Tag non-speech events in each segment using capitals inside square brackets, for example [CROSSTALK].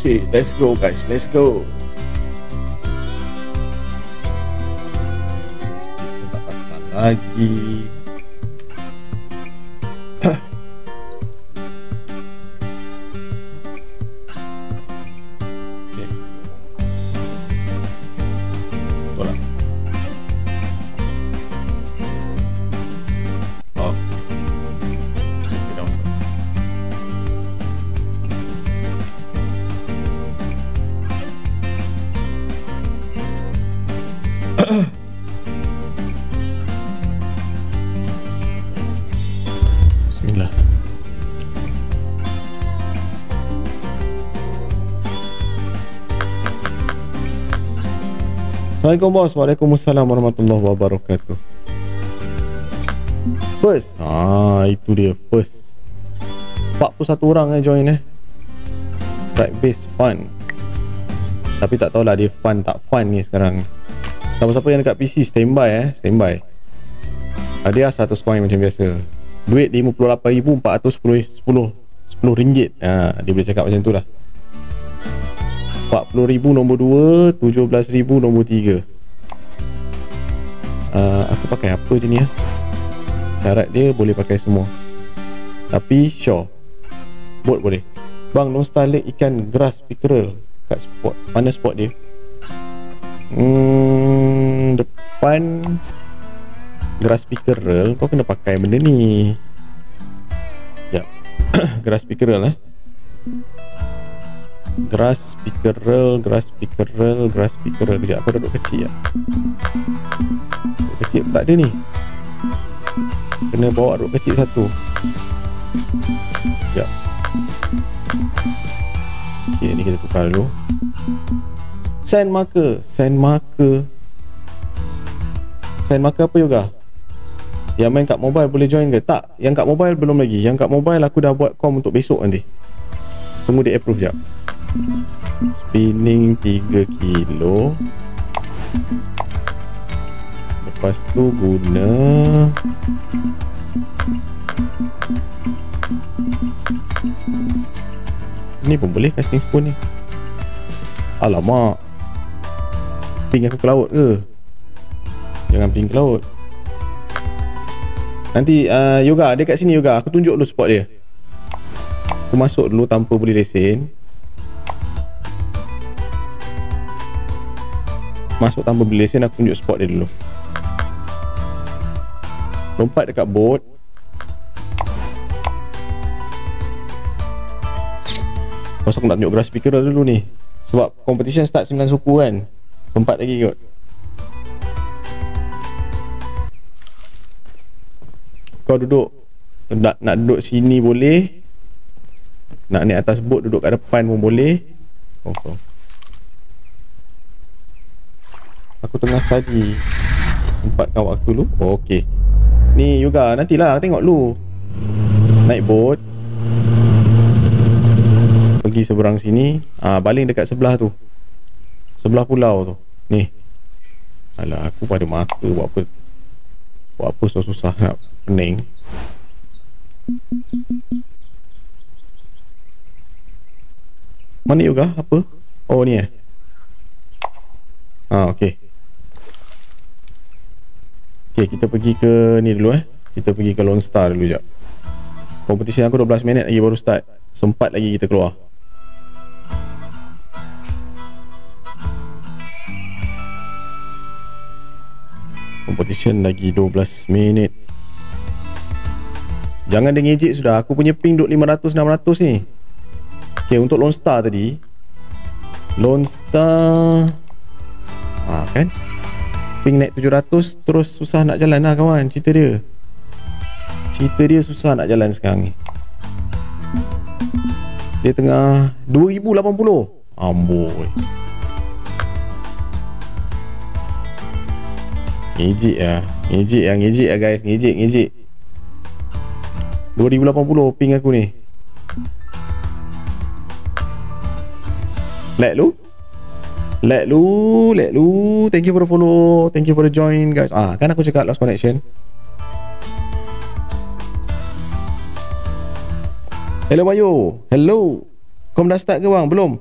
Okay, let's go guys, let's go. Tak pasang lagi. Assalamualaikum bos. Waalaikumsalam warahmatullahi wabarakatuh. First. Ah, itu dia first. 41 orang eh join eh. Strike base fun. Tapi tak tahulah dia fun tak fun ni sekarang. Siapa-siapa yang dekat PC standby eh, standby. Hadiah 100 coin macam biasa. Duit 58,410 10 10 ringgit. Ha, dia boleh cakap macam tu lah. 40,000 nombor 2, 17,000 nombor 3. Uh, aku pakai apa je ni ya? Syarat dia boleh pakai semua. Tapi sure. Bot boleh. Bang, Nostal Lake ikan grass pickerel kat spot. Mana spot dia? Hmm, depan grass pickerel kau kena pakai benda ni. Sekejap. [COUGHS] grass pickerel eh. Grass pickerel, grass pickerel, grass pickerel. Kejap aku duduk kecil. Duduk kecil tak ada ni. Kena bawa duduk kecil satu. Sekejap. Okay, ni kita tukar dulu. Send marker, send marker. Send marker apa yoga? Yang main kat mobile boleh join ke? Tak, yang kat mobile belum lagi. Yang kat mobile aku dah buat com untuk besok nanti. Tunggu dia approve jap. Spinning 3 kilo. Lepas tu guna Ni pun boleh casting spoon ni. Alamak. Ping aku ke laut ke? Jangan ping ke laut. Nanti uh, Yoga kat sini Yoga. Aku tunjuk dulu spot dia. Aku masuk dulu Tanpa beli lesen Masuk tanpa beli lesen Aku tunjuk spot dia dulu. Lompat dekat boat Lepas aku nak tunjuk grass speaker dulu ni. Sebab competition start 9 suku kan. Sempat lagi kot. Kau duduk Nak, nak duduk sini boleh. Nak naik atas boat Duduk kat depan pun boleh. Oh, oh. Aku tengah study. Sempatkan waktu dulu oh, Okay Ni Yoga Nantilah. Tengok dulu Naik boat. Pergi seberang sini. Ah Baling dekat sebelah tu. Sebelah pulau tu. Ni. Alah aku pada maka Buat apa? Buat apa susah-susah nak pening? Mana Yoga? Apa? Oh ni eh? Ah okay Okay kita pergi ke ni dulu eh. Kita pergi ke Lone Star dulu jap Competition aku 12 minit lagi baru start. Sempat lagi kita keluar. Competition lagi 12 minit. Jangan dia ngejek sudah. Aku punya ping duk 500-600 ni. Okay untuk Lone Star tadi. Lone Star. Ah kan Ping naik 700 Terus susah nak jalan lah kawan. Cerita dia. Cerita dia susah nak jalan sekarang ni. Dia tengah 2080 Amboi. Ngejek lah. Ngejek lah Ngejek lah guys. Ngejek Ngejek. 2080 ping aku ni. Let lu Let lu Let lu. Thank you for the follow. Thank you for the join guys. Ah kan aku cakap lost connection. Hello Bayu Hello. Kom dah start ke bang? Belum?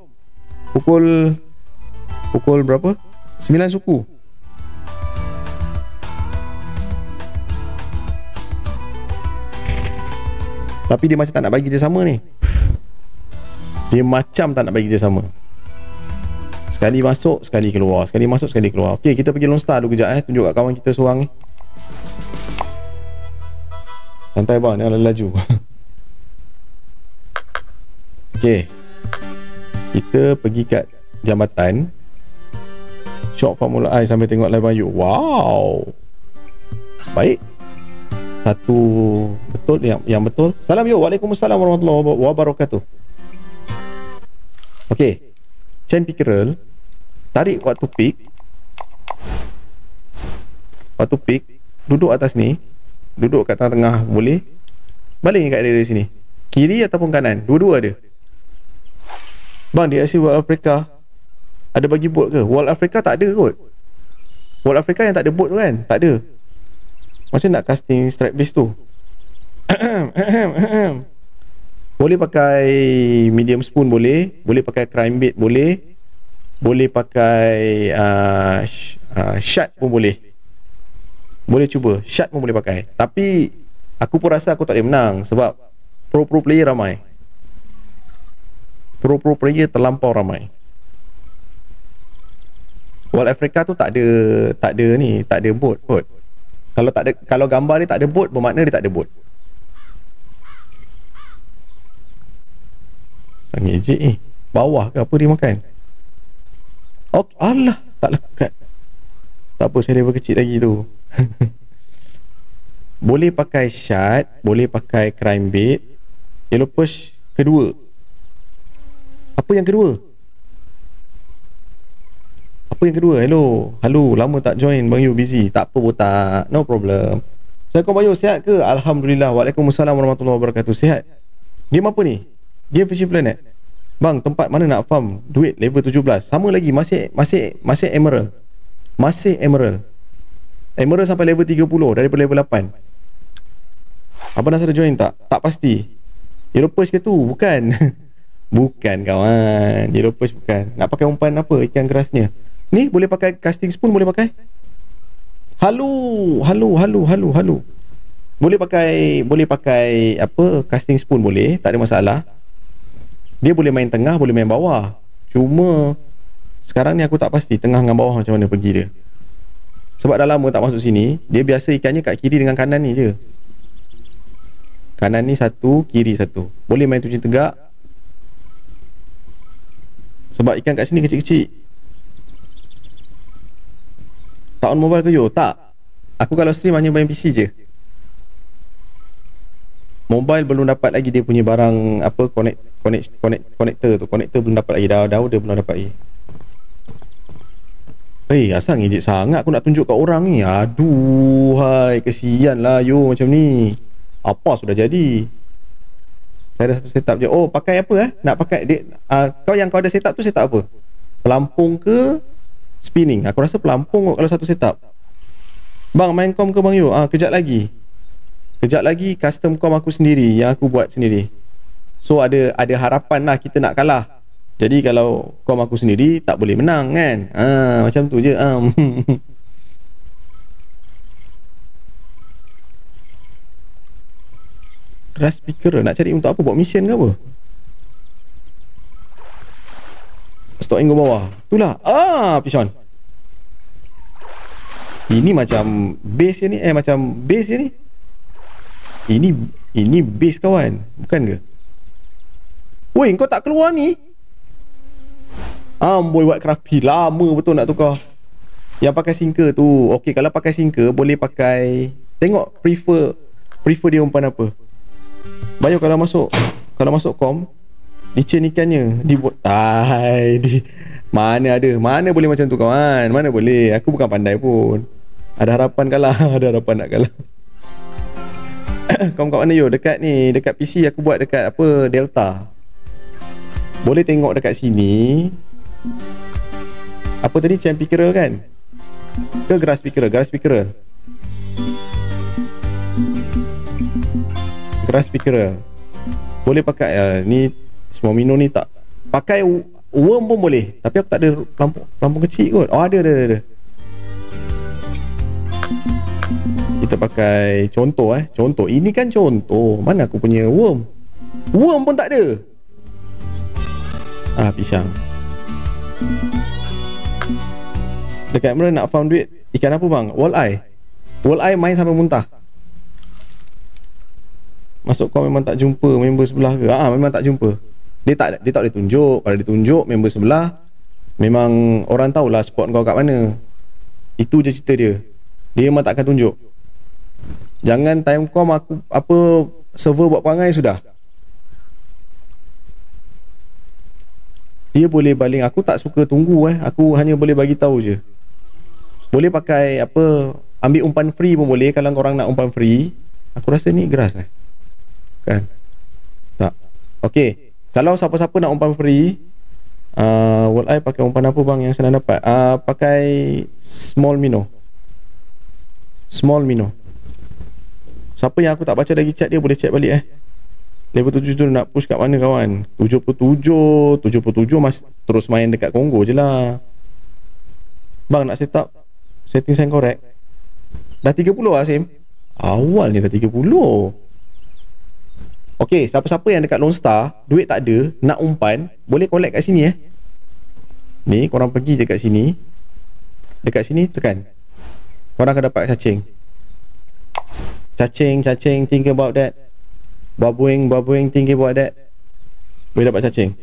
Pukul Pukul berapa? 9 suku. Tapi dia macam tak nak bagi dia sama ni. Dia macam tak nak bagi dia sama Sekali masuk, sekali keluar. Sekali masuk, sekali keluar. Okay, kita pergi Lone Star dulu kejap eh. Tunjuk kat kawan kita seorang ni. Santai bang, jangan laju. [LAUGHS] Okay Kita pergi kat jambatan. Shop Formula I sambil tengok live Bayu Wow. Baik. Satu betul yang yang betul. Salam yo. Waalaikumsalam warahmatullahi wabarakatuh. Okey. Chain pickerel tarik waktu pick. Waktu pick duduk atas ni, duduk kat tengah-tengah boleh. Balik kat dari sini. Kiri ataupun kanan, dua-dua ada. Bang, di Asia World Africa ada bagi bot ke? World Africa tak ada kot. World Africa yang tak ada bot tu kan? Tak ada. Macam nak casting strap base tu [CLEARS THROAT] Boleh pakai medium spoon boleh Boleh pakai crime bait boleh Boleh pakai uh, sh- uh, pun boleh Boleh cuba Shot pun boleh pakai Tapi Aku pun rasa aku tak boleh menang Sebab Pro-pro player ramai Pro-pro player terlampau ramai World Africa tu tak ada tak ada ni, tak ada bot kot. Kalau tak ada kalau gambar dia tak ada bot bermakna dia tak ada bot. Sang ejek ni. Bawah ke apa dia makan? Ok, Allah, tak lekat. Tak apa, saya level kecil lagi tu. [LAUGHS] boleh pakai shot, boleh pakai crime bait. Yellow push kedua. Apa yang kedua? apa yang kedua hello hello lama tak join bang yu busy tak apa botak no problem Assalamualaikum bang yu sihat ke alhamdulillah waalaikumsalam warahmatullahi wabarakatuh sihat game apa ni game fishing planet bang tempat mana nak farm duit level 17 sama lagi masih masih masih emerald masih emerald emerald sampai level 30 daripada level 8 Abang nak join tak? Tak pasti. Yellow Push ke tu? Bukan. [LAUGHS] bukan kawan. Yellow Push bukan. Nak pakai umpan apa? Ikan kerasnya. Ni boleh pakai casting spoon boleh pakai? Halu, halu, halu, halu, halu. Boleh pakai boleh pakai apa casting spoon boleh, tak ada masalah. Dia boleh main tengah, boleh main bawah. Cuma sekarang ni aku tak pasti tengah dengan bawah macam mana pergi dia. Sebab dah lama tak masuk sini, dia biasa ikannya kat kiri dengan kanan ni je. Kanan ni satu, kiri satu. Boleh main tujuh tegak. Sebab ikan kat sini kecil-kecil. Tak on mobile ke yo? Tak. Aku kalau stream hanya main PC je. Mobile belum dapat lagi dia punya barang apa connect connect connect connector tu. Connector belum dapat lagi. Dah dah dia belum dapat lagi. Eh, asal ngejek sangat aku nak tunjuk kat orang ni. Aduh, hai, kesian lah yo macam ni. Apa sudah jadi? Saya ada satu setup je. Oh, pakai apa eh? Nak pakai dia, uh, kau yang kau ada setup tu setup apa? Pelampung ke spinning aku rasa pelampung kalau satu setup bang main kom ke bang Yu ah kejap lagi kejap lagi custom kom aku sendiri yang aku buat sendiri. So ada ada harapan lah kita nak kalah. Jadi kalau kom aku sendiri tak boleh menang kan? Ah macam tu je. Ah Grass [LAUGHS] speaker nak cari untuk apa? Buat mission ke apa? Stok angle bawah. Itulah Ah Pishon Ini macam Base ni. Eh macam Base ni Ini Ini base kawan Bukan ke? Woi kau tak keluar ni? Amboi buat kerapi. Lama betul nak tukar. Yang pakai sinker tu. Okay kalau pakai sinker Boleh pakai Tengok prefer Prefer dia umpan apa. Bayu kalau masuk Kalau masuk kom Licin ikannya Dibuat Hai [LAUGHS] di, Mana ada Mana boleh macam tu kawan? Mana boleh? Aku bukan pandai pun. Ada harapan kalah [LAUGHS] Ada harapan nak kalah [COUGHS] Kat mana Dekat ni Dekat PC aku buat dekat apa Delta. Boleh tengok dekat sini. Apa tadi Champ Pickerel kan? Ke Grass Pickerel? Grass Pickerel. Grass Pickerel. Boleh pakai uh, Ni semua minum ni tak? Pakai worm pun boleh. Tapi aku tak ada lampu lampu kecil kot. Oh ada ada ada, ada. Kita pakai contoh eh. Contoh. Ini kan contoh. Mana aku punya worm? Worm pun tak ada. Ah pisang. Dekat mana nak found duit? Ikan apa bang? Walleye walleye main sampai muntah. Masuk kau memang tak jumpa member sebelah ke? Ah memang tak jumpa. Dia tak dia tak boleh tunjuk. Kalau dia tunjuk member sebelah memang orang tahulah spot kau kat mana. Itu je cerita dia. Dia memang tak akan tunjuk jangan time com aku apa server buat perangai sudah. Dia boleh baling. Aku tak suka tunggu eh. Aku hanya boleh bagi tahu je. Boleh pakai apa ambil umpan free pun boleh. Kalau orang nak umpan free aku rasa ni geras eh. Kan? Tak. Okey. Kalau siapa-siapa nak umpan free uh, World Eye pakai umpan apa bang yang senang dapat? Uh, pakai small mino. Small mino siapa yang aku tak baca lagi chat dia boleh check balik eh level 7 tu nak push kat mana kawan 77 77 mas terus main dekat Kongo je lah bang nak set up setting sign correct dah 30 lah Sim awal ni dah 30 Okey, siapa-siapa yang dekat Lone Star, duit tak ada, nak umpan, boleh collect kat sini eh. Ni, korang pergi dekat sini. Dekat sini, tekan. Korang akan dapat cacing. Cacing, cacing, think about that. Babuing, babuing, think about that. Boleh dapat cacing.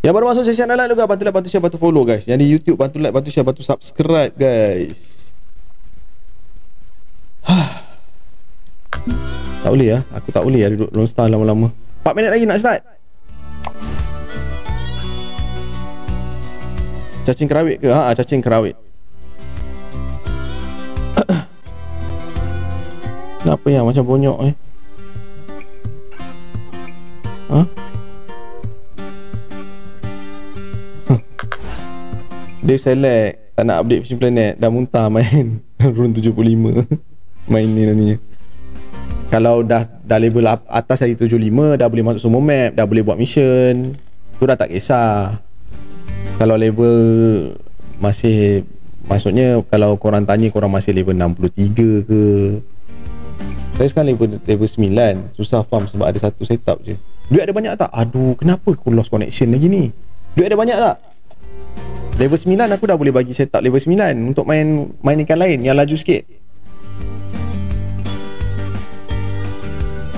Yang baru masuk session like juga, bantu like, bantu share, bantu follow guys. Yang di YouTube, bantu like, bantu share, bantu subscribe guys. [SIGHS] Tak boleh lah Aku tak boleh lah duduk Lone Star lama-lama 4 minit lagi nak start Cacing kerawit ke? Ha, cacing kerawit Kenapa yang macam bonyok eh? Ha? [LAUGHS] Dia select Tak nak update Fishing Planet. Dah muntah main [LAUGHS] Rune 75 Main ni ni. Kalau dah dah level atas dari 75 dah boleh masuk semua map dah boleh buat mission. Tu dah tak kisah. Kalau level masih maksudnya kalau korang tanya korang masih level 63 ke saya sekarang level level 9 susah farm sebab ada satu setup je. Duit ada banyak tak? aduh kenapa aku lost connection lagi ni? Duit ada banyak tak? level 9 aku dah boleh bagi setup level 9 untuk main main ikan lain yang laju sikit.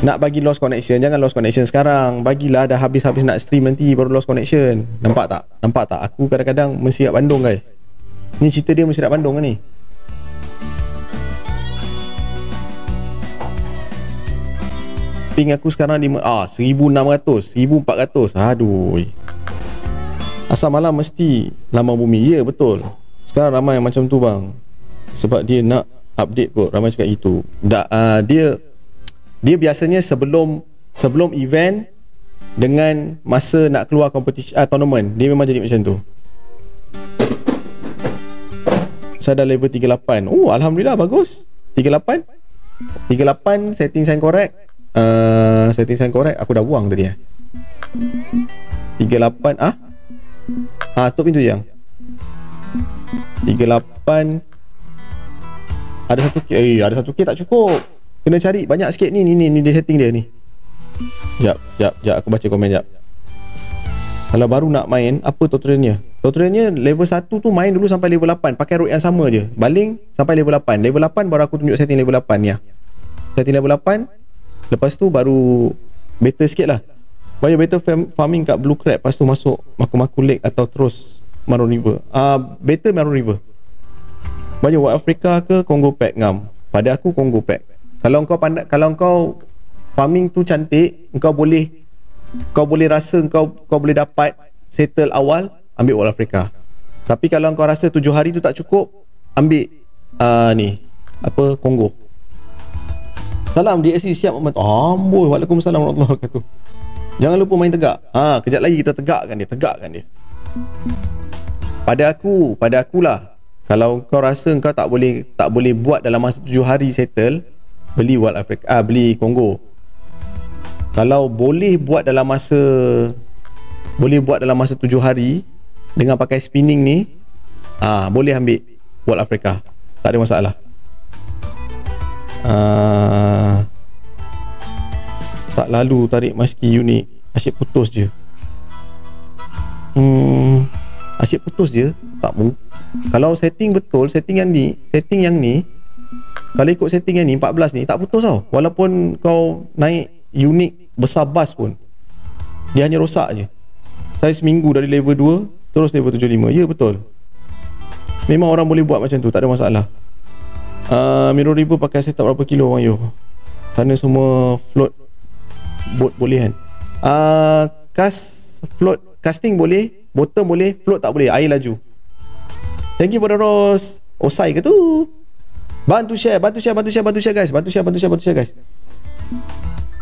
Nak bagi lost connection jangan lost connection sekarang. Bagilah dah habis-habis nak stream nanti baru lost connection. Nampak tak? Nampak tak? Aku kadang-kadang mesti kat Bandung guys. Ni cerita dia mesti kat Bandung ni ping aku sekarang di ah 1600 1400 aduh. Asal malam mesti lama bumi. Ya betul. Sekarang ramai macam tu bang. Sebab dia nak update kot ramai cakap itu da, uh, dia dia biasanya sebelum sebelum event dengan masa nak keluar kompetisi uh, tournament dia memang jadi macam tu. Saya dah level 38 oh alhamdulillah bagus. 38 38 setting sign correct uh, setting sign correct aku dah buang tadi eh 38 ah ah tutup pintu yang 38 ada satu K eh ada satu K tak cukup Kena cari banyak sikit ni ni ni ni dia setting dia ni. Jap, jap, jap aku baca komen jap. Kalau baru nak main, apa tutorialnya? Tutorialnya level 1 tu main dulu sampai level 8, pakai route yang sama je. Baling sampai level 8. Level 8 baru aku tunjuk setting level 8 ni ah. Setting level 8. Lepas tu baru better sikit lah. Bayar better farming kat Blue Crab. Lepas tu masuk Maku-Maku Lake Atau terus Maroon River. Ah uh, Better Maroon River. Bayar White Africa ke? Congo Pack ngam. Pada aku Congo Pack. Kalau kau pandai kalau kau farming tu cantik kau boleh kau boleh rasa kau kau boleh dapat settle awal ambil World Africa tapi kalau kau rasa tujuh hari tu tak cukup ambil uh, ni apa Kongo salam DSC siap Muhammad amboi waalaikumsalam warahmatullahi wabarakatuh. Jangan lupa main tegak. Ha kejap lagi kita tegakkan dia tegakkan dia. Pada aku pada akulah. Kalau kau rasa kau tak boleh tak boleh buat dalam masa tujuh hari settle beli World Africa ah beli Kongo kalau boleh buat dalam masa boleh buat dalam masa 7 hari dengan pakai spinning ni ah boleh ambil World Africa. Tak ada masalah ah tak lalu tarik maski unik asyik putus je. Hmm asyik putus je tak mu. Kalau setting betul setting yang ni setting yang ni kalau ikut setting yang ni 14 ni tak putus tau. Walaupun kau naik unik besar bas pun dia hanya rosak je. Saya seminggu dari level 2 terus level 75 ya betul. Memang orang boleh buat macam tu tak ada masalah uh, Mirror River pakai setup berapa kilo Bang Yo sana semua float boat boleh kan? Uh, cast float casting boleh bottom boleh float tak boleh air laju. Thank you for the rose. Osai ke tu? Bantu share bantu share bantu share bantu share guys. Bantu share bantu share bantu share guys.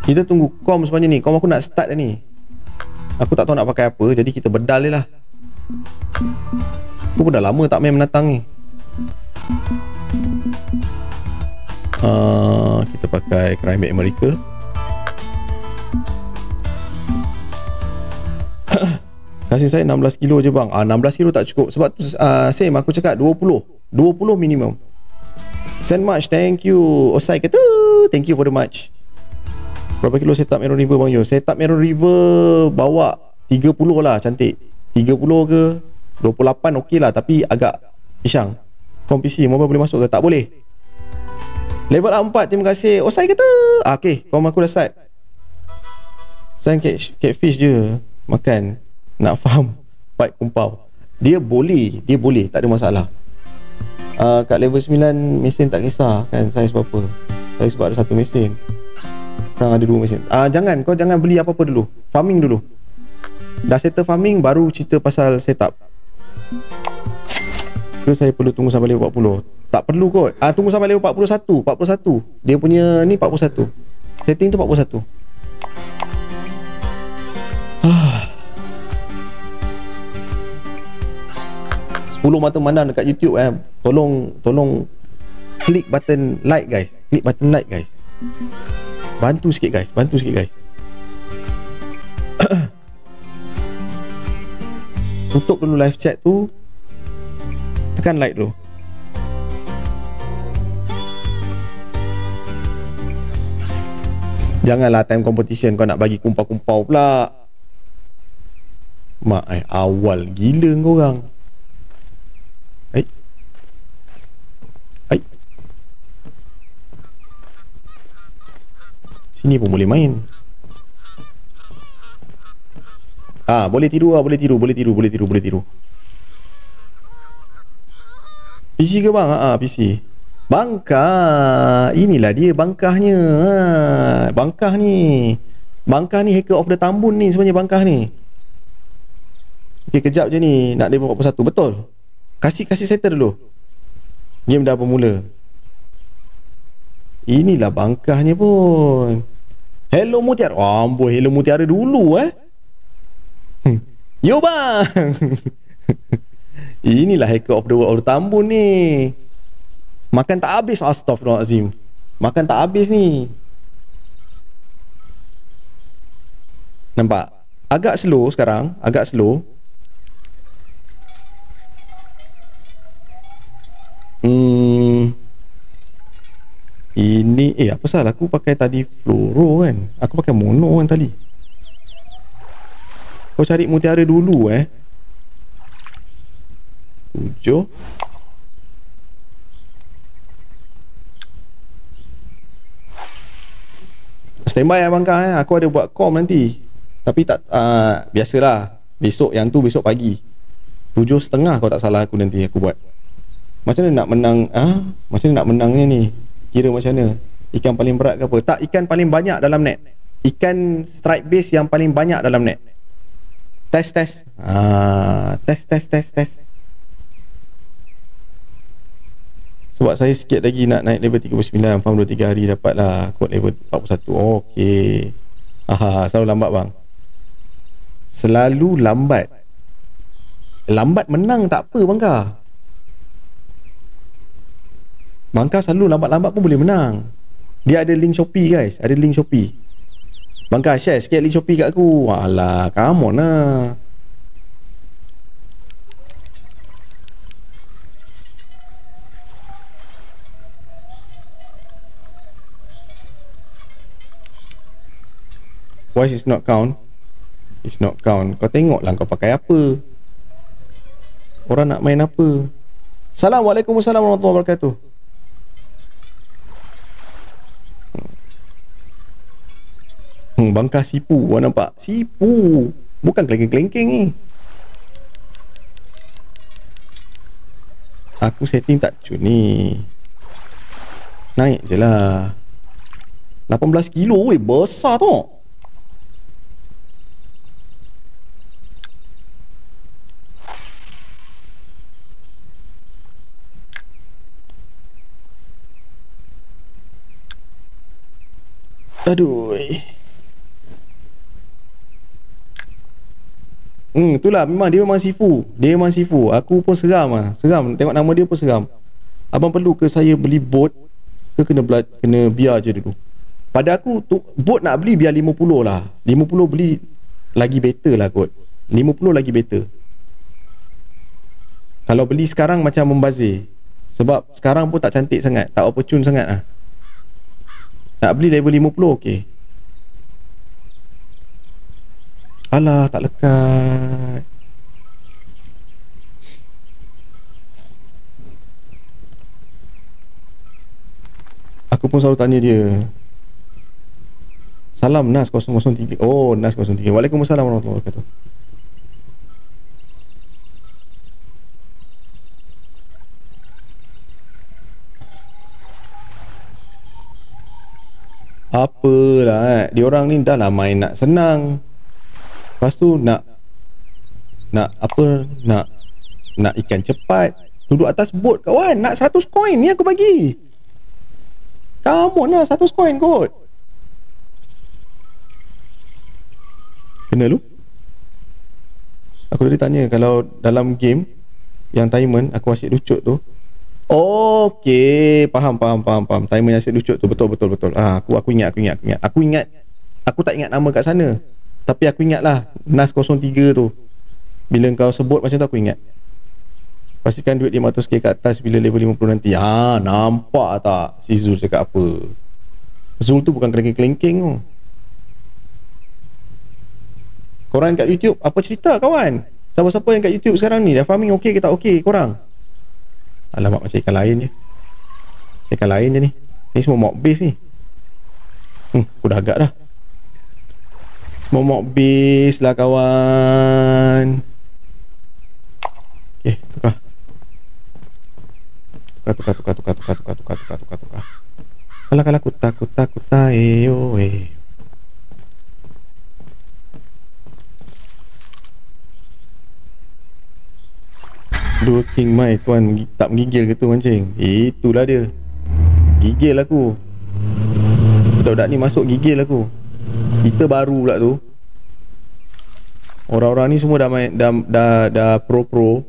Kita tunggu kom sebenarnya ni. Kom aku nak start dah ni. Aku tak tahu nak pakai apa jadi kita bedal lah. Aku pun dah lama tak main menatang ni uh, kita pakai Crime America [COUGHS] Kasih saya 16 kilo je bang. Ah 16 kilo tak cukup. Sebab tu uh, same aku cakap 20. 20 minimum. Send much. Thank you. Osai kata. Thank you for the much. Berapa kilo setup Meron River bang Yo? Setup Meron River bawa 30 lah cantik. 30 ke 28 okey lah tapi agak pisang. Kompisi mobile boleh masuk ke? Tak boleh. Level 4 terima kasih. Osai kata. Ah, okay. Kau aku dah start. Sayang cat, catfish je. Makan. Nak faham. Pipe kumpau. Dia boleh dia boleh. Tak ada masalah. Uh, kat level 9 mesin tak kisah kan saiz berapa. Saya sebab ada satu mesin. Sekarang ada dua mesin. Uh, jangan. Kau jangan beli apa-apa dulu. Farming dulu. Dah settle farming baru cerita pasal setup. Ke saya perlu tunggu sampai level 40 tak perlu kot uh, tunggu sampai level 41 41 dia punya ni 41 setting tu 41 ah 10 mata mandang dekat YouTube eh. Tolong tolong klik button like guys. Klik button like guys. Bantu sikit guys, bantu sikit guys. [COUGHS] Tutup dulu live chat tu. Tekan like dulu. Janganlah time competition kau nak bagi kumpau-kumpau pula. Mak eh awal gila kau orang. Sini pun boleh main Ah, boleh tiru ah, boleh tiru, boleh tiru, boleh tiru, boleh tiru. PC ke bang? Ah, PC. Bangkah. Inilah dia bangkahnya. Ha, bangkah ni. Bangkah ni hacker of the tambun ni sebenarnya bangkah ni. Okey, kejap je ni nak level 41. Betul. Kasih kasih settle dulu. Game dah bermula. Inilah bangkahnya pun. Hello Mutiara. Oh, amboi, Hello Mutiara dulu eh. Hmm. Yo bang. [LAUGHS] Inilah hacker of the world of Tambun ni. Makan tak habis Astaghfirullahalazim. Makan tak habis ni. Nampak? Agak slow sekarang, agak slow. Hmm. Ini eh apa salah aku pakai tadi fluoro kan? Aku pakai mono kan tadi. Kau cari mutiara dulu eh. Tujuh. Standby abang kau eh. Aku ada buat com nanti. Tapi tak uh, biasalah. Besok yang tu besok pagi. Tujuh setengah kau tak salah aku nanti aku buat. Macam mana nak menang ah? Ha? Macam mana nak menangnya ni? kira macam mana ikan paling berat ke apa tak ikan paling banyak dalam net ikan strike base yang paling banyak dalam net test test ah test test test test sebab saya sikit lagi nak naik level 39 farm 2 3 hari dapat lah kod level 41 oh, okey. Aha selalu lambat bang. Selalu lambat. Lambat menang tak apa bang kah Bangka selalu lambat-lambat pun boleh menang. Dia ada link Shopee guys. Ada link Shopee. Bangka share sikit link Shopee kat aku. Alah come on lah voice is not count. Is not count. Kau tengok lah kau pakai apa. Orang nak main apa. Assalamualaikum warahmatullahi wabarakatuh. Hmm, bangkah sipu Awak nampak? Sipu. Bukan kelengking-kelengking ni. Aku setting tak cun ni. Naik je lah. 18 kilo weh Besar tu Aduh Hmm, itulah memang dia memang sifu. Dia memang sifu. Aku pun seram ah. Seram tengok nama dia pun seram. Abang perlu ke saya beli bot ke kena bela- kena biar je dulu. Pada aku tu bot nak beli biar 50 lah. 50 beli lagi better lah kot. 50 lagi better. Kalau beli sekarang macam membazir. Sebab sekarang pun tak cantik sangat, tak opportune sangat ah. Nak beli level 50 okey. Alah tak lekat. Aku pun selalu tanya dia. Salam Nas 003 Oh Nas 03 Waalaikumsalam warahmatullahi wabarakatuh Apalah eh. Dia orang ni dah lah main nak senang. Lepas tu nak nak apa nak nak ikan cepat. Duduk atas bot kawan nak 100 koin ni aku bagi. Kamu nak 100 koin kot. Kena lu. Aku tadi tanya kalau dalam game yang timer aku asyik lucut tu Okey, faham faham faham faham. Timer yang asyik lucut tu betul betul betul. Ah aku aku ingat aku ingat aku ingat. Aku ingat aku tak ingat nama kat sana. Tapi aku ingat lah NAS 03 tu. Bila kau sebut macam tu aku ingat. Pastikan duit 500k ke atas Bila level 50 nanti. Ha nampak tak? Si Zul cakap apa? Zul tu bukan kelengking-kelengking tu. Korang kat YouTube Apa cerita kawan? Siapa-siapa yang kat YouTube sekarang ni? Dah farming okey ke tak okey korang Alamak macam ikan lain je. Ikan lain je ni. Ni semua mock base ni. Hmm aku dah agak dah. Momok base lah kawan. Okay tukar. Tukar tukar tukar tukar tukar tukar tukar tukar tukar tukar. Kalau kalau kuta kuta kuta eyo eh Dua king mai tuan tak menggigil ke tu mancing? Itulah dia. Gigil aku. Budak-budak ni masuk gigil aku. Kita baru pula tu. Orang-orang ni semua dah main dah dah, dah pro pro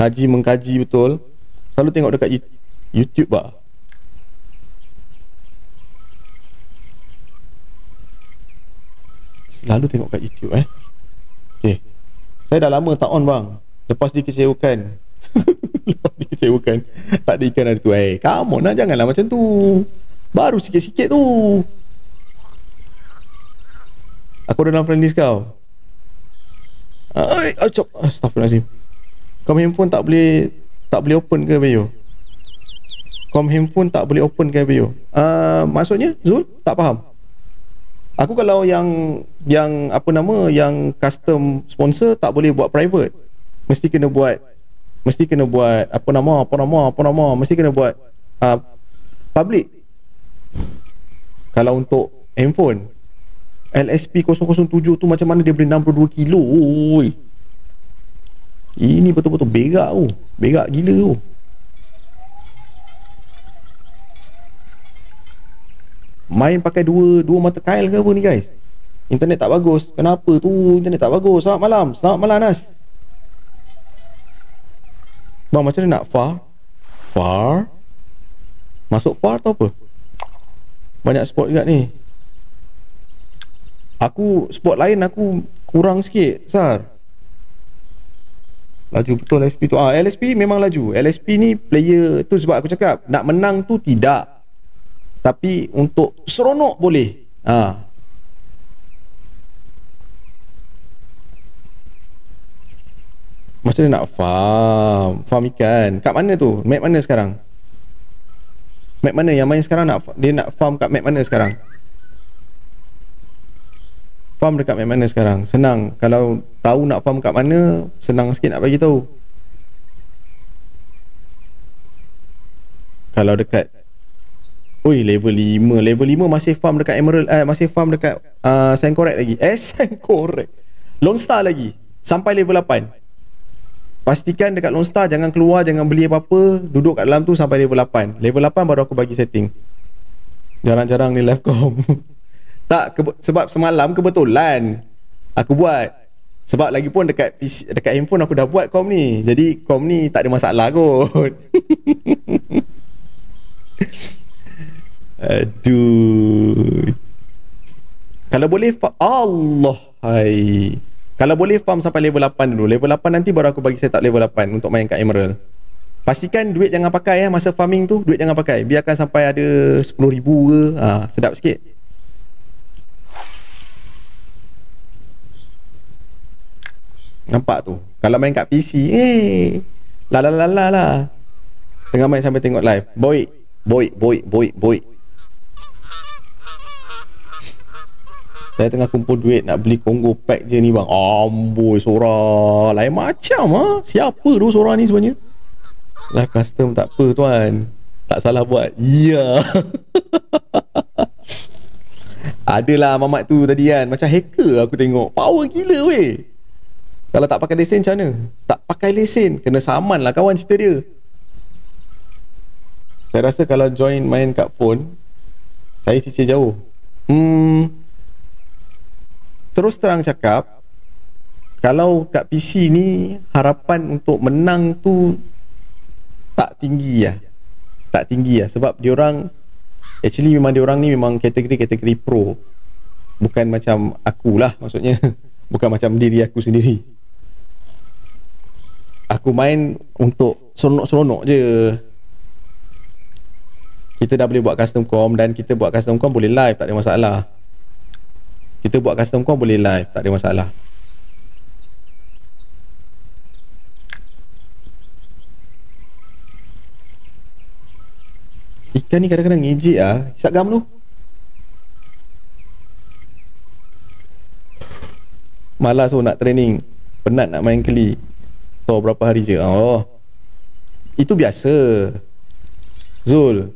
kaji mengkaji betul. Selalu tengok dekat YouTube bah selalu tengok kat YouTube eh. Okey. Saya dah lama tak on bang lepas dikecewakan. [LAUGHS] Lepas dikecewakan. Tak ada ikan hari tu. Eh come on lah janganlah macam tu. Baru sikit-sikit tu. Aku dalam friend list kau. Ay, acop Astaghfirullahaladzim. Kau handphone tak boleh Tak boleh open ke Bayo Kom handphone tak boleh open ke Bayo uh, Maksudnya Zul Tak faham. Aku kalau yang Yang apa nama Yang custom sponsor Tak boleh buat private Mesti kena buat Mesti kena buat Apa nama Apa nama Apa nama Mesti kena buat uh, Public. Kalau untuk Handphone LSP 007 tu macam mana dia boleh 62 kilo oi. Ini betul-betul berak tu Berak gila tu Main pakai dua dua mata kail ke apa ni guys? Internet tak bagus. Kenapa tu? Internet tak bagus. Selamat malam. Selamat malam Nas Bang macam mana nak far? Far? Masuk far atau apa? Banyak spot juga ni. Aku spot lain aku kurang sikit Sar. Laju betul LSP tu. Ah, LSP memang laju. LSP ni player tu sebab aku cakap Nak menang tu tidak. Tapi untuk seronok boleh. Ah. Macam mana nak farm? Farm ikan. Kat mana tu? Map mana sekarang? Map mana yang main sekarang nak dia nak farm kat map mana sekarang? Farm dekat map mana sekarang? Senang. Kalau tahu nak farm kat mana, senang sikit nak bagi tahu. Kalau dekat Oi level 5 Level 5 masih farm dekat Emerald eh, Masih farm dekat uh, Sangkorek lagi Eh [LAUGHS] Sangkorek Lone Star lagi Sampai level 8 Pastikan dekat Lone Star Jangan keluar Jangan beli apa-apa. Duduk kat dalam tu Sampai level 8 Level 8 baru aku bagi setting. Jarang-jarang ni live com. [LAUGHS] Tak ke- Sebab semalam kebetulan Aku buat. Sebab lagi pun dekat PC, Dekat handphone aku dah buat com ni. Jadi com ni tak ada masalah kot. [LAUGHS] Aduh. Kalau boleh fa- Allah hai. Kalau boleh farm sampai level 8 dulu. Level 8 nanti baru aku bagi setup level 8 untuk main kat Emerald. Pastikan duit jangan pakai ya masa farming tu, duit jangan pakai. Biarkan sampai ada 10,000 ke. Ha, sedap sikit. Nampak tu. Kalau main kat PC, eh. La la la la la. Tengah main sampai tengok live. Boy, boy, boy, boy, boy. Saya tengah kumpul duit nak beli Congo pack je ni bang. Amboi Sora. Lain macam ah. Ha? Siapa tu Sora ni sebenarnya? Live custom tak apa tuan. Tak salah buat. Ya. Yeah. [LAUGHS] Adalah mamat tu tadi kan. Macam hacker aku tengok. Power gila weh. Kalau tak pakai lesen macam mana? Tak pakai lesen. Kena saman lah kawan cerita dia. Saya rasa kalau join main kat phone. Saya cicir jauh. Hmm terus terang cakap kalau kat PC ni harapan untuk menang tu tak tinggi ya. Tak tinggi ya sebab dia orang actually memang dia orang ni memang kategori-kategori pro. Bukan macam aku lah maksudnya. [LAUGHS] Bukan macam diri aku sendiri. Aku main untuk seronok-seronok je. Kita dah boleh buat custom com dan kita buat custom com boleh live tak ada masalah kita buat custom kau boleh live tak ada masalah. Ikan ni kadang-kadang ngejek ah. Hisap gam tu. Malas tu nak training. Penat nak main keli. Tahu berapa hari je? Oh. Itu biasa. Zul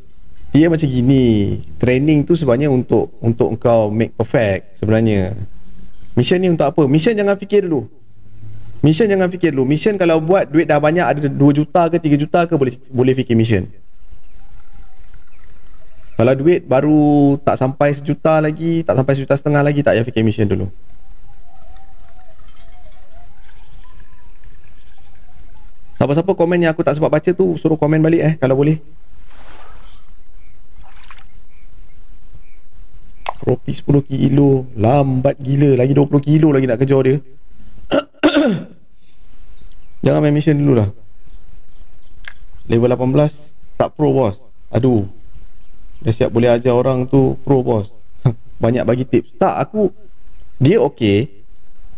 dia macam gini training tu sebenarnya untuk untuk kau make perfect sebenarnya. Mission ni untuk apa? Mission jangan fikir dulu. Mission jangan fikir dulu. Mission kalau buat duit dah banyak ada 2 juta ke 3 juta ke boleh boleh fikir mission. Kalau duit baru tak sampai sejuta lagi tak sampai sejuta setengah lagi tak payah fikir mission dulu. Siapa-siapa komen yang aku tak sempat baca tu Suruh komen balik eh Kalau boleh Ropi 10 kilo. Lambat gila. Lagi 20 kilo lagi nak kejar dia. [COUGHS] Jangan main mission dulu lah. Level 18 Tak pro bos. Aduh. Dah siap boleh ajar orang tu Pro bos. [LAUGHS] Banyak bagi tips. Tak aku Dia okay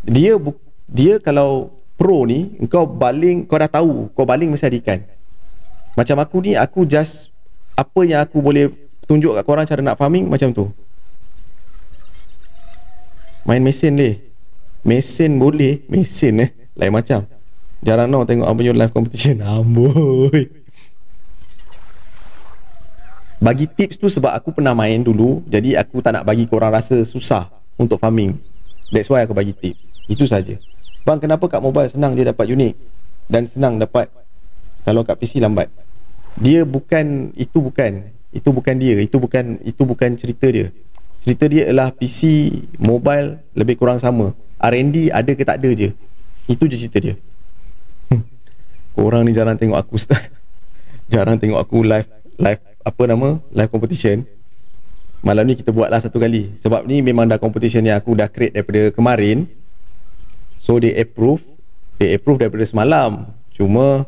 Dia bu- Dia kalau Pro ni Kau baling Kau dah tahu Kau baling mesti ada ikan. Macam aku ni Aku just Apa yang aku boleh Tunjuk kat korang cara nak farming Macam tu Main mesin leh. Mesin boleh Mesin eh. Lain macam. Jarang no tengok apa your live competition. [LAUGHS] Amboi. Bagi tips tu sebab aku pernah main dulu Jadi aku tak nak bagi korang rasa susah Untuk farming. That's why aku bagi tips. Itu saja. Bang kenapa kat mobile senang dia dapat unik Dan senang dapat Kalau kat PC lambat. Dia bukan Itu bukan. Itu bukan dia. Itu bukan Itu bukan cerita dia cerita dia ialah PC mobile lebih kurang sama. R&D ada ke tak ada je. Itu je cerita dia. Orang ni jarang tengok aku [LAUGHS] jarang tengok aku live live apa nama? Live competition. Malam ni kita buat lah satu kali. Sebab ni memang dah competition yang aku dah create daripada kemarin. So they approve. They approve daripada semalam. Cuma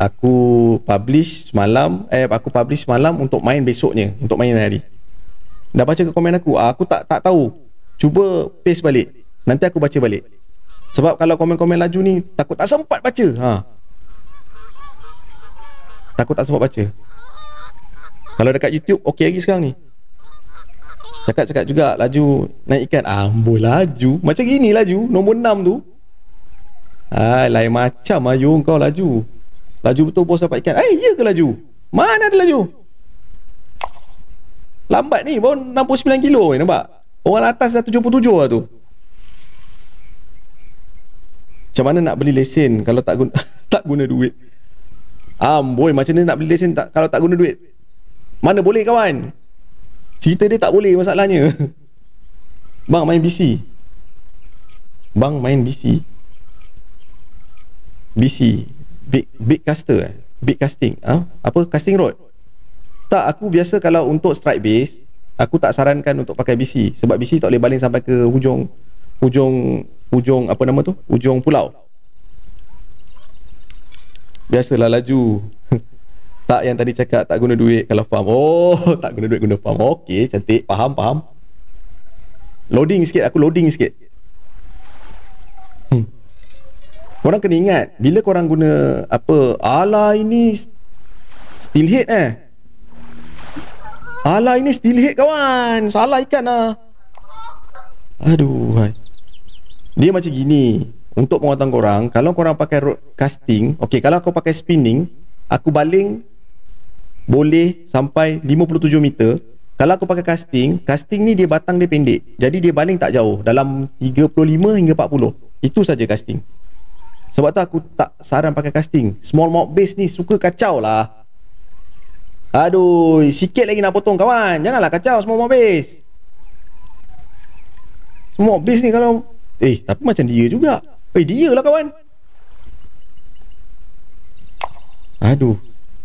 aku publish semalam eh aku publish semalam untuk main besoknya untuk main hari Dah baca ke komen aku ah, Aku tak tak tahu Cuba paste balik Nanti aku baca balik Sebab kalau komen-komen laju ni takut tak sempat baca. Ha. Takut tak sempat baca. Kalau dekat YouTube okey lagi sekarang ni. Cakap-cakap juga laju naik ikan. Ah, amboi laju. Macam gini laju. Nombor 6 tu. Ah, lain macam ayu kau laju. Laju betul bos dapat ikan. Eh, ya ke laju? Mana ada laju? Lambat ni baru 69 kilo ni nampak. Orang atas dah 77 lah tu. Macam mana nak beli lesen kalau tak guna [LAUGHS] tak guna duit? Amboi macam mana nak beli lesen tak kalau tak guna duit? Mana boleh kawan? Cerita dia tak boleh masalahnya. [LAUGHS] Bang main BC. Bang main BC. BC big big caster eh? Big casting. Ha? apa casting rod? Tak, aku biasa kalau untuk strike base, aku tak sarankan untuk pakai BC sebab BC tak boleh baling sampai ke hujung hujung ujung apa nama tu? Ujung pulau. Biasalah laju. [LAUGHS] Tak yang tadi cakap tak guna duit kalau farm. Oh [LAUGHS] tak guna duit guna farm. Okey cantik. Faham faham. Loading sikit aku loading sikit. Hmm. korang kena ingat bila korang guna apa ala ini steel head eh ala ini steel head kawan. Salah ikan lah aduh dia macam gini. Untuk penguatan korang kalau korang pakai road casting okey kalau aku pakai spinning aku baling boleh sampai 57 meter. Kalau aku pakai casting casting ni dia batang dia pendek. Jadi dia baling tak jauh. Dalam 35 hingga 40 itu saja casting. Sebab tu aku tak saran pakai casting. Small mouth base ni suka kacau lah aduh sikit lagi nak potong kawan janganlah kacau base small mouth base ni kalau Eh, tapi macam dia juga. Eh, dia lah kawan. Aduh.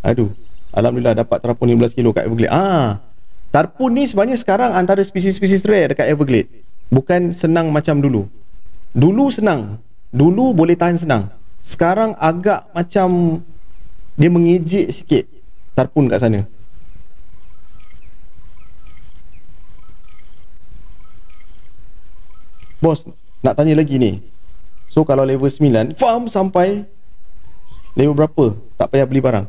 Aduh. Alhamdulillah dapat terapun 15 kilo kat Everglade. Ah. Tarpun ni sebenarnya sekarang antara spesies-spesies rare dekat Everglade. Bukan senang macam dulu. Dulu senang. Dulu boleh tahan senang. Sekarang agak macam dia mengejek sikit tarpun kat sana. Bos, nak tanya lagi ni. So kalau level 9 Farm sampai Level berapa? Tak payah beli barang.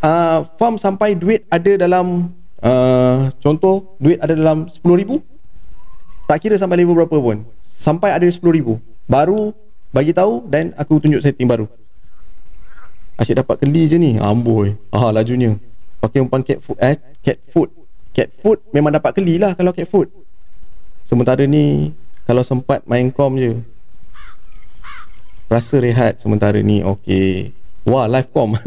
Uh, Farm sampai duit ada dalam uh, Contoh Duit ada dalam 10 ribu? Tak kira sampai level berapa pun. Sampai ada 10 ribu. Baru Bagi tahu Dan aku tunjuk setting baru Asyik dapat keli je ni. Amboi. Ah lajunya. Pakai umpan cat food Eh cat food. Cat food Memang dapat keli lah Kalau cat food. Sementara ni kalau sempat main kom je. Rasa rehat sementara ni. Okey. Wah live kom [LAUGHS]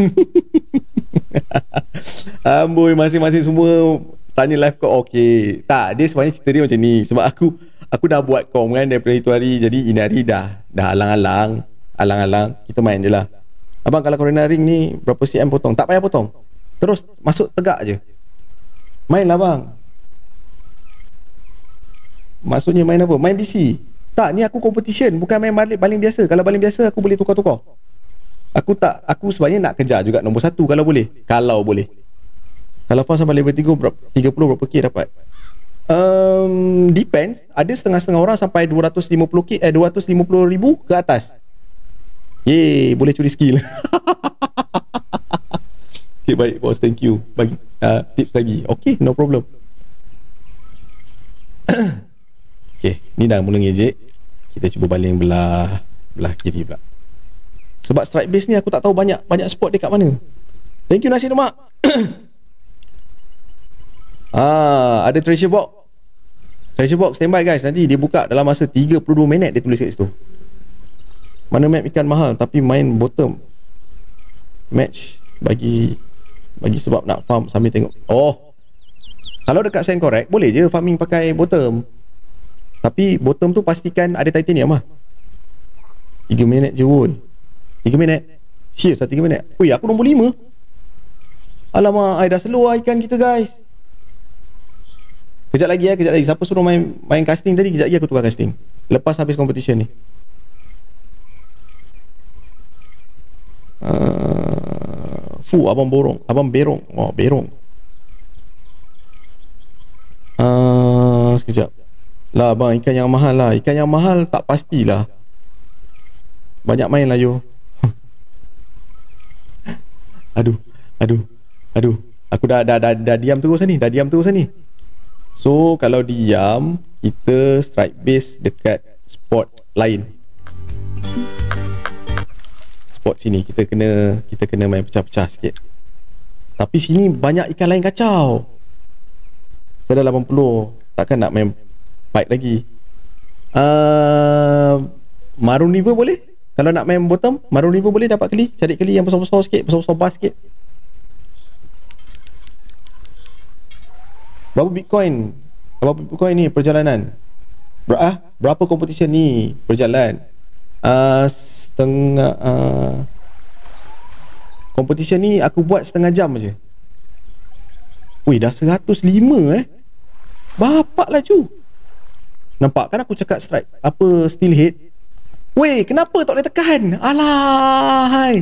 amboi masing-masing semua tanya live kom okey. Tak dia sebenarnya cerita dia macam ni. Sebab aku aku dah buat kom kan daripada itu hari. Jadi ini hari dah dah alang-alang. Alang-alang kita main je lah abang kalau corona ring ni berapa cm potong tak payah potong terus masuk tegak je main lah bang Maksudnya main apa? Main PC. Tak, ni aku competition, bukan main baling, baling biasa. Kalau baling biasa aku boleh tukar-tukar. Aku tak, aku sebenarnya nak kejar juga nombor satu kalau boleh. Kalau boleh. Kalau farm sampai level 3 berapa, 30 berapa K dapat? Um, depends. Ada setengah-setengah orang sampai 250 K, eh 250 ribu ke atas. Yeay, boleh curi skill. [LAUGHS] okay, baik bos, thank you. Bagi uh, tips lagi. Okay, no problem. [COUGHS] Okay, ni dah mula ngejek. Kita cuba baling belah belah kiri pula. Sebab strike base ni aku tak tahu banyak banyak spot dekat mana. Thank you nasi lemak. [COUGHS] ah, ada treasure box. Treasure box standby guys. Nanti dia buka dalam masa 32 minit dia tulis kat situ. Mana map ikan mahal tapi main bottom. Match bagi bagi sebab nak farm sambil tengok. Oh. Kalau dekat send correct boleh je farming pakai bottom. Tapi bottom tu pastikan ada titanium lah. 3 minit je woi. 3 minit? Serius lah 3 minit? Woi aku nombor 5 Alamak I dah slow lah ikan kita guys. Kejap lagi ya Kejap lagi. Siapa suruh main main casting tadi? Kejap lagi aku tukar casting. Lepas habis competition ni uh, Fu abang borong Abang berong Oh berong uh, Sekejap Lah bang ikan yang mahal lah Ikan yang mahal tak pastilah Banyak main lah yo. [LAUGHS] aduh, aduh, aduh. Aku dah, dah, dah, dah diam terus ni. Dah diam terus ni. So, kalau diam, kita strike base dekat spot lain. Spot sini. Kita kena kita kena main pecah-pecah sikit. Tapi sini banyak ikan lain kacau. Saya dah 80. Takkan nak main fight lagi. Uh, Maroon River boleh? Kalau nak main bottom, Maroon River boleh dapat keli? Cari keli yang besar-besar sikit, besar-besar bar sikit. Berapa Bitcoin? Berapa Bitcoin ni perjalanan? Ber ah, berapa competition ni berjalan? Uh, setengah uh, competition ni aku buat setengah jam je. Wih, dah 105 eh. Bapak lah cu. Nampak kan aku cakap strike apa steel head Weh, kenapa tak boleh tekan? Alah, hai.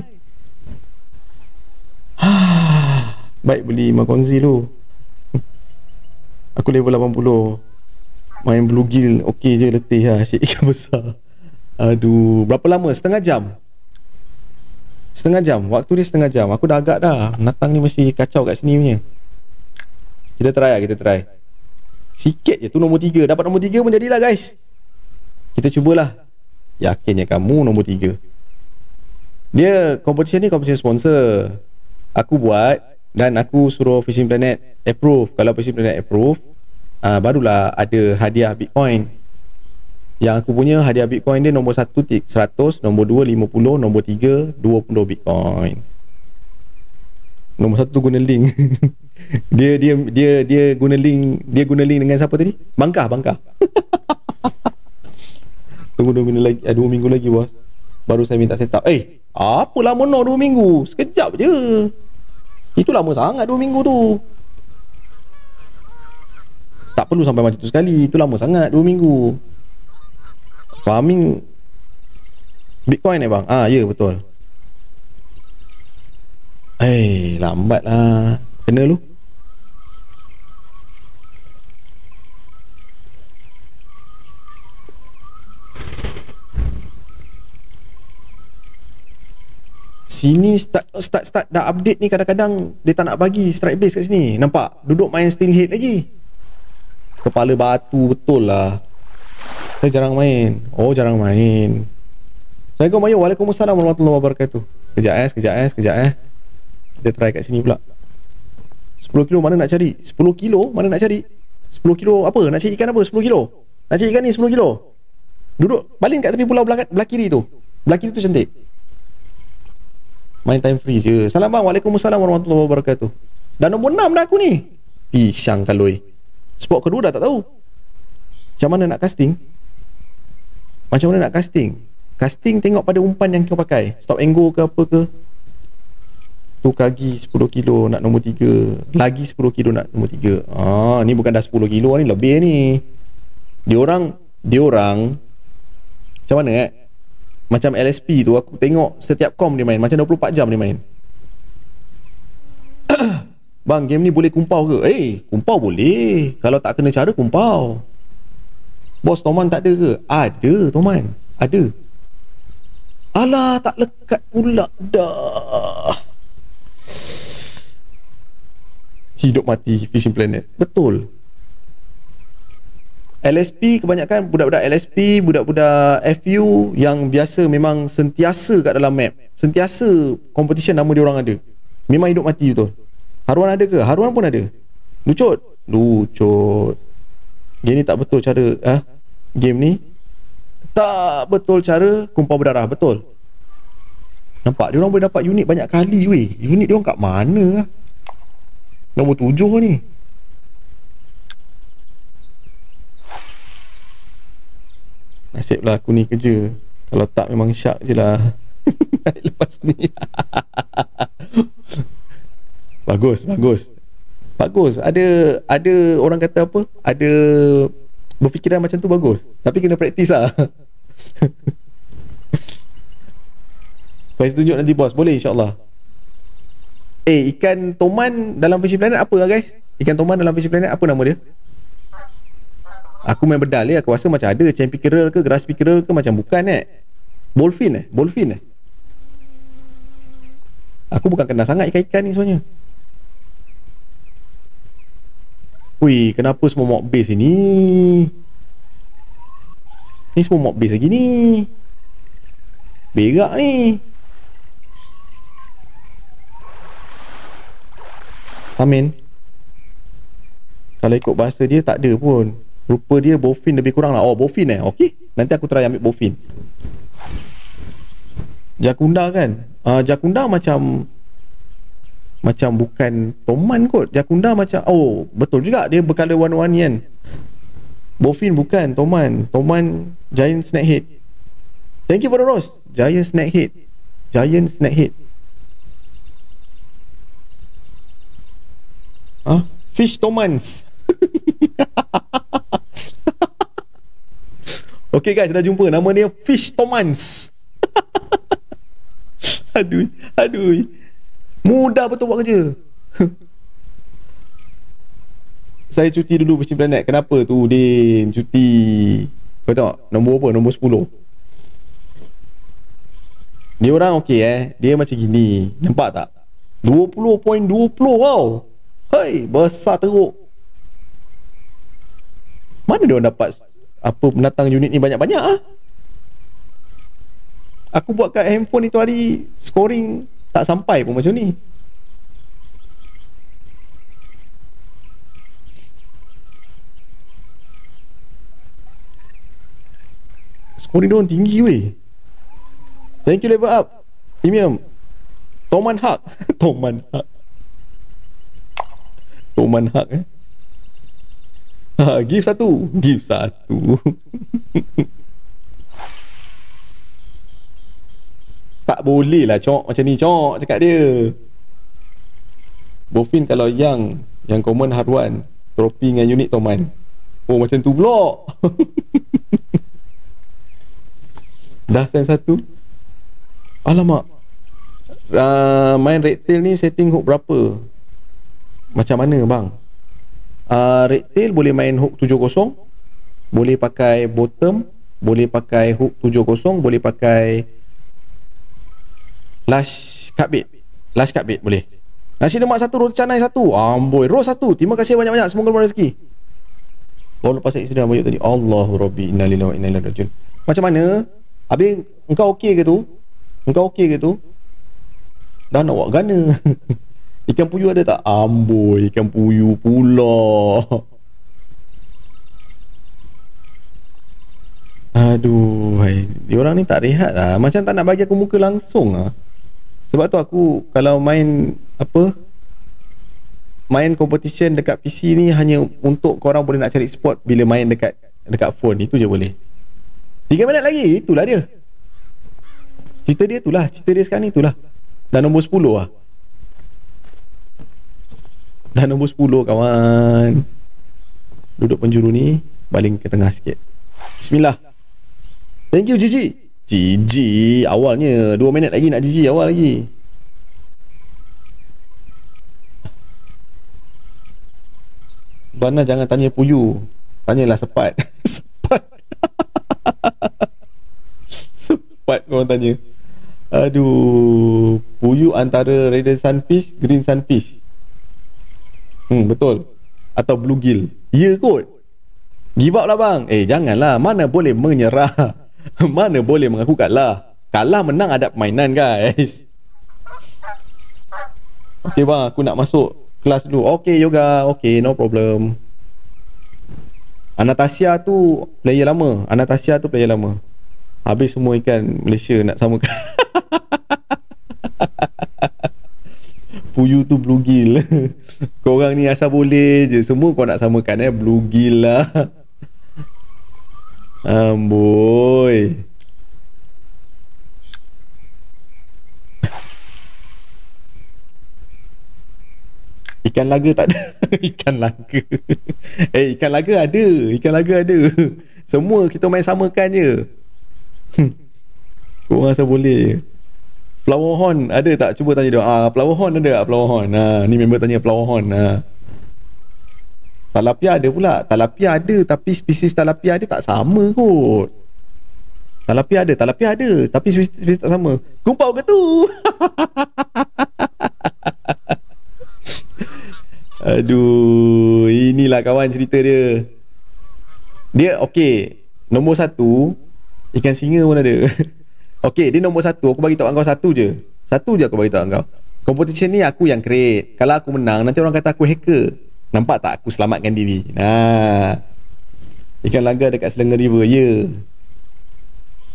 [SIGHS] Baik beli Makonzi tu. Aku level 80. Main Blue Gill okey je letih lah asyik ikan besar. Aduh, berapa lama? Setengah jam. Setengah jam. Waktu dia setengah jam. Aku dah agak dah. Natang ni mesti kacau kat sini punya. Kita try lah, kita try. Sikit je tu nombor 3. Dapat nombor 3 pun jadilah guys. Kita cubalah yakinnya kamu nombor tiga dia competition ni competition sponsor aku buat dan aku suruh Fishing Planet approve kalau Fishing Planet approve uh, barulah ada hadiah Bitcoin yang aku punya hadiah Bitcoin dia nombor 1 100 nombor 2 50 nombor 3 20 Bitcoin. Nombor 1 guna link. [LAUGHS] Dia dia dia dia guna link dia guna link dengan siapa tadi? Bangkah bangkah. [LAUGHS] Tunggu dua minggu lagi eh, Dua minggu lagi bos. Baru saya minta setup. Eh Apa lama no dua minggu? Sekejap je. Itu lama sangat dua minggu tu. Tak perlu sampai macam tu sekali. Itu lama sangat dua minggu Farming Bitcoin eh bang Ah ya betul Eh lambat lah Kena lu Sini start start start dah update ni kadang-kadang dia tak nak bagi strike base kat sini. Nampak? Duduk main steel head lagi. Kepala batu betul lah. Saya jarang main. Oh, jarang main. Assalamualaikum. Waalaikumsalam warahmatullahi wabarakatuh. Sekejap eh, sekejap eh, sekejap eh. Kita try kat sini pula. 10 kilo mana nak cari? 10 kilo mana nak cari? 10 kilo apa? Nak cari ikan apa? 10 kilo. Nak cari ikan ni 10 kilo. Duduk baling kat tepi pulau belah, belah kiri tu. Belah kiri tu cantik. Main time free je Salam bang Waalaikumsalam warahmatullahi wabarakatuh Dah nombor 6 dah aku ni Pisang kaloi Spot kedua dah tak tahu Macam mana nak casting Macam mana nak casting? Casting tengok pada umpan yang kau pakai. Stop and go ke apa ke? Tu kagi 10 kilo nak nombor 3 Lagi 10 kilo nak nombor 3 Ah, Ni bukan dah 10 kilo ni lebih ni. Dia orang Dia orang Macam mana eh? Macam LSP tu aku tengok setiap kom dia main. Macam 24 jam dia main. [COUGHS] Bang game ni boleh kumpau ke? Eh kumpau boleh. Kalau tak kena cara kumpau bos Toman tak ada ke ada Toman ada alah tak lekat pula dah hidup mati fishing planet betul LSP kebanyakan budak-budak LSP, budak-budak FU yang biasa memang sentiasa kat dalam map. Sentiasa competition nama dia orang ada. Memang hidup mati betul. Haruan ada ke? Haruan pun ada. Lucut. Lucut. Game ni tak betul cara ah game ni. Tak betul cara kumpul berdarah betul. Nampak dia orang boleh dapat unit banyak kali weh. Unit dia orang kat mana? Nombor tujuh ni. Nasiblah aku ni kerja Kalau tak memang syak je lah [LAUGHS] Lepas ni [LAUGHS] Bagus Bagus Bagus Ada Ada orang kata apa Ada Berfikiran macam tu bagus Tapi kena praktis lah Saya tunjuk nanti bos Boleh insyaAllah Eh ikan toman Dalam fishing planet apa lah guys Ikan toman dalam fishing planet Apa nama dia Aku main bedal ni aku rasa macam ada champion pickerel ke grass pickerel ke macam bukan eh. Bolfin eh? Bolfin eh? Aku bukan kenal sangat ikan-ikan ni sebenarnya. Wih, kenapa semua mob base ini? Ni semua mob base lagi ni. Berak ni. Amin. Kalau ikut bahasa dia tak ada pun. Rupa dia bofin lebih kurang lah. Oh, bofin eh? Okey. Nanti aku try ambil bofin. Jakunda kan? uh, Jakunda macam macam bukan Toman kot. Jakunda macam oh betul juga dia berkala warna-warni kan Bofin bukan Toman. Toman Giant Snakehead. Thank you for the rose. Giant Snakehead. Giant Snakehead. Huh? Fish Tomans. [LAUGHS] Okay guys dah jumpa. Nama dia Fish Tomans. [LAUGHS] Aduh, aduh. Mudah betul buat kerja. [LAUGHS] Saya cuti dulu Bersih Planet. Kenapa tu, Din? Cuti. Kau tengok, nombor apa? Nombor 10. Dia orang okey eh. Dia macam gini. Nampak tak? 20.20 wow. Hei, besar teruk. Mana dia orang dapat apa penatang unit ni banyak-banyak ah? Aku buat kat handphone itu hari scoring tak sampai pun macam ni. Scoring dia orang tinggi weh. Thank you level up. Premium. Toman Hak. [LAUGHS] Toman Hak. Toman Hak eh. Ha, give satu. Give satu. [LAUGHS] tak boleh lah cok macam ni cok cakap dia. Bofin kalau yang yang common haruan tropi dengan unit Toman. Oh macam tu pula. [LAUGHS] Dah sen satu. Alamak. Uh, main red tail ni setting hook berapa? Macam mana bang? Uh, red tail boleh main hook 70 boleh pakai bottom boleh pakai hook 70 boleh pakai Bait Last cut bait boleh. Nasi lemak satu Roti canai satu. Amboi Roll satu. Terima kasih banyak-banyak. Semoga berapa rezeki. Baru lepas saya sedang bajuk tadi. Allahu Rabbi Innalillah wa innalillah rajun Macam mana? Habis Engkau okey ke tu? Engkau okey ke tu? Dah nak buat gana. [LAUGHS] Ikan puyuh ada tak? Amboi Ikan puyuh pula. [LAUGHS] Aduh, hai. Dia orang ni tak rehat lah. Macam tak nak bagi aku muka langsung lah. Sebab tu aku kalau main apa main competition dekat PC ni hanya untuk korang boleh nak cari spot bila main dekat dekat phone itu je boleh. 3 minit lagi itulah dia. Cerita dia itulah, cerita dia sekarang ni itulah. Dan nombor 10 lah. Dan nombor 10 kawan. Duduk penjuru ni baling ke tengah sikit. Bismillah. Thank you Gigi. GG awalnya 2 minit lagi nak GG awal lagi. Bana jangan tanya Puyu. Tanyalah sepat. [LAUGHS] Sepat. [LAUGHS] Sepat korang tanya. Aduh Puyu antara Red Sunfish Green Sunfish. Hmm betul. Atau Bluegill Ya kot. Give up lah bang. Eh janganlah. Mana boleh menyerah [LAUGHS] Mana boleh mengaku kalah Kalah menang ada permainan guys. Okay bang aku nak masuk kelas dulu. Okay yoga. Okay no problem. Anastasia tu player lama. Anastasia tu player lama. Habis semua ikan Malaysia nak samakan. [LAUGHS] Puyu tu bluegill [LAUGHS] Korang ni asal boleh je. Semua kau nak samakan eh? Bluegill lah Amboi. Ikan laga tak ada. [LAUGHS] ikan laga. eh, ikan laga ada. Ikan laga ada. Semua kita main samakan je. [LAUGHS] Kau rasa boleh. Flower horn ada tak? Cuba tanya dia. Ah, flower horn ada tak? Flower horn. Ah, ni member tanya flower horn. Ah. Talapia ada pula. Talapia ada tapi spesies talapia dia tak sama kot. Talapi ada, talapi ada. Tapi spesies, spesies tak sama. Kumpau ke tu? [LAUGHS] Aduh, inilah kawan cerita dia. Dia okey. Nombor satu, ikan singa pun ada. [LAUGHS] okey, dia nombor satu. Aku bagi tahu kau satu je. Satu je aku bagi tahu kau. Competition ni aku yang create. Kalau aku menang, nanti orang kata aku hacker. Nampak tak aku selamatkan diri? Nah. Ikan laga dekat Selangor River. Ya. Yeah.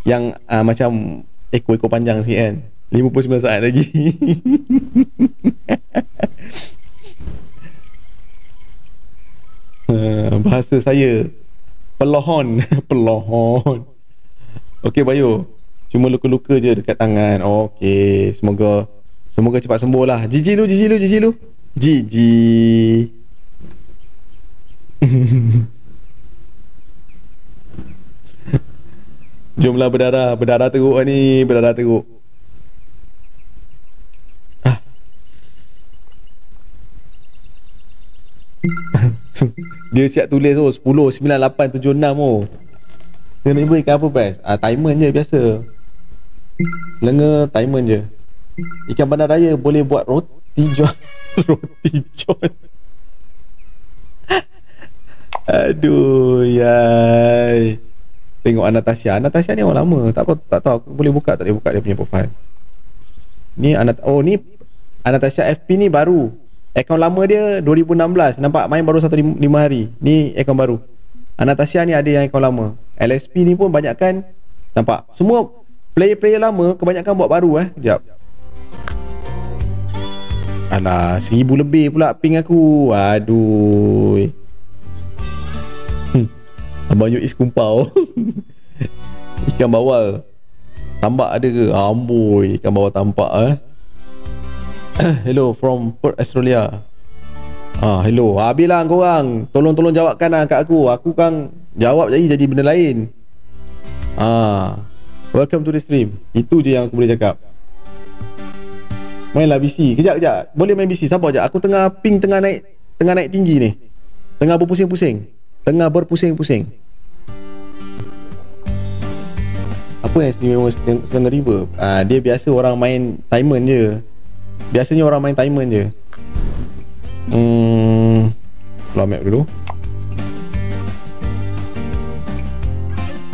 Yang uh, macam ekor-ekor panjang sikit kan. 59 saat lagi. Uh, [LAUGHS] bahasa saya pelohon [LAUGHS] pelohon okey bayu cuma luka-luka je dekat tangan okey semoga semoga cepat sembuh lah jiji lu jiji lu jiji lu jiji [LAUGHS] jomlah berdarah berdarah teruk ni berdarah teruk ah. [LAUGHS] Dia siap tulis tu 10, 9, 8, 7, 6 oh. Kena ibu ikan apa best? Ah, timer je biasa Lenga timer je Ikan bandar raya boleh buat roti john [LAUGHS] Roti john Aduh yai. Tengok Anastasia. Anastasia ni orang lama. Tak apa tak tahu. Aku boleh buka tak? Boleh buka dia punya profile. Ni Anat Oh ni Anastasia FP ni baru. Akaun lama dia 2016 Nampak main baru 1 5 hari. Ni akaun baru. Anastasia ni ada yang akaun lama. LSP ni pun banyak kan Nampak? Semua player-player lama Kebanyakan buat baru eh. Sekejap Alah Seribu lebih pula ping aku. Aduh. Abang Yuis kumpau [LAUGHS] Ikan bawal Tambak ada ke Amboi Ikan bawal tampak eh [COUGHS] hello from Port Australia. Ah, hello. Ah, habislah korang. Tolong-tolong jawabkan lah kat aku. Aku kan jawab jadi jadi benda lain. Ah. Welcome to the stream. Itu je yang aku boleh cakap. Mainlah BC. Kejap kejap. Boleh main BC. Sabar je. Aku tengah ping tengah naik tengah naik tinggi ni. Tengah berpusing-pusing. Tengah berpusing-pusing. Apa yang istimewa Selangor River? Ah, dia biasa orang main timer je. Biasanya orang main timer je. Hmm Keluar map dulu.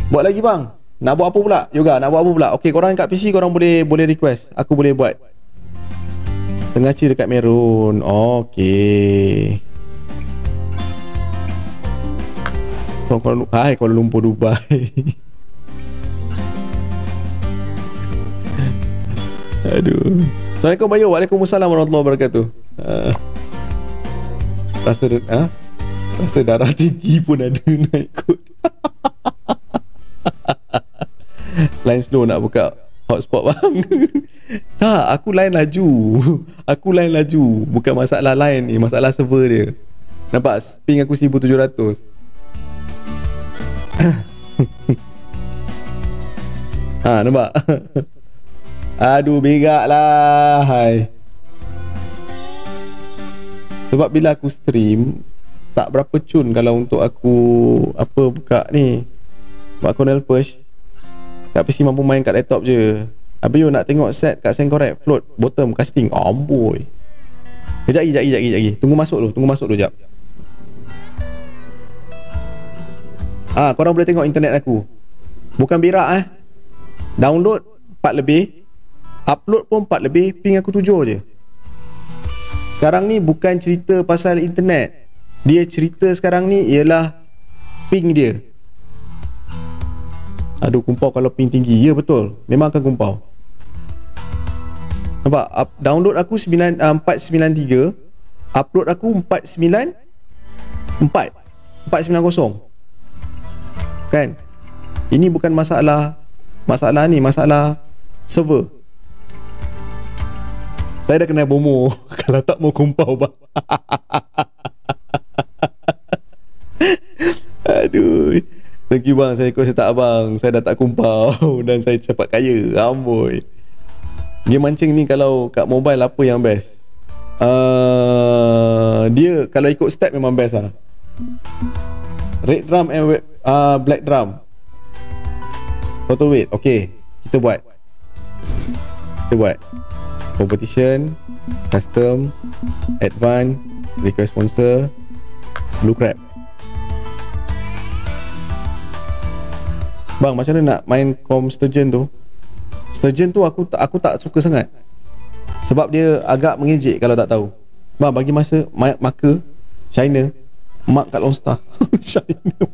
Buat lagi bang? Nak buat apa pula? Yoga nak buat apa pula? Okay korang kat PC korang boleh Boleh request. Aku boleh buat. Tengah ciri dekat Merun Okay Hai Kuala Lumpur Dubai. Aduh. Assalamualaikum Bayu. Waalaikumsalam warahmatullahi wabarakatuh. Uh, Rasa ha? Rasa darah tinggi pun ada [LAUGHS] naik kot Line slow nak buka hotspot bang. [LAUGHS] Tak aku line laju. Aku line laju. Bukan masalah line ni Masalah server dia. Nampak? Ping aku 1700 Ha nampak? Aduh berak lah Hai. Sebab bila aku stream Tak berapa cun Kalau untuk aku Apa buka ni. Buat Cornell Push Kat PC mampu main kat laptop je. Habis you nak tengok set kat Send Correct Float bottom casting. Amboi. Kejap lagi, kejap lagi, kejap lagi. Tunggu masuk dulu Tunggu masuk dulu, jap Ah, korang boleh tengok internet aku. Bukan berak eh. Download 4 lebih upload pun 4 lebih ping aku 7 je. Sekarang ni bukan cerita pasal internet. Dia cerita sekarang ni ialah ping dia. Aduh kumpau kalau ping tinggi. Ya betul. Memang akan kumpau nampak? Up, download aku 9, uh, 493 upload aku 49 4 490 kan? Ini bukan masalah masalah ni masalah server. Saya dah kena bomo [LAUGHS] Kalau tak mau kumpau bang. [LAUGHS] Aduh. Thank you bang. Saya ikut setak abang. Saya dah tak kumpau [LAUGHS] Dan saya cepat kaya. Amboi. Game mancing ni Kalau kat mobile Apa yang best? Uh, Dia Kalau ikut step Memang best lah. Red drum and uh, black drum. Total weight okay. Kita buat. Kita buat. Competition custom advance request sponsor blue crab. Bang macam mana nak main com sturgeon tu? Sturgeon tu aku aku tak suka sangat. Sebab dia agak mengejek kalau tak tahu. Bang bagi masa maka China mak kat Lone [LAUGHS] Star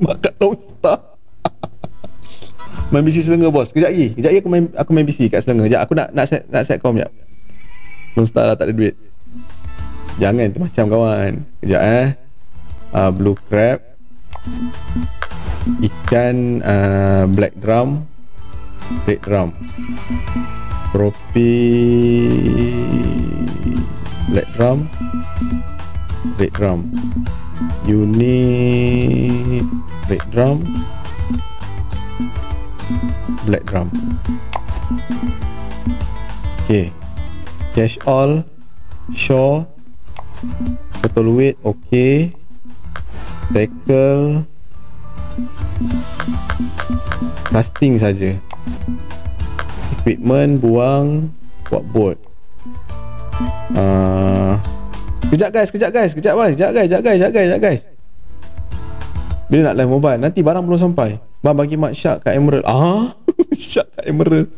mak kat Lone Star main BC Selangor bos. Kejap lagi. Kejap lagi aku main aku main BC kat Selangor. Kejap aku nak nak set nak set com jap Lone Star lah tak ada duit. Jangan tu macam kawan. Kejap eh. Uh, blue crab. Ikan uh, black drum. Red drum. Propi black drum. Red drum unit red drum black drum. Okay. Cash all shaw total weight okay. Tackle. Casting saja. Equipment buang buat boat uh, Sekejap guys, sekejap guys, sekejap guys, sekejap guys, sekejap guys, sekejap guys, sekejap guys. Bila nak live mobile, nanti barang belum sampai. Bang bagi mak syak kat Emerald. Ah, [LAUGHS] syak kat Emerald.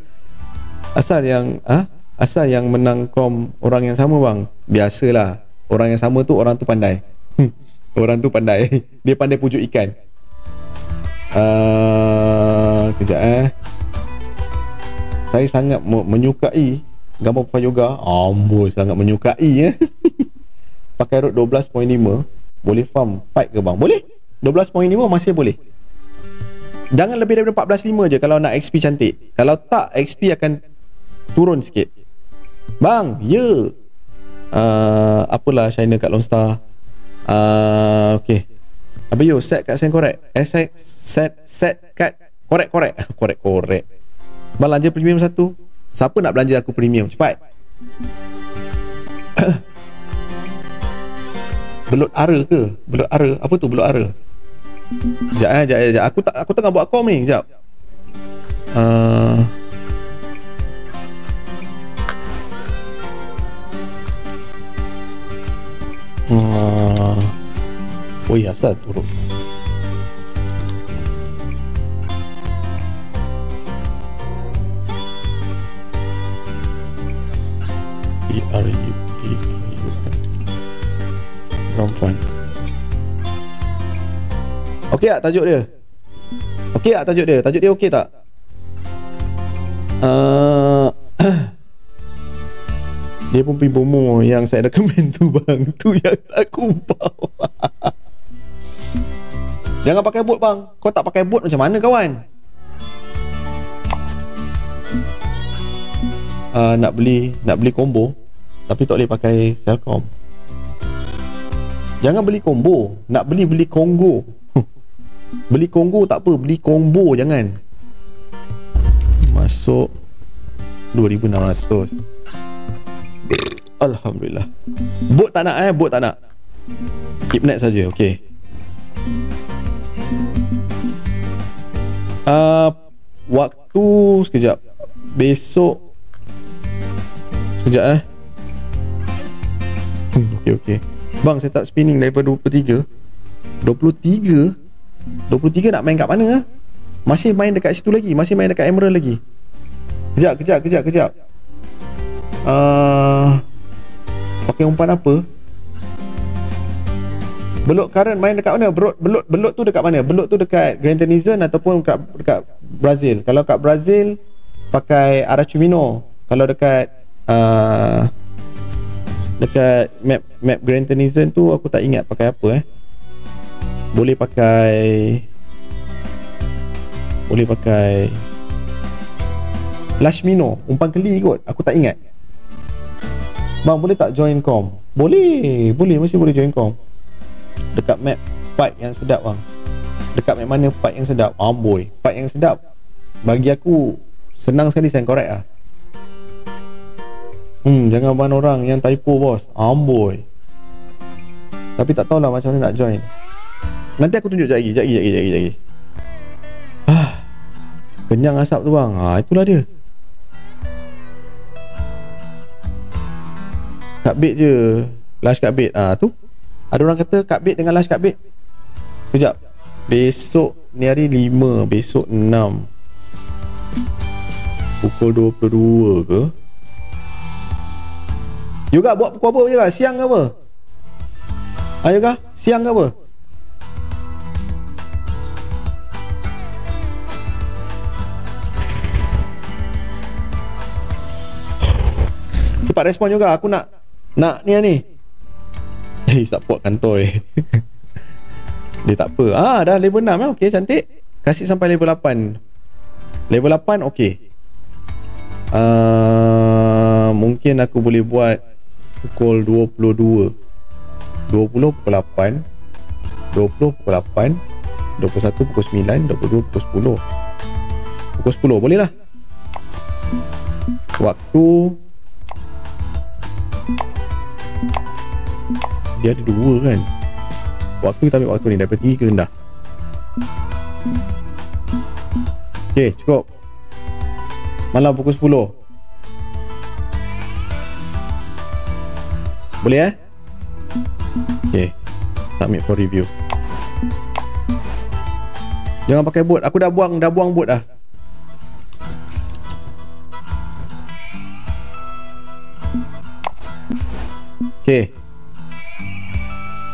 Asal yang ah, asal yang menang kom orang yang sama bang. Biasalah. Orang yang sama tu orang tu pandai. orang tu pandai. [LAUGHS] Dia pandai pujuk ikan. Uh, kejap eh. Saya sangat menyukai gambar profile yoga. Amboi, sangat menyukai eh. [LAUGHS] pakai road 12.5 boleh farm pipe ke bang? Boleh. 12.5 masih boleh. Jangan lebih daripada 14.5 je kalau nak XP cantik. Kalau tak XP akan turun sikit. Bang, ya. Yeah. Uh, apalah China kat Lone Star. Uh, okay. Apa yo set kat sen korek? Eh set set set kat korek korek. korek korek. Belanja premium satu. Siapa nak belanja aku premium? Cepat. [CLEARS THROAT] belut ara ke belut ara apa tu belut ara Sekejap eh, sekejap, sekejap. Aku tak aku tengah buat kom ni, sekejap. Uh, uh, oh ya, asal turun. R U E from front Okey tak tajuk dia? Okey tak tajuk dia? Tajuk dia okey tak? Uh, [CLEARS THROAT] dia pun pergi bomo yang saya recommend tu bang Tu yang tak kumpau [LAUGHS] Jangan pakai boot bang Kau tak pakai boot macam mana kawan? Uh, nak beli nak beli combo tapi tak boleh pakai Cellcom Jangan beli combo. Nak beli beli Kongo Beli Kongo tak apa Beli combo jangan. Masuk 2600 Alhamdulillah. Bot tak nak eh? Bot tak nak. Keep net saja Okay uh, Waktu Sekejap. Besok Sekejap eh? Hmm, Okay okay Bang saya tak spinning daripada 23 23 23 nak main kat mana ah? Masih main dekat situ lagi Masih main dekat Emerald lagi. Kejap kejap kejap kejap. Uh, Pakai umpan apa? Belot current main dekat mana? Belot, belot, belot tu dekat mana? Belot tu dekat Grand Tennyson ataupun dekat, dekat Brazil? Kalau kat Brazil Pakai Arachumino Kalau dekat uh, dekat map map Grand Tennyson tu aku tak ingat pakai apa eh. Boleh pakai boleh pakai Lashmino. Umpan keli kot aku tak ingat. Bang boleh tak join com? Boleh boleh mesti boleh join com. Dekat map fight yang sedap bang. Dekat map mana fight yang sedap? Amboi. Fight yang sedap. Bagi aku senang sekali saya korek lah Hmm, jangan ban orang yang typo bos. Amboi. Tapi tak tahulah macam mana nak join. Nanti aku tunjuk jap lagi, jap lagi, jap lagi, jap. Ah. kenyang asap tu bang ha itulah dia kat bed je lash kat bed ah tu ada orang kata kat bed dengan lash kat bed sekejap besok ni hari 5 besok 6 pukul 22 ke Yoga buat pukul apa kah? Siang ke apa? Ayo kah? Siang ke apa? Cepat respon juga Aku nak Nak ni ni [LAUGHS] Eh support kantor eh [LAUGHS] Dia tak apa Ah dah level 6 eh Okay cantik Kasih sampai level 8 Level 8 okay uh, Mungkin aku boleh buat pukul 22 20 pukul 8 20 pukul 8 21 pukul 9 22 pukul 10 pukul 10 boleh lah waktu. Dia ada dua kan? Waktu kita ambil waktu ni daripada tinggi ke rendah? Ok cukup. Malam pukul 10 Boleh eh? Okay Submit for review Jangan pakai bot Aku dah buang Dah buang bot dah Okay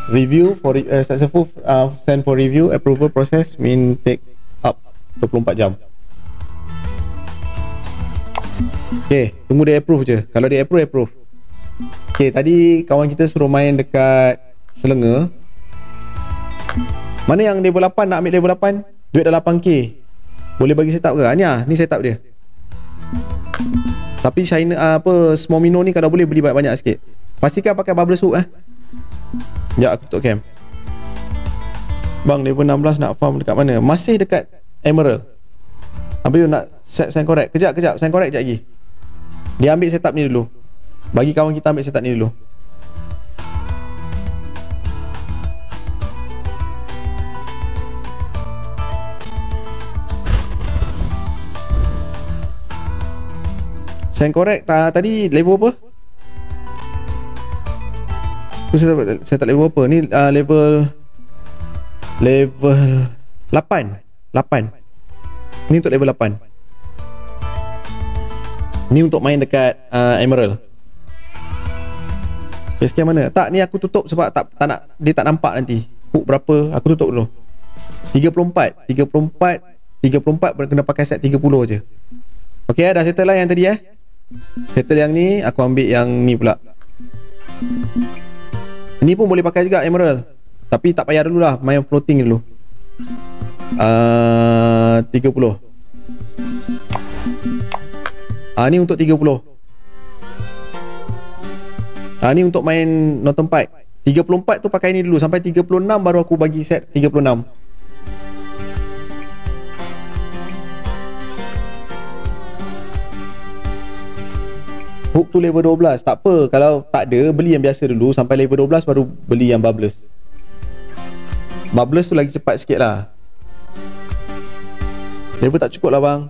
Review for uh, successful uh, send for review approval process mean take up 24 jam. Okay, tunggu dia approve je. Kalau dia approve, approve. Okay, tadi kawan kita suruh main dekat Selenge. Mana yang level 8 nak ambil level 8? Duit dah 8k. Boleh bagi setup ke? Ni ah, ni setup dia. Tapi China uh, apa small mino ni kalau boleh beli banyak-banyak sikit. Pastikan pakai bubble hook eh. Ya aku tutup cam. Bang level 16 nak farm dekat mana? Masih dekat Emerald. Habis nak set sign correct. Kejap kejap sign correct jap lagi. Dia ambil setup ni dulu. Bagi kawan kita ambil setup ni dulu. Sign correct. Ta, Tadi level apa? Tu saya, saya tak level apa. Ni uh, level Level 8 8 Ni untuk level 8 Ni untuk main dekat uh, Emerald Facecam mana? Tak ni aku tutup sebab tak tak nak dia tak nampak nanti. Hook berapa? Aku tutup dulu. 34, 34, 34 kena pakai set 30 je. Okey dah settle lah yang tadi eh. Settle yang ni, aku ambil yang ni pula. Ni pun boleh pakai juga emerald. Tapi tak payah dulu lah main floating dulu. Uh, 30. Ah ni untuk 30. Ha, ni untuk main Northern Pike. 34 tu pakai ni dulu. Sampai 36 baru aku bagi set 36 Hook tu level 12 Tak apa Kalau tak ada Beli yang biasa dulu. Sampai level 12 Baru beli yang Bubbles. Bubbles tu lagi cepat sikit lah. Level tak cukup lah bang.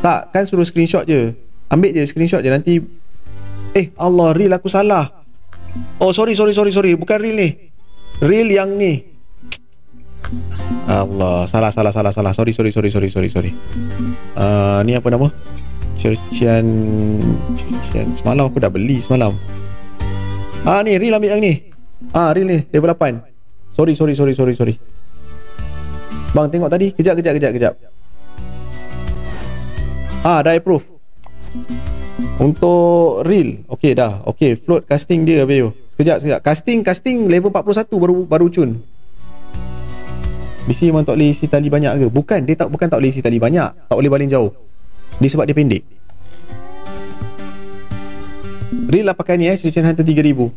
Tak Kan suruh screenshot je. Ambil je screenshot je. Nanti Eh Allah real aku salah. Oh sorry sorry sorry sorry. Bukan real ni. Real yang ni. Allah Salah salah salah salah. Sorry sorry sorry sorry sorry sorry. Uh, Ni apa nama? Cercian Cercian. Semalam aku dah beli semalam. Ah ni real ambil yang ni. Ah real ni level 8 Sorry sorry sorry sorry sorry. Bang tengok tadi. Kejap kejap kejap kejap. Ah dah approve untuk real Okey dah. Okey float casting dia Abiyo Sekejap sekejap. Casting casting level 41 baru baru cun. BC memang tak boleh isi tali banyak ke? Bukan. Dia tak bukan tak boleh isi tali banyak. Tak boleh baling jauh. Dia sebab dia pendek. Real lah pakai ni eh. Cerita Hunter 3000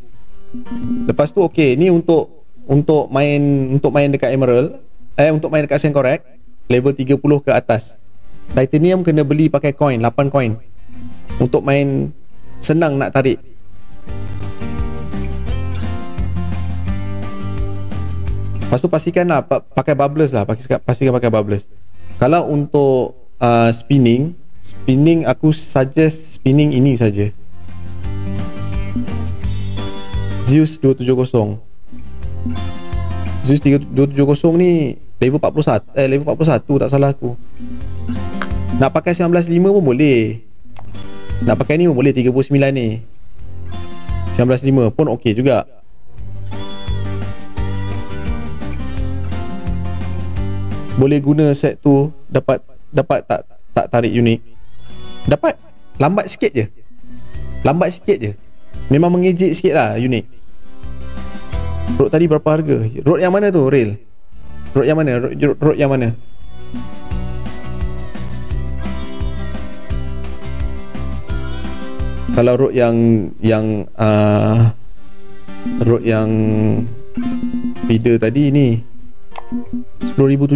Lepas tu okey. Ni untuk Untuk main Untuk main dekat Emerald. Eh untuk main dekat Senkorek Level 30 ke atas. Titanium kena beli pakai coin 8 coin untuk main senang nak tarik. Lepas tu pastikan lah Pakai bubbles lah. Pastikan pakai bubbles. Kalau untuk uh, spinning spinning aku suggest spinning ini saja. Zeus 270 Zeus 270 ni level 41 eh level 41 tak salah aku. Nak pakai 19.5 pun boleh nak pakai ni pun boleh 39 ni 19.5 pun okey juga boleh guna set tu dapat dapat tak tak tarik unik dapat lambat sikit je lambat sikit je memang mengejek sikit lah unik Road tadi berapa harga? Road yang mana tu? Rail? Road yang mana? Road, road yang mana? Kalau road yang yang uh, road yang feeder tadi ni 10007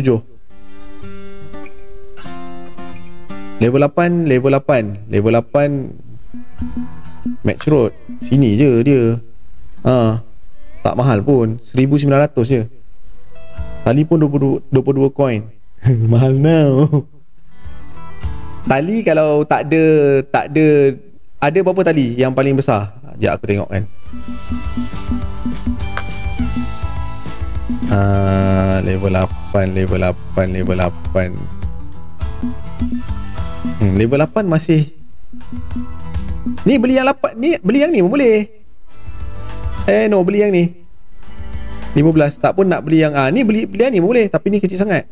Level 8 Level 8 Level 8 Match Road. Sini je dia. Ha tak mahal pun. 1900 je. Tali pun 22, 22 coin Mahal now. Tali kalau tak ada Tak ada Ada berapa tali yang paling besar? Sekejap aku tengok kan. Uh, Level 8 Level 8 Level 8 hmm, Level 8 masih. Ni beli yang 8 Ni beli yang ni pun boleh. Eh no beli yang ni. 15 Tak pun nak beli yang ah Ni beli, beli yang ni boleh Tapi ni kecil sangat.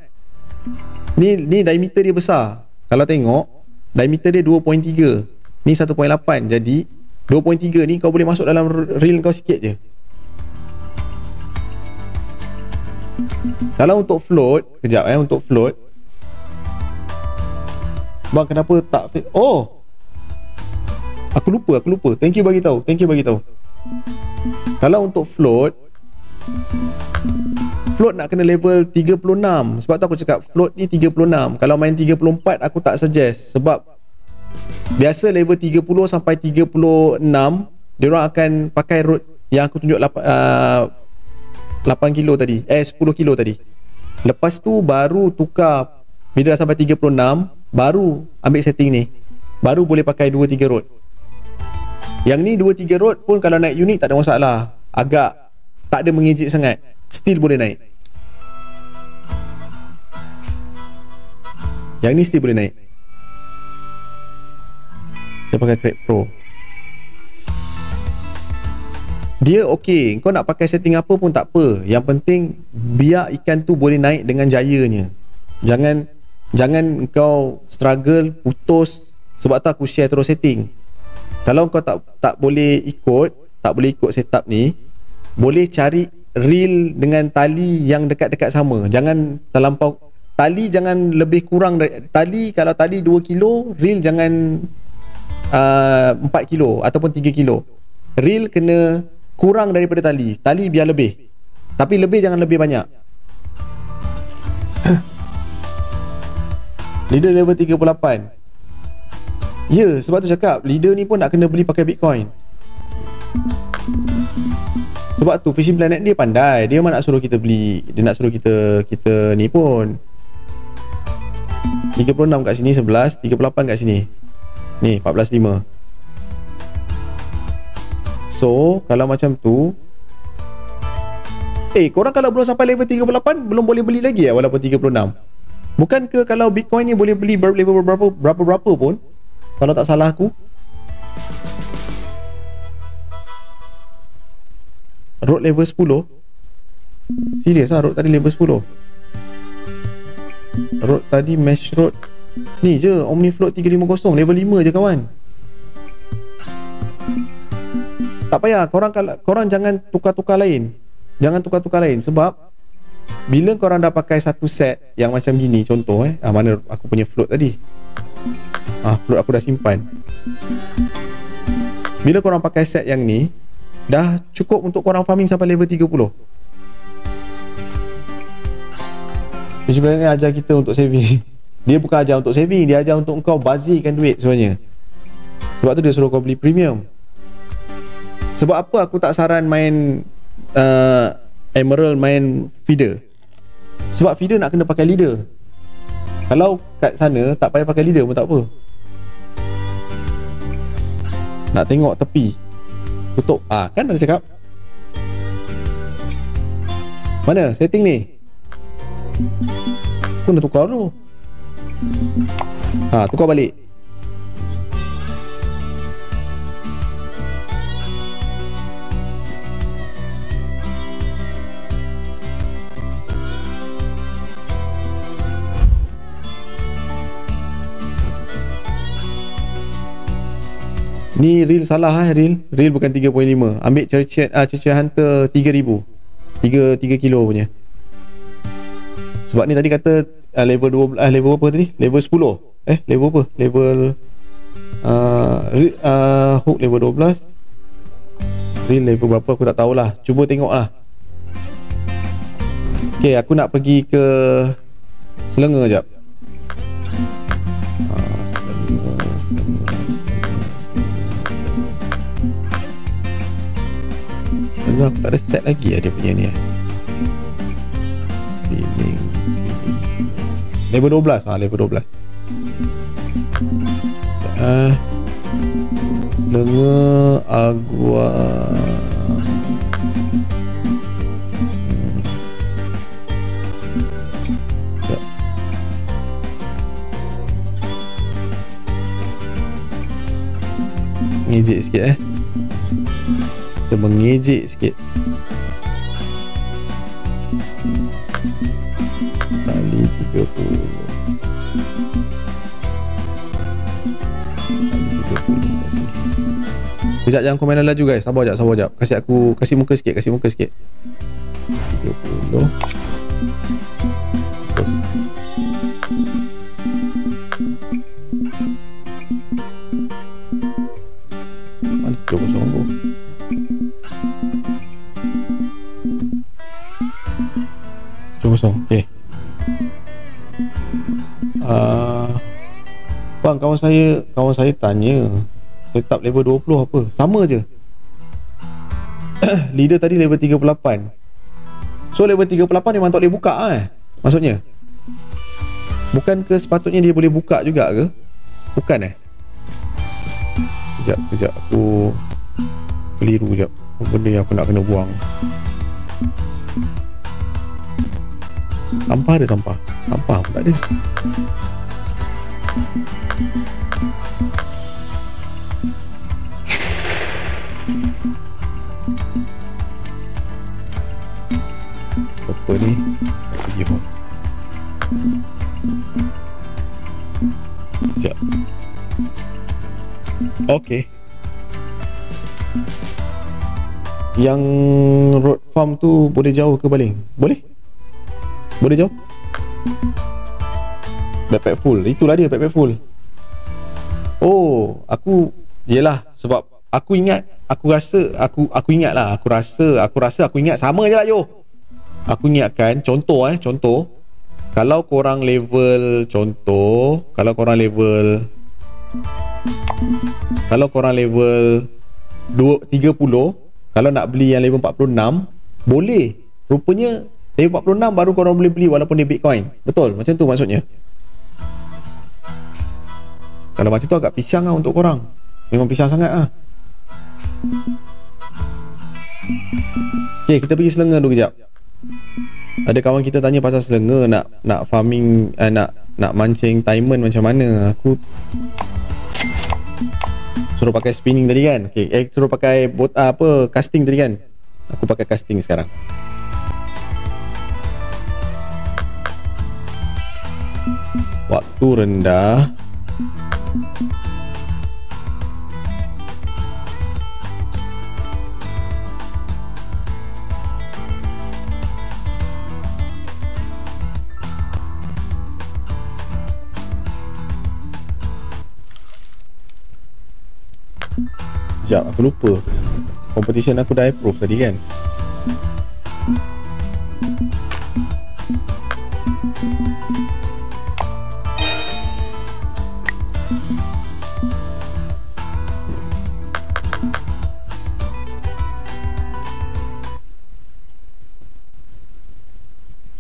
Ni ni diameter dia besar. Kalau tengok Diameter dia 2.3 Ni 1.8 Jadi 2.3 ni kau boleh masuk dalam reel kau sikit je. Kalau untuk float Kejap eh Untuk float. Bang kenapa tak fit Oh! Aku lupa Aku lupa. Thank you bagi tahu Thank you bagi tahu. Kalau untuk float Float nak kena level 36 Sebab tu aku cakap float ni 36 Kalau main 34 aku tak suggest. Sebab Biasa level 30 sampai 36 Diorang akan pakai road Yang aku tunjuk 8, uh, 8 kilo tadi. Eh 10 kilo tadi. Lepas tu baru tukar Bila dah sampai 36 Baru ambil setting ni. Baru boleh pakai 2-3 road. Yang ni 2-3 road pun kalau naik unit tak ada masalah. Agak tak ada mengejek sangat. Still boleh naik. Yang ni still boleh naik Saya pakai Crack Pro. Dia okey. Kau nak pakai setting apa pun tak apa. Yang penting Biar ikan tu boleh naik dengan jayanya. Jangan Jangan kau struggle Putus Sebab tu aku share terus setting. Kalau kau tak tak boleh ikut tak boleh ikut setup ni boleh cari reel dengan tali yang dekat-dekat sama. Jangan terlampau tali jangan lebih kurang tali kalau tali 2 kilo reel jangan uh, 4 kilo ataupun 3 kilo reel kena kurang daripada tali tali biar lebih tapi lebih jangan lebih banyak [COUGHS] leader level 38 Ya, yeah, sebab tu cakap leader ni pun nak kena beli pakai Bitcoin. Sebab tu Fishing Planet dia pandai. Dia memang nak suruh kita beli. Dia nak suruh kita kita ni pun. 36 kat sini 11, 38 kat sini. Ni 14.5. So, kalau macam tu Eh, korang kalau belum sampai level 38 belum boleh beli lagi ya walaupun 36. Bukan ke kalau Bitcoin ni boleh beli level berapa berapa berapa pun kalau tak salah aku Road level 10 Serius lah road tadi level 10 Road tadi mesh road Ni je Omni Float 350 Level 5 je kawan Tak payah Korang, korang jangan tukar-tukar lain Jangan tukar-tukar lain Sebab Bila korang dah pakai satu set Yang macam gini Contoh eh ah, Mana aku punya float tadi Ah, float aku dah simpan. Bila korang pakai set yang ni, dah cukup untuk korang farming sampai level 30. Dia sebenarnya ajar kita untuk saving. [LAUGHS] Dia bukan ajar untuk saving, dia ajar untuk kau bazirkan duit sebenarnya. Sebab tu dia suruh kau beli premium. Sebab apa aku tak saran main uh, Emerald main feeder? Sebab feeder nak kena pakai leader. Kalau kat sana tak payah pakai leader pun tak apa. Nak tengok tepi. Tutup. Ah, kan ada cakap. Mana setting ni? Aku nak tukar tu. Ha, tukar balik. Ni real salah eh real. Real bukan 3.5. Ambil Churchill ah Churchill Hunter 3000. 3 3 kilo punya. Sebab ni tadi kata uh, level 12 uh, level apa tadi? Level 10. Eh level apa? Level uh, uh, hook level 12. Real level berapa aku tak tahulah. Cuba tengoklah. Okay, aku nak pergi ke Selenge jap. Sebenarnya aku tak ada set lagi ya dia punya ni eh. Level 12 ah, level 12. Eh. Selenge Agua. Ngejek sikit eh. Kita mengejek sikit 30 Sekejap jangan komen laju guys. Sabar jap, sabar jap Kasih aku, kasih muka sikit, kasih muka sikit. 30 Terus Mana 30 kosong okay. Uh, bang kawan saya kawan saya tanya setup level 20 apa? Sama je. [COUGHS] Leader tadi level 38 so level 38 memang tak boleh buka eh? Maksudnya? Bukan ke sepatutnya dia boleh buka juga ke? Bukan eh? Sekejap sekejap. Aku keliru sekejap. Benda yang aku nak kena buang Sampah ada sampah. Sampah pun tak ada. Apa ni? Pergi home. Sekejap. Okay Yang road farm tu boleh jauh ke baling? Boleh? Boleh jauh Backpack full. Itulah dia backpack full. Oh Aku Yelah Sebab Aku ingat Aku rasa Aku aku ingat lah Aku rasa Aku rasa aku ingat Sama je lah yo. Aku ingatkan Contoh eh Contoh. Kalau korang level Contoh Kalau korang level Kalau korang level 2, 30 Kalau nak beli yang level 46 Boleh. Rupanya Level 46 baru korang boleh beli walaupun dia Bitcoin. Betul? Macam tu maksudnya. Kalau macam tu agak pisang lah untuk korang. Memang pisang sangat lah. Okay, kita pergi selenga dulu kejap. Ada kawan kita tanya pasal selenga nak nak farming eh, nak nak mancing diamond macam mana. Aku suruh pakai spinning tadi kan. Okay, eh suruh pakai bot apa casting tadi kan. Aku pakai casting sekarang. Waktu rendah. Sekejap aku lupa. Competition aku dah approve tadi kan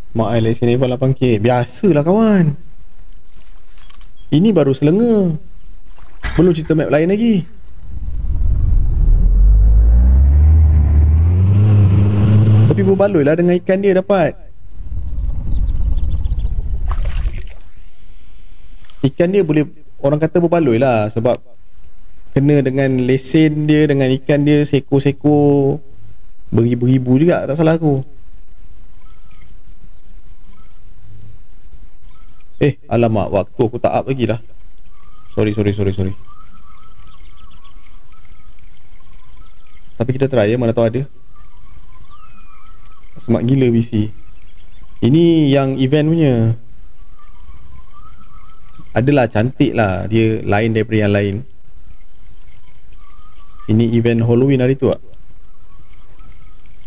Mak I lesen level 8k Biasalah kawan Ini baru selenga. Belum cerita map lain lagi. Tapi berbaloi lah dengan ikan dia dapat. Ikan dia boleh orang kata berbaloi lah sebab kena dengan lesen dia dengan ikan dia seko-seko beribu-ribu juga tak salah aku. Eh, alamak, waktu aku tak up lagi lah. Sorry, sorry, sorry, sorry. Tapi kita try ya, mana tahu ada. Semak gila BC. Ini yang event punya. Adalah cantik lah. Dia lain daripada yang lain. Ini event Halloween hari tu tak?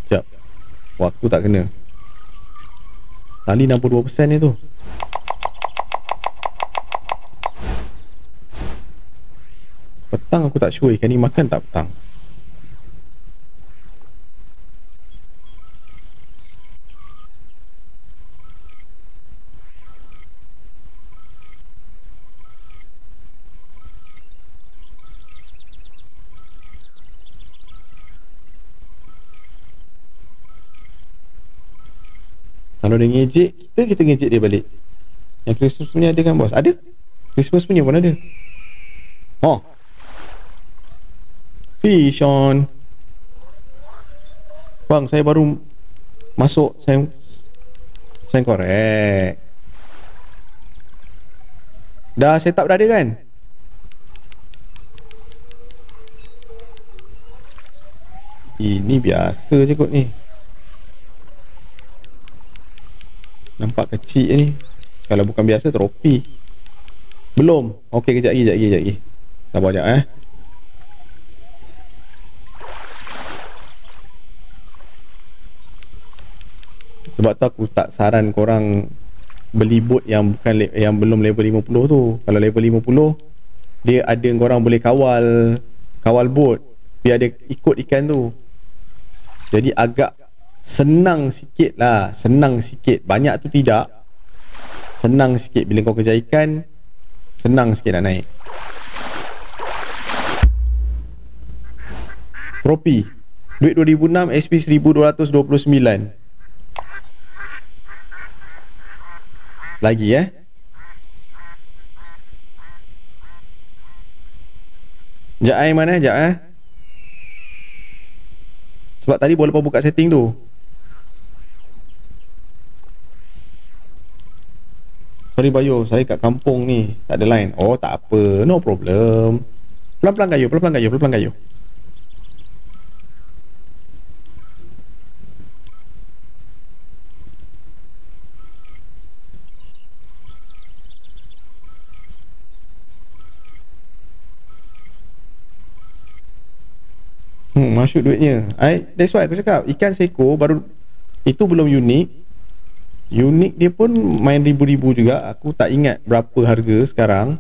Sekejap. Waktu tak kena. Tali 62% ni tu. Petang aku tak sure ikan ni makan tak petang. Kalau dia ngejek Kita kita ngejek dia balik. Yang Christmas punya ada kan bos. Ada? Christmas punya pun ada. Oh Fish on Bang saya baru Masuk Saya Saya korek. Dah set up dah ada kan? Ini biasa je kot ni. Nampak kecil ni. Kalau bukan biasa tropi Belum. Okey kejap lagi kejap lagi kejap lagi. Sabar sekejap eh Sebab tu aku tak saran korang beli boat yang bukan yang belum level 50 tu. Kalau level 50 dia ada korang boleh kawal kawal boat biar dia ikut ikan tu. Jadi agak senang sikit lah. Senang sikit. Banyak tu tidak. Senang sikit bila kau kerja ikan. Senang sikit nak naik. Tropi. Duit 2006 SP 1229 Lagi eh? Sekejap eh mana Sekejap eh? Sebab tadi boleh lepas buka setting tu. Sorry Bayu. Saya kat kampung ni. Tak ada line. Oh tak apa. No problem. Pelan-pelan kayu Pelan-pelan kayu Pelan-pelan kayu Masuk duitnya. I, that's why aku cakap ikan seko baru itu belum unik. Unik dia pun main ribu-ribu juga. Aku tak ingat berapa harga sekarang.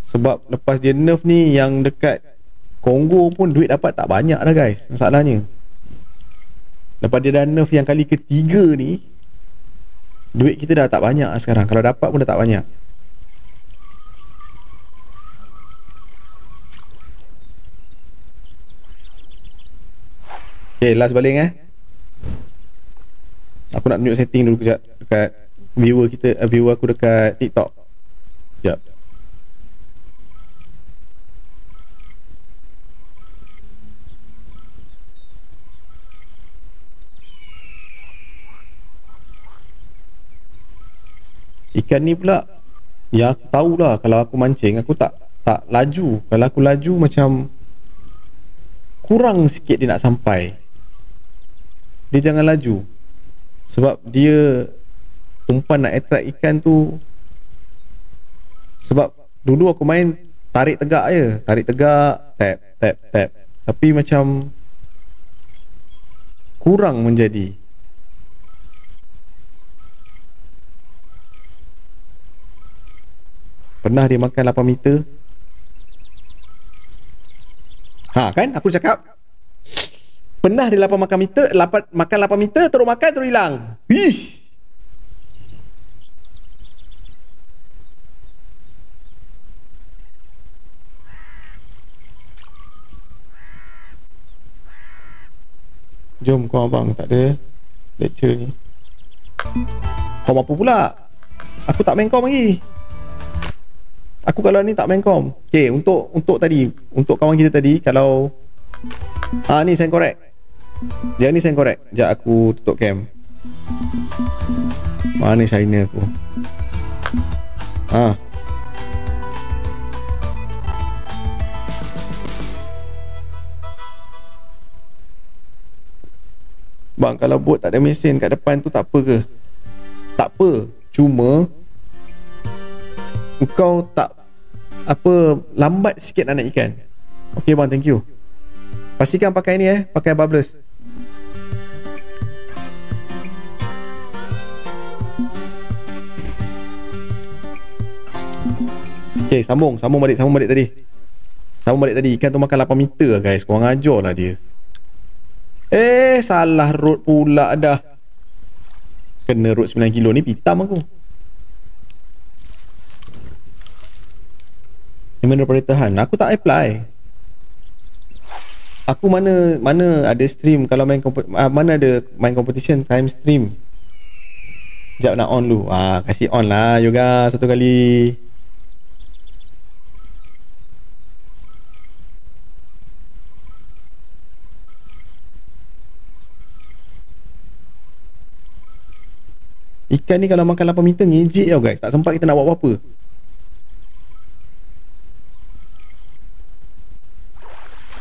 Sebab lepas dia nerf ni yang dekat Kongo pun duit dapat tak banyak dah guys. Masalahnya. Lepas dia dah nerf yang kali ketiga ni duit kita dah tak banyak sekarang. Kalau dapat pun dah tak banyak. Okay, last balik eh. Aku nak tunjuk setting dulu kejap dekat viewer kita, uh, viewer aku dekat TikTok. Kejap. Ikan ni pula yang aku tahulah kalau aku mancing aku tak tak laju. Kalau aku laju macam kurang sikit dia nak sampai dia jangan laju. Sebab dia umpan nak attract ikan tu sebab dulu aku main tarik tegak je. Tarik tegak tap tap tap. Tapi macam kurang menjadi. Pernah dia makan 8 meter? Ha kan? Aku cakap Pernah dia lapar makan meter, lapar, makan lapar meter, terus makan terus hilang. Ish. Jom kau abang tak ada lecture ni. Kau mampu pula. Aku tak main kom lagi. Aku kalau ni tak main kom. Okay, untuk untuk tadi, untuk kawan kita tadi kalau ah ni saya correct. Jangan ni saya korek. Sekejap aku tutup cam. Mana China aku? Ah. Bang kalau bot tak ada mesin kat depan tu tak apa ke? Tak apa. Cuma kau tak apa lambat sikit nak naik ikan. Okey bang, thank you. Pastikan pakai ni eh, pakai bubbles. Okay, sambung, sambung balik, sambung balik tadi. Sambung balik tadi, ikan tu makan 8 meter guys. Korang ajar lah dia. Eh, salah road pula dah. Kena road 9 kilo ni pitam aku. Mana daripada tahan? Aku tak apply. Aku mana mana ada stream kalau main uh, mana ada main competition time stream. Sekejap nak on dulu. Ah, kasih on lah yoga satu kali. Ikan ni kalau makan 8 meter ngejek tau guys. Tak sempat kita nak buat apa-apa.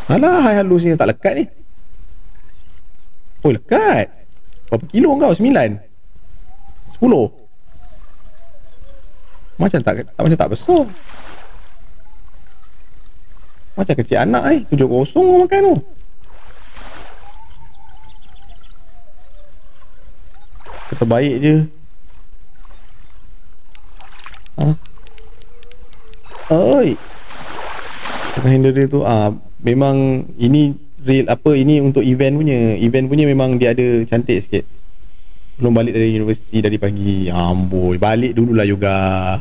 Alah hai halus ni. Tak lekat ni. Oh lekat. Berapa kilo kau? 9 10 Macam tak, tak macam tak besar. Macam kecil anak eh. 7 kosong kau makan tu Terbaik je Ha? Oi. Tengah handle dia tu ah memang ini real apa ini untuk event punya. Event punya memang dia ada cantik sikit. Belum balik dari universiti dari pagi. Amboi, balik dululah yoga.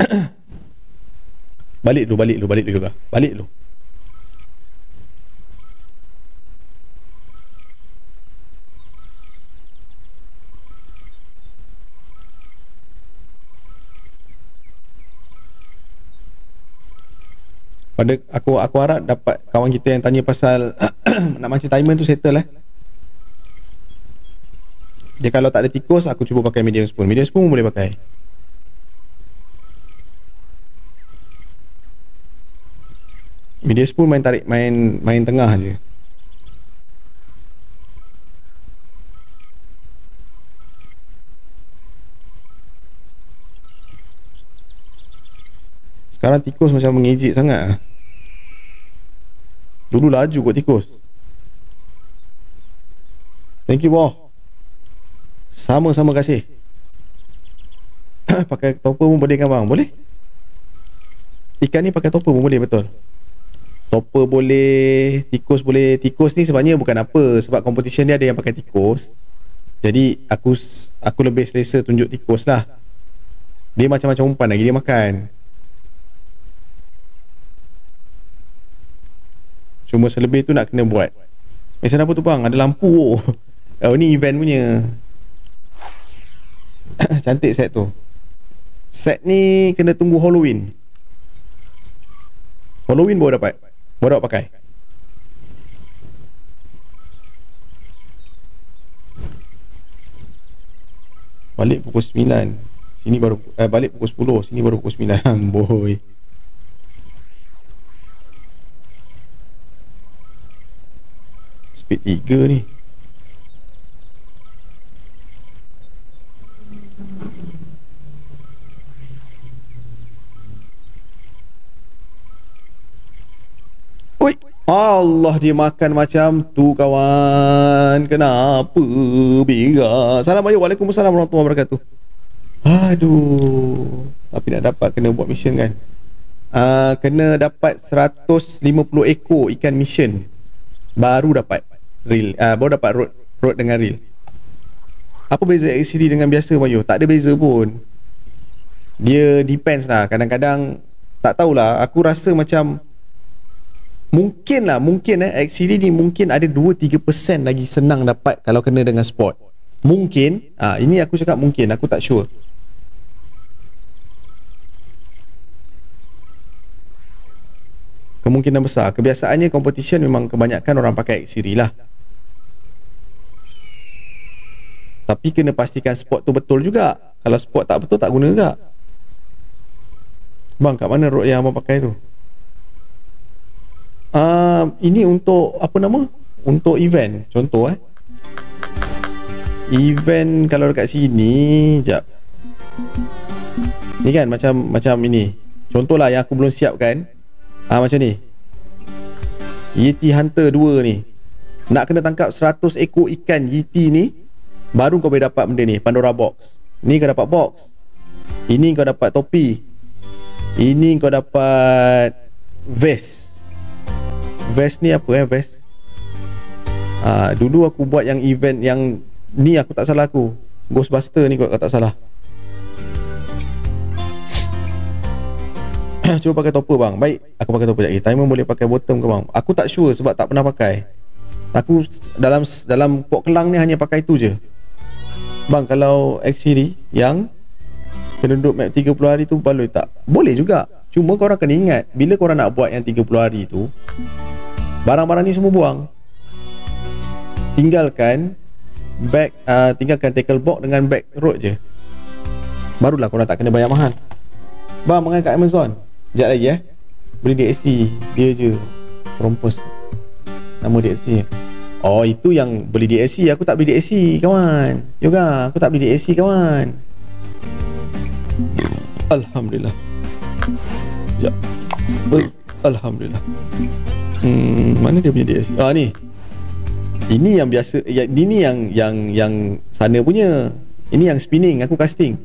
[COUGHS] balik dulu, balik dulu, balik dulu yoga. Balik dulu. Pada aku aku harap dapat kawan kita yang tanya pasal [CLEARS THROAT] nak mancing timer tu settle eh. Dia kalau tak ada tikus aku cuba pakai medium spoon. Medium spoon boleh pakai. Medium spoon main tarik main main tengah je Sekarang tikus macam mengejek sangat Dulu laju kot tikus. Thank you boh. Sama-sama kasih. [COUGHS] Pakai topper pun boleh kan bang? Boleh? Ikan ni pakai topper pun boleh betul? Topper boleh Tikus boleh. Tikus ni sebenarnya bukan apa Sebab competition dia ada yang pakai tikus. Jadi aku Aku lebih selesa tunjuk tikus lah. Dia macam-macam umpan lagi dia makan Cuma selebih tu nak kena buat. Mesin apa tu bang? Ada lampu. [LAUGHS] Oh ni event punya. [COUGHS] Cantik set tu. Set ni kena tunggu Halloween. Halloween baru dapat. Baru dapat pakai. Balik pukul 9 Sini baru eh, Balik pukul 10 Sini baru pukul 9 [LAUGHS] Boy speed 3 ni. Oi, Allah dia makan macam tu kawan. Kenapa Bega Assalamualaikum Waalaikumsalam Warahmatullahi Wabarakatuh. Aduh. Tapi nak dapat kena buat mission kan? Uh, Kena dapat 150 ekor ikan mission Baru dapat reel uh, baru dapat road road dengan reel. Apa beza XCD dengan biasa Mayu? Tak ada beza pun. Dia depends lah. Kadang-kadang tak tahulah. Aku rasa macam Mungkin lah, mungkin eh X-Series ni mungkin ada 2-3% lagi senang dapat kalau kena dengan sport. Mungkin, ah ini aku cakap mungkin, aku tak sure. Kemungkinan besar. Kebiasaannya competition memang kebanyakan orang pakai X-Series lah. Tapi kena pastikan sport tu betul juga. Kalau sport tak betul tak guna juga. Bang, kat mana road yang abang pakai tu? uh, ini untuk apa nama untuk event contoh eh event kalau dekat sini jap ni kan macam macam ini contohlah yang aku belum siap ah macam ni. Yeti Hunter 2 ni. Nak kena tangkap 100 ekor ikan Yeti ni baru kau boleh dapat benda ni Pandora box. Ni kau dapat box. Ini kau dapat topi. Ini kau dapat vest. Vest ni apa eh vest? Ah dulu aku buat yang event yang ni aku tak salah aku. Ghostbuster ni kalau tak salah [COUGHS] cuba pakai topper bang. Baik aku pakai topper sekejap timer boleh pakai bottom ke bang? Aku tak sure sebab tak pernah pakai. Aku dalam dalam pot kelang ni hanya pakai tu je. Bang kalau X series yang kena duduk map 30 hari tu boleh tak? Boleh juga. Cuma korang kena ingat bila korang nak buat yang 30 hari tu barang-barang ni semua buang. Tinggalkan bag uh, tinggalkan tackle box dengan bag road je. Barulah korang tak kena bayar mahal. Bang mengenai kat Amazon sekejap lagi eh. Beli DSC dia je rompos nama DSC oh itu yang beli DSC aku tak beli DSC kawan. Yoga aku tak beli DSC kawan. Alhamdulillah. Sekejap. Alhamdulillah. Hmm, mana dia punya DS? Ah ni. Ini yang biasa ya, ini yang yang yang sana punya. Ini yang spinning aku casting.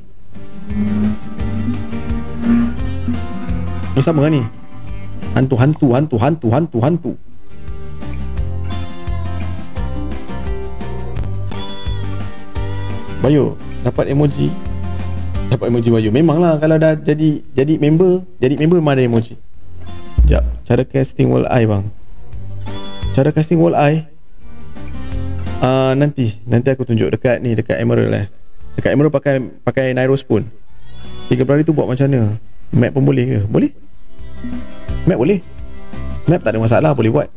Ni sama kan ni? Hantu hantu hantu hantu hantu hantu. Bayu dapat emoji. Dapat emoji Bayu. Memanglah kalau dah jadi jadi member, jadi member memang ada emoji. Sekejap Cara casting wall eye bang Cara casting wall eye uh, Nanti Nanti aku tunjuk dekat ni Dekat Emerald eh Dekat Emerald pakai Pakai Nairo Spoon Tiga hari tu buat macam mana Map pun boleh ke Boleh Map boleh. Map tak ada masalah Boleh buat.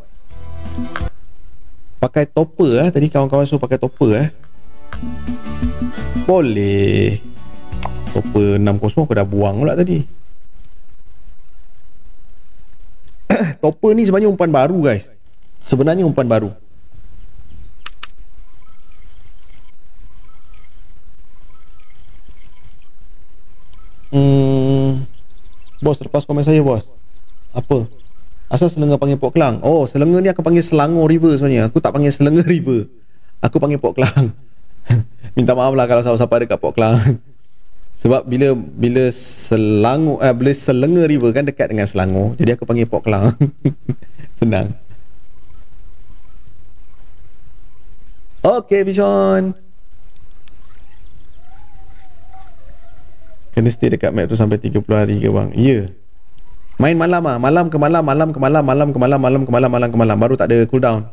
Pakai topper eh. Tadi kawan-kawan suruh pakai topper eh. Boleh. Topper 60 aku dah buang pula tadi. [COUGHS] Topper ni sebenarnya umpan baru guys. Sebenarnya umpan baru. Hmm bos lepas komen saya bos. Apa? Asal selenga panggil pok kelang oh selenga ni aku panggil selangor river sebenarnya. Aku tak panggil selenga river. Aku panggil pok kelang [LAUGHS] minta maaf lah kalau siapa-siapa ada kat pok kelang [LAUGHS] sebab bila bila Selangor eh, bila Selangor River kan dekat dengan Selangor jadi aku panggil Port Klang. [LAUGHS] Senang. Okay Vision Kena stay dekat map tu sampai 30 hari ke bang? Ya. Main malam ah, malam ke malam, malam ke malam, malam ke malam, malam ke malam, malam ke malam Baru tak ada cooldown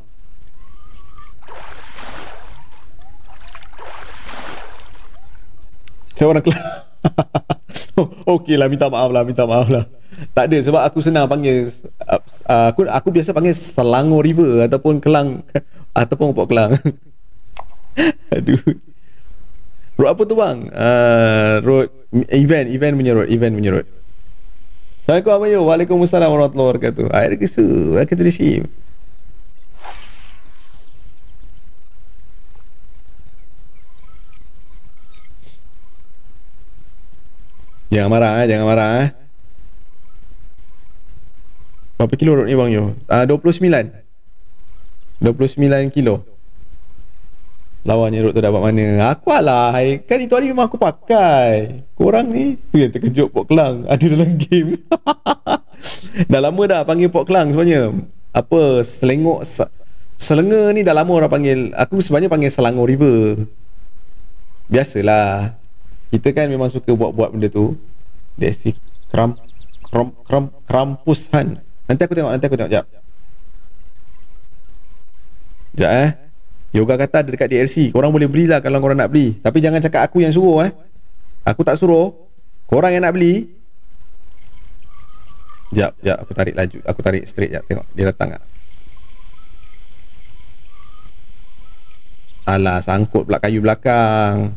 Saya orang kelas [LAUGHS] Okey lah minta maaf lah Minta maaf lah Tak ada sebab aku senang panggil uh, Aku aku biasa panggil Selangor River Ataupun Kelang [LAUGHS] Ataupun Port Kelang [LAUGHS] Aduh Road apa tu bang? Uh, road Event Event punya road Event punya road Assalamualaikum Abang Yu Waalaikumsalam Warahmatullahi Wabarakatuh Air kesu Welcome to the ship Jangan marah eh, jangan marah eh. Berapa kilo rot ni bang Yo? Ah uh, 29. 29 kilo. Lawannya rot tu dapat mana? Aku alah. Kan itu hari memang aku pakai. Korang ni tu yang terkejut Pok Kelang ada dalam game. [LAUGHS] dah lama dah panggil Pok Kelang sebenarnya. Apa selengok Selenga ni dah lama orang panggil Aku sebenarnya panggil Selangor River Biasalah kita kan memang suka buat-buat benda tu dia si kram kram kram krampusan nanti aku tengok nanti aku tengok jap Sekejap eh. Yoga kata ada dekat DLC. Korang boleh belilah kalau korang nak beli. Tapi jangan cakap aku yang suruh eh. Aku tak suruh. Korang yang nak beli. Sekejap, sekejap. Aku tarik laju. Aku tarik straight sekejap. Tengok. Dia datang tak? Alah, sangkut pula kayu belakang.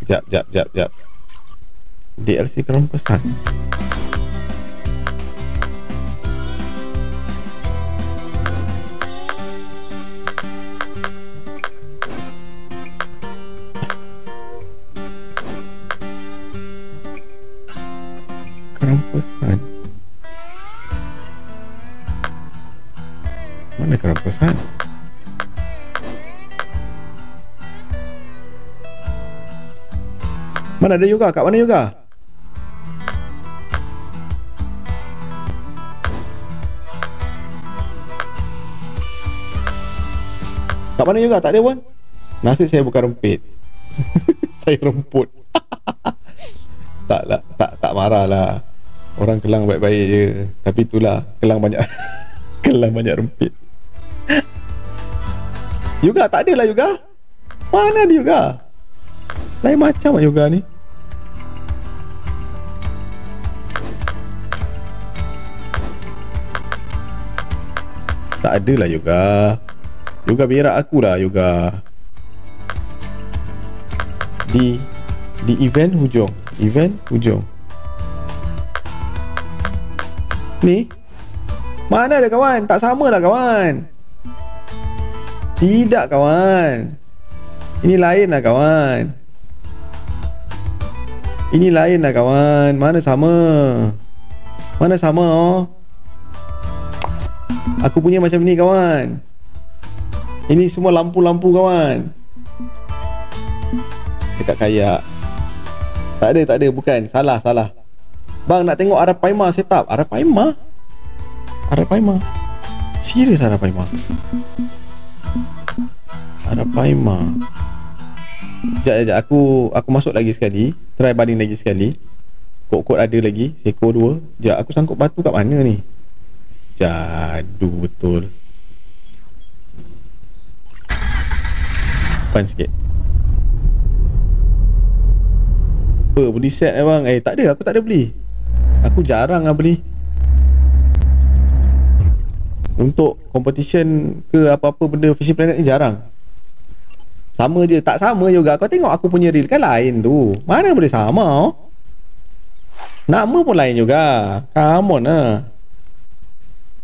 Sekejap, sekejap, sekejap, sekejap. DLC kerempasan. Kerampasan. Mana kerampasan? Mana ada yoga? Kat mana yoga? Kat mana yoga? Tak ada pun? Nasib saya bukan rempit. [LAUGHS] saya remput. [LAUGHS] tak lah, tak tak marah lah. Orang kelang baik-baik je. Tapi itulah, kelang banyak [LAUGHS] kelang banyak rempit. yoga tak ada lah yoga. Mana ada yoga? Lain macam lah yoga ni Tak ada lah yoga Yoga berak aku lah yoga Di Di event hujung Event hujung Ni? Mana ada kawan? Tak sama lah kawan. Tidak kawan. Ini lain lah kawan. Ini lain lah kawan. Mana sama? Mana sama oh? Aku punya macam ni kawan. Ini semua lampu-lampu kawan. Dekat kayak. Tak ada tak ada. Bukan. Salah salah Bang nak tengok Arapaima setup Arapaima Arapaima Serius Arapaima Arapaima Sekejap, sekejap. Aku aku masuk lagi sekali. Try banding lagi sekali. Kod-kod ada lagi. Seko dua. Sekejap, aku sangkut batu kat mana ni? Jadu betul. Depan sikit. Apa, beli set eh bang? Eh, tak ada. Aku tak ada beli. Aku jarang lah beli. Untuk competition ke apa-apa benda Fishing Planet ni jarang. Sama je Tak sama juga. Kau tengok aku punya reel Kan lain tu. Mana boleh sama oh? Nama pun lain juga. Come on lah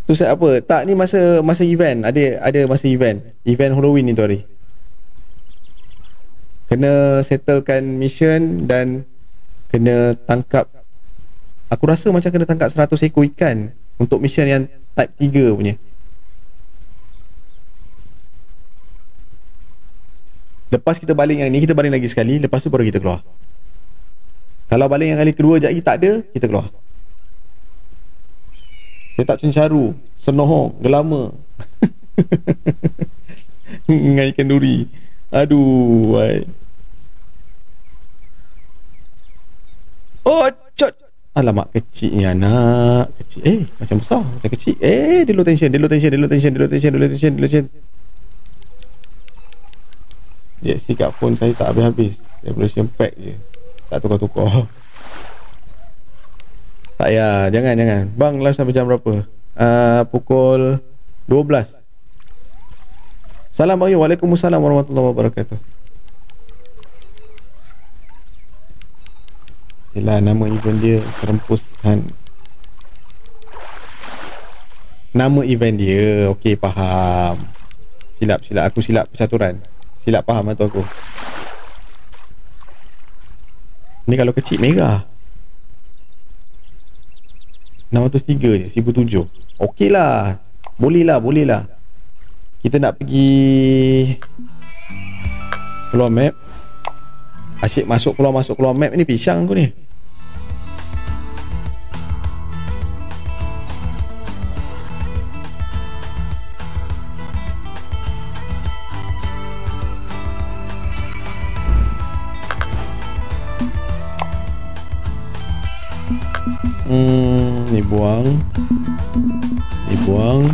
Tu set apa? Tak ni masa Masa event. Ada ada masa event. Event Halloween ni tu hari. Kena settlekan mission Dan Kena tangkap Aku rasa macam kena tangkap 100 ekor ikan Untuk mission yang Type 3 punya. Lepas kita baling yang ni Kita baling lagi sekali Lepas tu baru kita keluar. Kalau baling yang kali kedua Sekejap lagi tak ada Kita keluar. Saya tak cencaru Senohong Gelama. [LAUGHS] Dengan ikan duri. Aduh wai. Oh Alamak kecil ni anak. Kecil. Eh macam besar. Macam kecil. Eh dia low tension Dia low tension Dia low tension Dia low tension Dia low tension, dia low tension. DLC kat phone saya tak habis-habis. Revolution pack je. Tak tukar-tukar. Tak ya Jangan jangan. Bang live sampai jam berapa? Uh, Pukul 12 Salam Bang Waalaikumsalam warahmatullahi wabarakatuh Yelah nama event dia Terempuskan Nama event dia Okey faham. Silap silap. Aku silap percaturan Silap faham tu aku. Ni kalau kecil merah. 603 je 1007 Okey lah. Boleh lah boleh lah. Kita nak pergi Keluar map. Asyik masuk keluar masuk keluar map ni pisang aku ni buang ni buang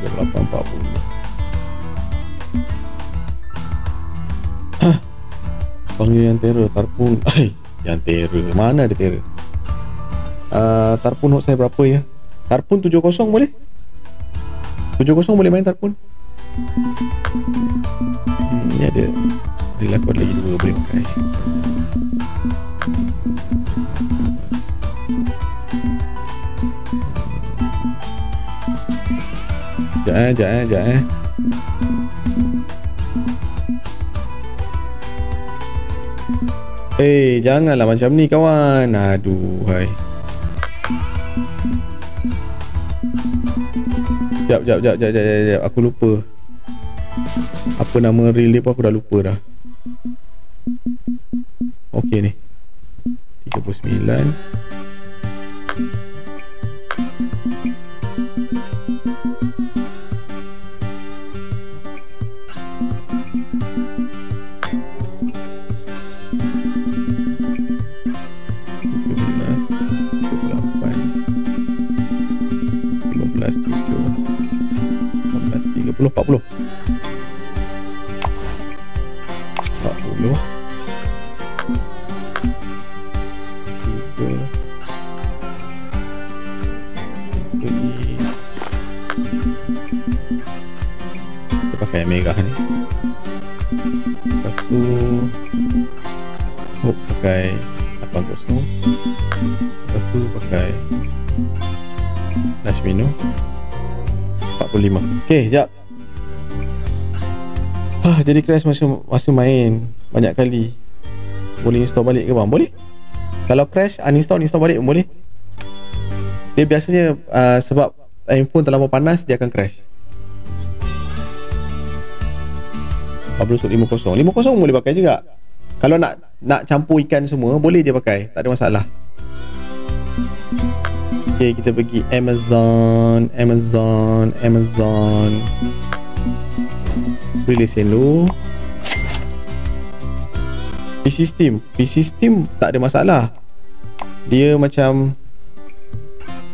jam 8.40 panggil yang terror tarpun. [LAUGHS] Ay yang terror mana ada terror uh, ah, tarpun hot saya berapa ya? Tarpun 70 boleh? 70 boleh main tarpun? Hmm, ni ada. Relax lagi dua boleh pakai Sekejap eh, sekejap eh, sekejap eh Eh, janganlah macam ni kawan. Aduh, hai. Jap, jap, jap, jap, jap, jap, jap. Aku lupa. Apa nama dia pun aku dah lupa dah. Okey ni. 39. Crash masa masa main banyak kali. Boleh install balik ke bang? Boleh. Kalau crash uninstall install balik pun boleh. Dia biasanya uh, sebab handphone terlalu panas dia akan crash. 50 50 50 boleh pakai juga. Kalau nak nak campur ikan semua boleh dia pakai, tak ada masalah. Okay, kita pergi Amazon, Amazon, Amazon release dulu PC Steam. PC Steam tak ada masalah. Dia macam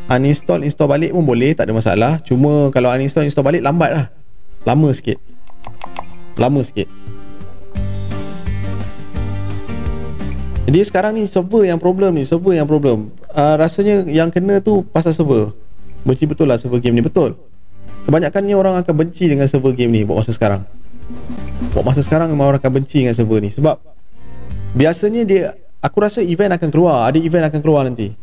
uninstall install balik pun boleh tak ada masalah. Cuma kalau uninstall install balik lambat lah. Lama sikit. Lama sikit. Dia sekarang ni server yang problem ni server yang problem. Uh, rasanya yang kena tu pasal server. Benci betul lah server game ni betul kebanyakannya orang akan benci dengan server game ni buat masa sekarang. Buat masa sekarang memang orang akan benci dengan server ni. Sebab biasanya dia aku rasa event akan keluar ada event akan keluar nanti.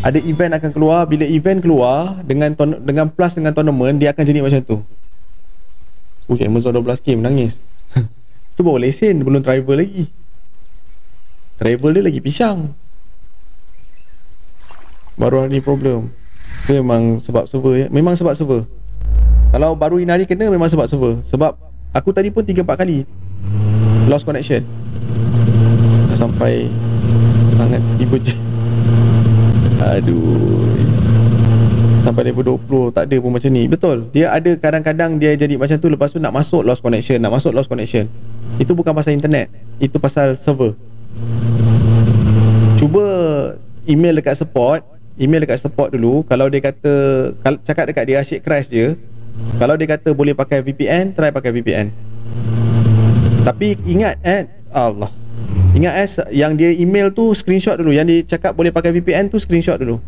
Ada event akan keluar bila event keluar dengan ton, dengan plus dengan tournament dia akan jadi macam tu. Uy, Amazon 12k menangis. [LAUGHS] Tu bawa lesen belum travel lagi. Travel dia lagi pisang. Baru ada ni problem memang sebab server ya. Memang sebab server kalau baru ini hari kena memang sebab server Sebab aku tadi pun 3-4 kali Lost connection. Dah sampai Sangat tiba je. [LAUGHS] Aduh. Sampai level 20 Tak ada pun macam ni. Betul. Dia ada kadang-kadang Dia jadi macam tu Lepas tu nak masuk lost connection Nak masuk lost connection. Itu bukan pasal internet. Itu pasal server. Cuba Email dekat support Email dekat support dulu. Kalau dia kata Cakap dekat dia asyik crash je. Kalau dia kata boleh pakai VPN Try pakai VPN Tapi ingat eh Allah. Ingat eh Yang dia email tu Screenshot dulu. Yang dia cakap boleh pakai VPN tu Screenshot dulu.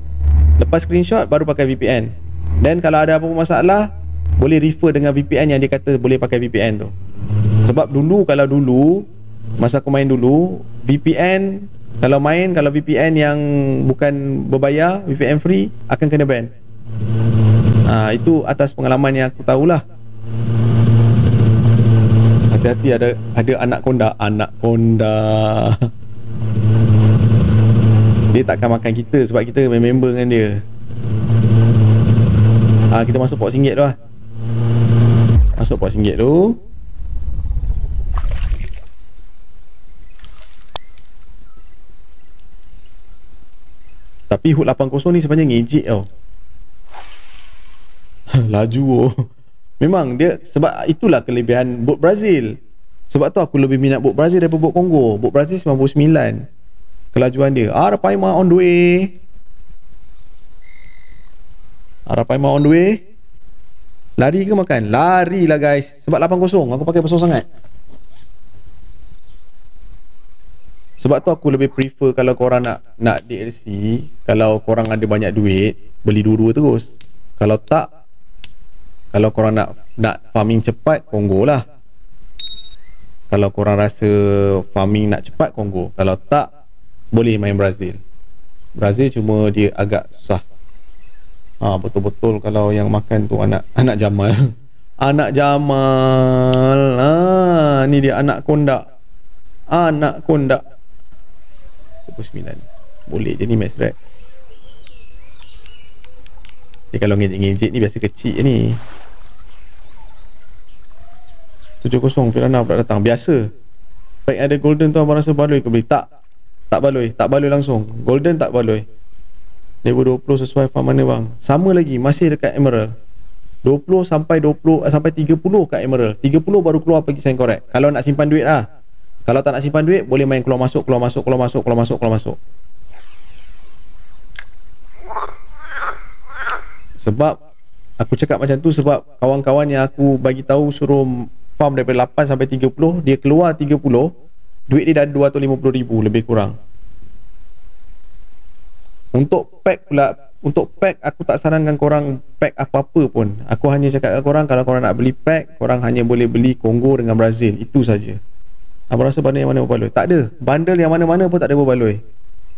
Lepas screenshot Baru pakai VPN Dan kalau ada apa-apa masalah Boleh refer dengan VPN Yang dia kata boleh pakai VPN tu. Sebab dulu Kalau dulu Masa aku main dulu VPN Kalau main Kalau VPN yang Bukan berbayar VPN free Akan kena ban. Ha, Itu atas pengalaman yang aku tahulah. Hati-hati ada ada anak konda. Anak konda. Dia takkan makan kita Sebab kita member dengan dia. Ha, Kita masuk pot singgit tu lah. Masuk pot singgit tu Tapi HUT 80 ni sebenarnya ngejek tau [LAUGHS] laju oh. Memang dia sebab itulah kelebihan bot Brazil. Sebab tu aku lebih minat bot Brazil daripada bot Kongo. Bot Brazil 99. Kelajuan dia. Arapaima on the way. Arapaima on the way. Lari ke makan? Lari lah guys. Sebab 8-0. Aku pakai besar sangat. Sebab tu aku lebih prefer kalau korang nak nak DLC, kalau korang ada banyak duit, beli dua-dua terus. Kalau tak, kalau korang nak nak farming cepat, Kongo lah. Kalau korang rasa farming nak cepat, Kongo. Kalau tak, boleh main Brazil. Brazil cuma dia agak susah. Ha, betul-betul kalau yang makan tu anak anak Jamal. [LAUGHS] anak Jamal. Ha, ni dia anak kondak. Anak kondak. 29 boleh je ni max rap ni kalau ngejek-ngejek ni biasa kecil je ni. 7-0 Firana pula datang. Biasa. Baik ada golden tu abang rasa baloi ke boleh? Tak. Tak baloi. Tak baloi langsung. Golden tak baloi. level 20 sesuai farm mana bang? Sama lagi masih dekat emerald. 20 sampai 20 sampai 30 kat emerald. 30 baru keluar pergi sign correct. Kalau nak simpan duit lah kalau tak nak simpan duit, boleh main keluar masuk, keluar masuk, keluar masuk, keluar masuk, keluar masuk. Sebab aku cakap macam tu sebab kawan-kawan yang aku bagi tahu suruh farm daripada 8 sampai 30, dia keluar 30, duit dia dah 250 ribu lebih kurang. Untuk pack pula, untuk pack aku tak sarankan korang pack apa-apa pun. Aku hanya cakap kepada korang kalau korang nak beli pack, korang hanya boleh beli Kongo dengan Brazil. Itu saja. Abang rasa bundle yang mana berbaloi? Tak ada. Bundle yang mana-mana pun tak ada berbaloi.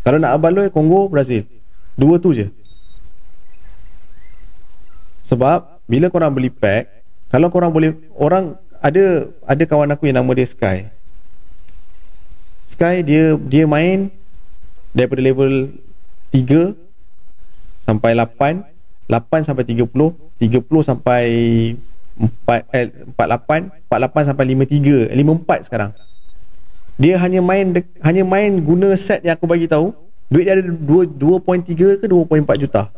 Kalau nak berbaloi, Kongo, Brazil. Dua tu je. Sebab, bila korang beli pack, kalau korang boleh, orang, ada ada kawan aku yang nama dia Sky. Sky, dia dia main daripada level 3 sampai 8, 8 sampai 30, 30 sampai 4, eh, 48, 48 sampai 53, 54 sekarang dia hanya main hanya main guna set yang aku bagi tahu. Duit dia ada 2 2.3 ke 2.4 juta.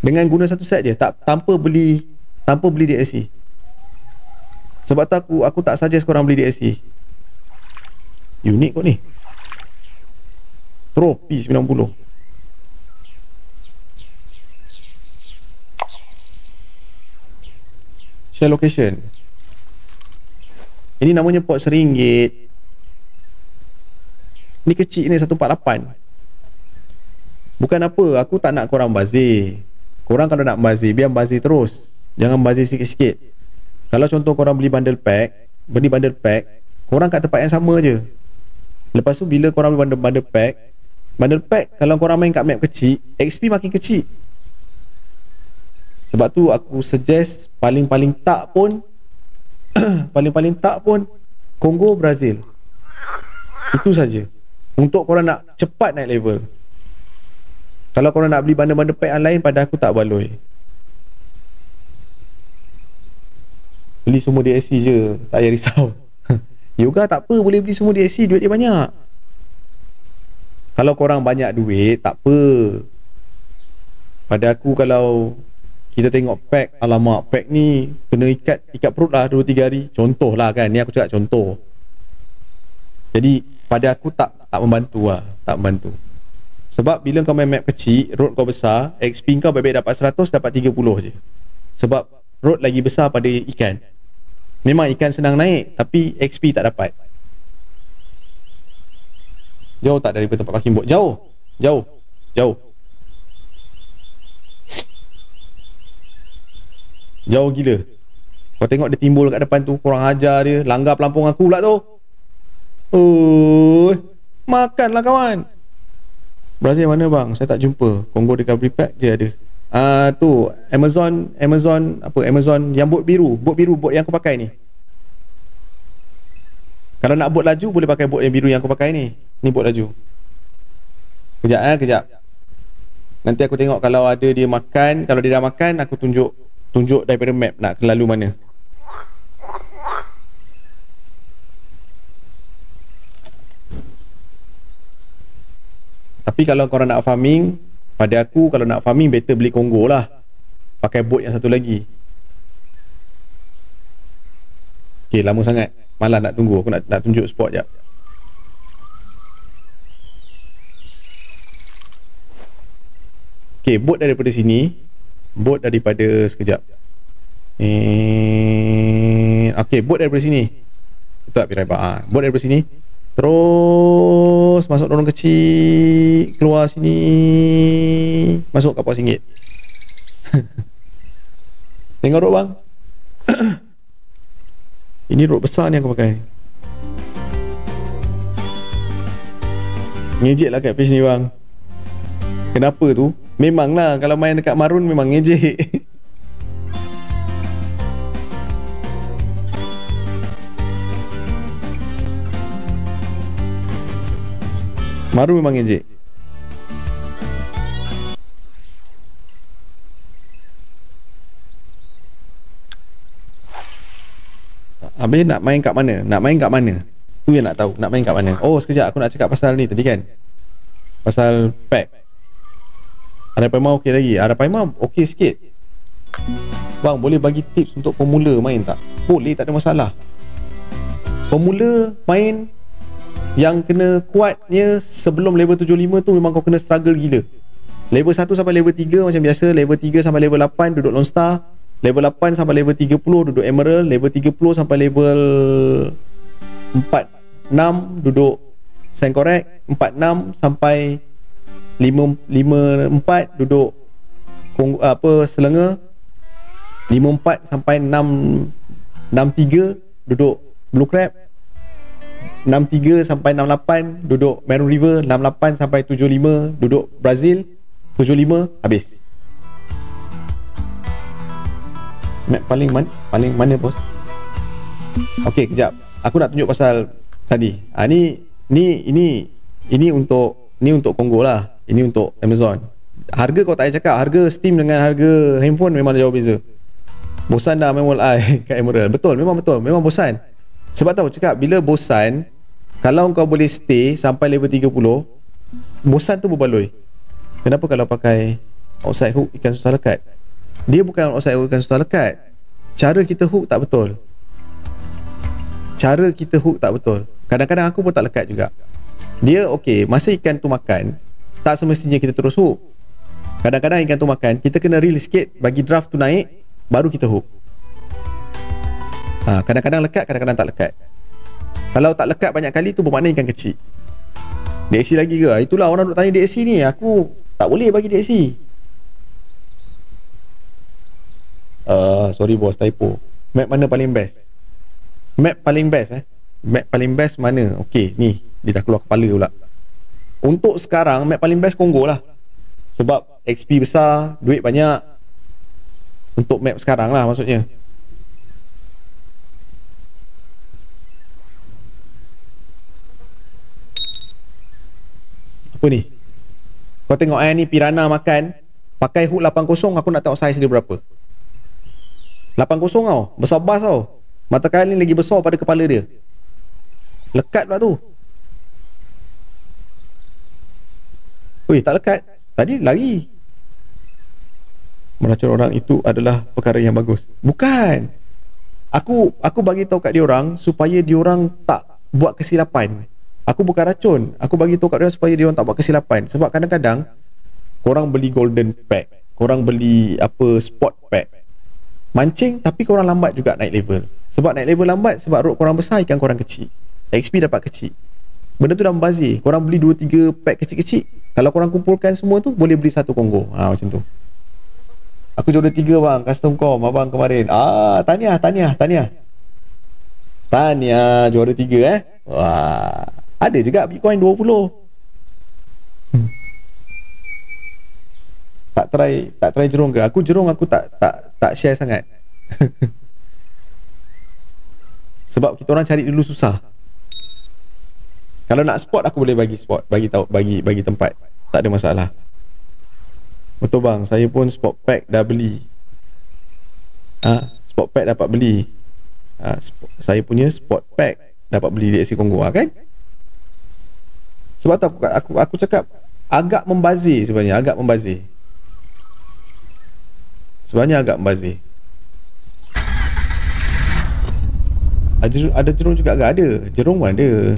Dengan guna satu set je tak tanpa beli tanpa beli DLC sebab tu aku aku tak suggest korang beli DLC unik kot ni. Tropi 90 share location. Ini namanya pot seringgit Ni kecil ni 148 Bukan apa Aku tak nak korang bazir. Korang kalau nak bazir Biar bazir terus. Jangan bazir sikit-sikit. Kalau contoh korang beli bundle pack Beli bundle pack Korang kat tempat yang sama je. Lepas tu bila korang beli bundle, bundle pack Bundle pack Kalau korang main kat map kecil XP makin kecil. Sebab tu aku suggest Paling-paling tak pun [CLEARS THROAT] Paling-paling tak pun Kongo Brazil. Itu saja untuk korang nak cepat naik level. Kalau korang nak beli benda-benda pack yang lain pada aku tak baloi. Beli semua DLC je tak payah risau. [LAUGHS] Yoga tak apa boleh beli semua DLC duit dia banyak. Kalau korang banyak duit tak apa. Pada aku kalau kita tengok pack alamak pack ni kena ikat ikat perut lah 2-3 hari. Contoh lah kan ni aku cakap contoh. Jadi pada aku tak tak membantu lah tak membantu. Sebab bila kau main map kecil road kau besar XP kau baik-baik dapat 100 dapat 30 je. Sebab road lagi besar pada ikan. Memang ikan senang naik tapi XP tak dapat. Jauh tak dari tempat parking boat jauh jauh jauh. Jauh gila. Kau tengok dia timbul kat depan tu kurang ajar dia. Langgar pelampung aku pula tu. Oh, makanlah kawan. Brazil mana bang? Saya tak jumpa. Kongo Recovery Pack je ada. Ah uh, tu Amazon Amazon apa Amazon yang bot biru, bot biru bot yang aku pakai ni. Kalau nak bot laju boleh pakai bot yang biru yang aku pakai ni. Ni bot laju. Kejap eh, kejap. Nanti aku tengok kalau ada dia makan, kalau dia dah makan aku tunjuk tunjuk daripada map nak lalu mana. Tapi kalau korang nak farming Pada aku kalau nak farming Better beli Kongo lah. Pakai boat yang satu lagi. Okay lama sangat. Malah nak tunggu. Aku nak, nak tunjuk spot jap Okay boat daripada sini. Boat daripada sekejap. Eh, okay, boat daripada sini. Betul tak Pirai Pak? Ha, boat daripada sini. Terus masuk lorong kecil, keluar sini, masuk kapal singgit. [LAUGHS] Tengok road bang. [COUGHS] Ini road besar ni aku pakai. Ngejek lah kat fish ni bang. Kenapa tu? Memanglah kalau main dekat Marun memang ngejek. [LAUGHS] Maru memang ejek Habis nak main kat mana? Nak main kat mana? Tu yang nak tahu Nak main kat mana? Oh sekejap aku nak cakap pasal ni tadi kan Pasal pack Ada Paimah okey lagi Ada Paimah okey sikit Bang boleh bagi tips untuk pemula main tak? Boleh tak ada masalah Pemula main yang kena kuatnya sebelum level 75 tu memang kau kena struggle gila. Level 1 sampai level 3 macam biasa level 3 sampai level 8 duduk lone star level 8 sampai level 30 duduk emerald level 30 sampai level 4 6 duduk sign correct 46 sampai 5 5 4 duduk kong, apa selenga 54 sampai 6 63 duduk blue crab 63 sampai 68 duduk Maroon River 68 sampai 75 duduk Brazil 75 habis. Map paling mana paling mana bos? Okey kejap. Aku nak tunjuk pasal tadi. Ha, ni ni ini ini untuk ni untuk Kongo lah. Ini untuk Amazon. Harga kau tak payah cakap harga Steam dengan harga handphone memang jauh beza. Bosan dah main wall eye kat Emerald. Betul memang betul memang bosan sebab tahu cakap bila bosan kalau kau boleh stay sampai level 30 bosan tu berbaloi. Kenapa kalau pakai outside hook ikan susah lekat? Dia bukan outside hook ikan susah lekat. Cara kita hook tak betul. Cara kita hook tak betul. Kadang-kadang aku pun tak lekat juga. Dia okey, masa ikan tu makan, tak semestinya kita terus hook. Kadang-kadang ikan tu makan, kita kena release sikit bagi draft tu naik, baru kita hook. Ha, kadang-kadang lekat, kadang-kadang tak lekat. Kalau tak lekat banyak kali tu bermakna ikan kecil. DSC lagi ke? Itulah orang duk tanya DSC ni. Aku tak boleh bagi DSC. Uh, sorry bos, typo. Map mana paling best? Map paling best eh? Map paling best mana? Okey, ni. Dia dah keluar kepala pula. Untuk sekarang, map paling best Kongo lah. Sebab XP besar, duit banyak. Untuk map sekarang lah maksudnya. Apa ni? Kau tengok eh ni piranha makan. Pakai hook 80 Aku nak tengok saiz dia berapa. 80 tau Besar bas tau. Mata kail ni lagi besar pada kepala dia. Lekat pula tu. Ui tak lekat. Tadi lari. Meracun orang itu adalah perkara yang bagus. Bukan. Aku aku bagi tahu kat dia orang supaya dia orang tak buat kesilapan Aku bukan racun. Aku bagi tahu kat dia supaya dia orang tak buat kesilapan. Sebab kadang-kadang Korang beli golden pack Korang beli apa spot pack. Mancing tapi korang lambat juga naik level. Sebab naik level lambat Sebab road korang besar ikan korang kecil. XP dapat kecil. Benda tu dah membazir. Korang beli 2-3 pack kecil-kecil. Kalau korang kumpulkan semua tu Boleh beli satu Kongo ha, Macam tu. Aku juara 3 bang. Custom com abang kemarin. Ah, Tahniah, tahniah, tahniah. Tahniah juara 3 eh. Wah ada juga Bitcoin 20 hmm. Tak try Tak try jerung ke? Aku jerung aku tak Tak tak share sangat. [LAUGHS] Sebab kita orang cari dulu susah. Kalau nak spot aku boleh bagi spot Bagi tahu bagi bagi tempat. Tak ada masalah. Betul bang. Saya pun spot pack dah beli. Ha, Spot pack dapat beli. Ha, spot, Saya punya spot pack Dapat beli di SC Kongo kan sebab tu aku, aku, aku cakap agak membazir sebenarnya, agak membazir. Sebenarnya agak membazir. Ada, ada jerung juga agak ada. Jerung pun ada.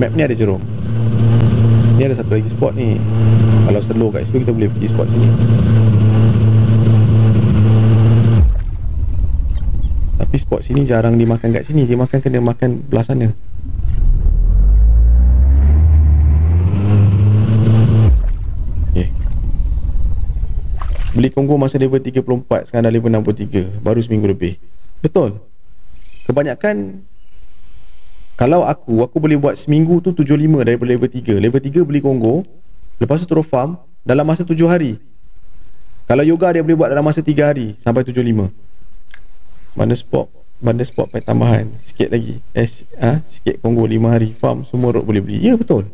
Map ni ada jerung. Ni ada satu lagi spot ni Kalau slow kat situ kita boleh pergi spot sini Tapi spot sini jarang dimakan kat sini. Dia makan kena makan belah sana. Okay Beli Kongo masa level 34 Sekarang dah level 63 Baru seminggu lebih. Betul. Kebanyakan kalau aku aku boleh buat seminggu tu 75 daripada level 3 level 3 beli Kongo lepas tu terus farm dalam masa 7 hari. Kalau yoga dia boleh buat dalam masa 3 hari sampai 75 mana spot mana spot pack tambahan sikit lagi. Eh ha? sikit Kongo 5 hari farm semua road boleh beli. Ya betul.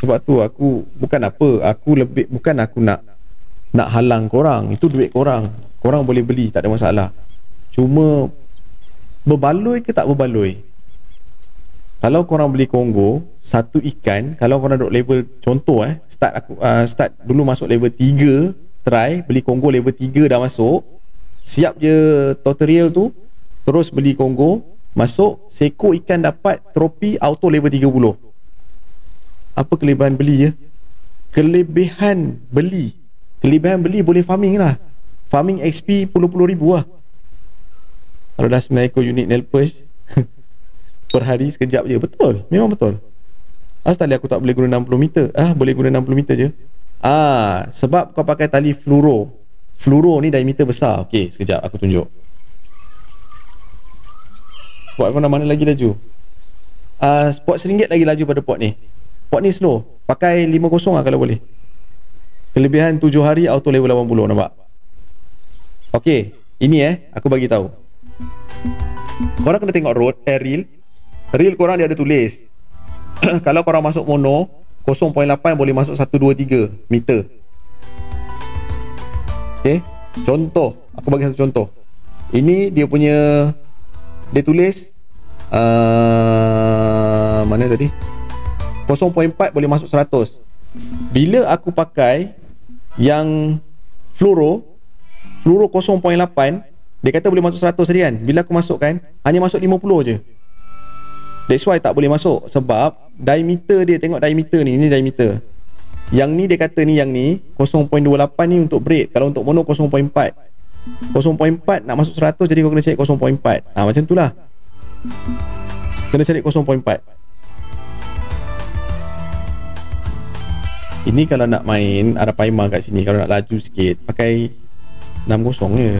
Sebab tu aku bukan apa aku lebih bukan aku nak nak halang korang. Itu duit korang. Korang boleh beli tak ada masalah. Cuma berbaloi ke tak berbaloi kalau korang beli Kongo satu ikan kalau korang duduk level contoh eh start aku uh, start dulu masuk level 3 try beli Kongo level 3 dah masuk siap je tutorial tu terus beli Kongo masuk seko ikan dapat tropi auto level 30 apa kelebihan beli ya? Kelebihan beli. Kelebihan beli boleh farming lah. Farming XP puluh-puluh ribu lah. Kalau dah 9 ekor unit nail push per hari sekejap je. Betul. Memang betul. Asal tali aku tak boleh guna 60 meter. Ah boleh guna 60 meter je. Ah sebab kau pakai tali fluoro. Fluoro ni diameter besar. Ok sekejap aku tunjuk. Spot kau nak mana lagi laju? Ah spot seringgit lagi laju pada pot ni. Pot ni slow. Pakai 50 lah kalau boleh. Kelebihan 7 hari auto level 80 nampak? Okey, ini eh aku bagi tahu. Korang kena tengok road eh, Reel korang dia ada tulis. [CLEARS THROAT] Kalau korang masuk mono 0.8 boleh masuk 123 meter. Okey, contoh, aku bagi satu contoh. Ini dia punya dia tulis uh, mana tadi? 0.4 boleh masuk 100. Bila aku pakai yang fluoro peluru 0.8 dia kata boleh masuk 100 tadi kan bila aku masuk kan hanya masuk 50 je that's why tak boleh masuk. Sebab diameter dia tengok diameter ni ni diameter. Yang ni dia kata ni yang ni 0.28 ni untuk break. Kalau untuk mono 0.4 0.4 nak masuk 100 jadi kau kena cari 0.4 ha, macam tu lah. Kena cari 0.4 ini kalau nak main ada paima kat sini kalau nak laju sikit pakai 6-0 je.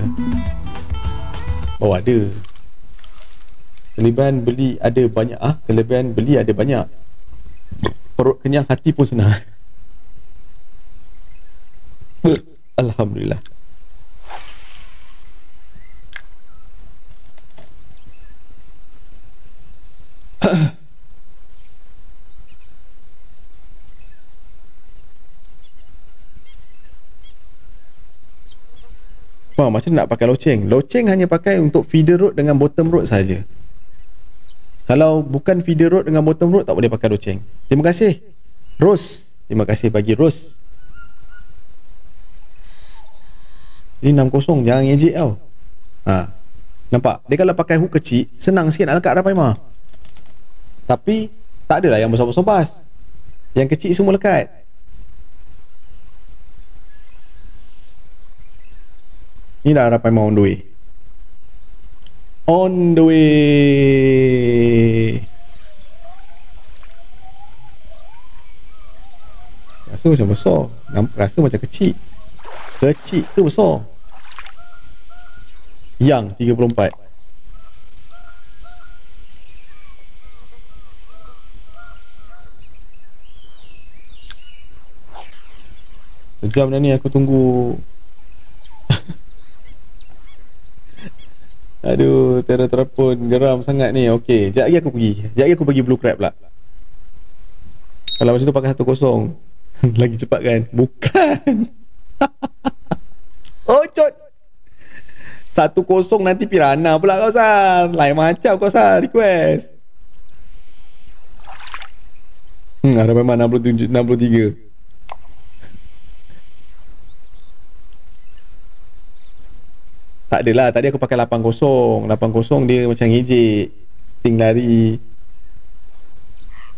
Oh ada Kelebihan beli ada banyak ah Kelebihan beli ada banyak Perut kenyang hati pun senang [LAUGHS] Alhamdulillah [COUGHS] Wah, macam nak pakai loceng? Loceng hanya pakai untuk feeder road dengan bottom road saja. Kalau bukan feeder road dengan bottom road tak boleh pakai loceng. Terima kasih. Rose. Terima kasih bagi Rose. Ini 6-0. Jangan ngejek tau. Ha. Nampak? Dia kalau pakai hook kecil, senang sikit nak lekat rapai mah. Tapi, tak adalah yang besar-besar. Yang kecil semua lekat. Ni dah harapan mau on the way. Rasa macam besar. Rasa macam kecil. Kecil ke besar? Yang 34. Sejam dah ni aku tunggu [LAUGHS] Aduh, Terra terapun geram sangat ni. Okey, jap lagi aku pergi. Jap lagi aku pergi blue crab pula. Kalau macam tu pakai satu kosong. [LAUGHS] lagi cepat kan? Bukan. [LAUGHS] oh. Satu kosong nanti pirana pula kau San. Lain macam kau San request. Hmm, ada memang 67, 63. Tak adalah Tadi aku pakai 80 80 dia macam ngejek. Casting lari.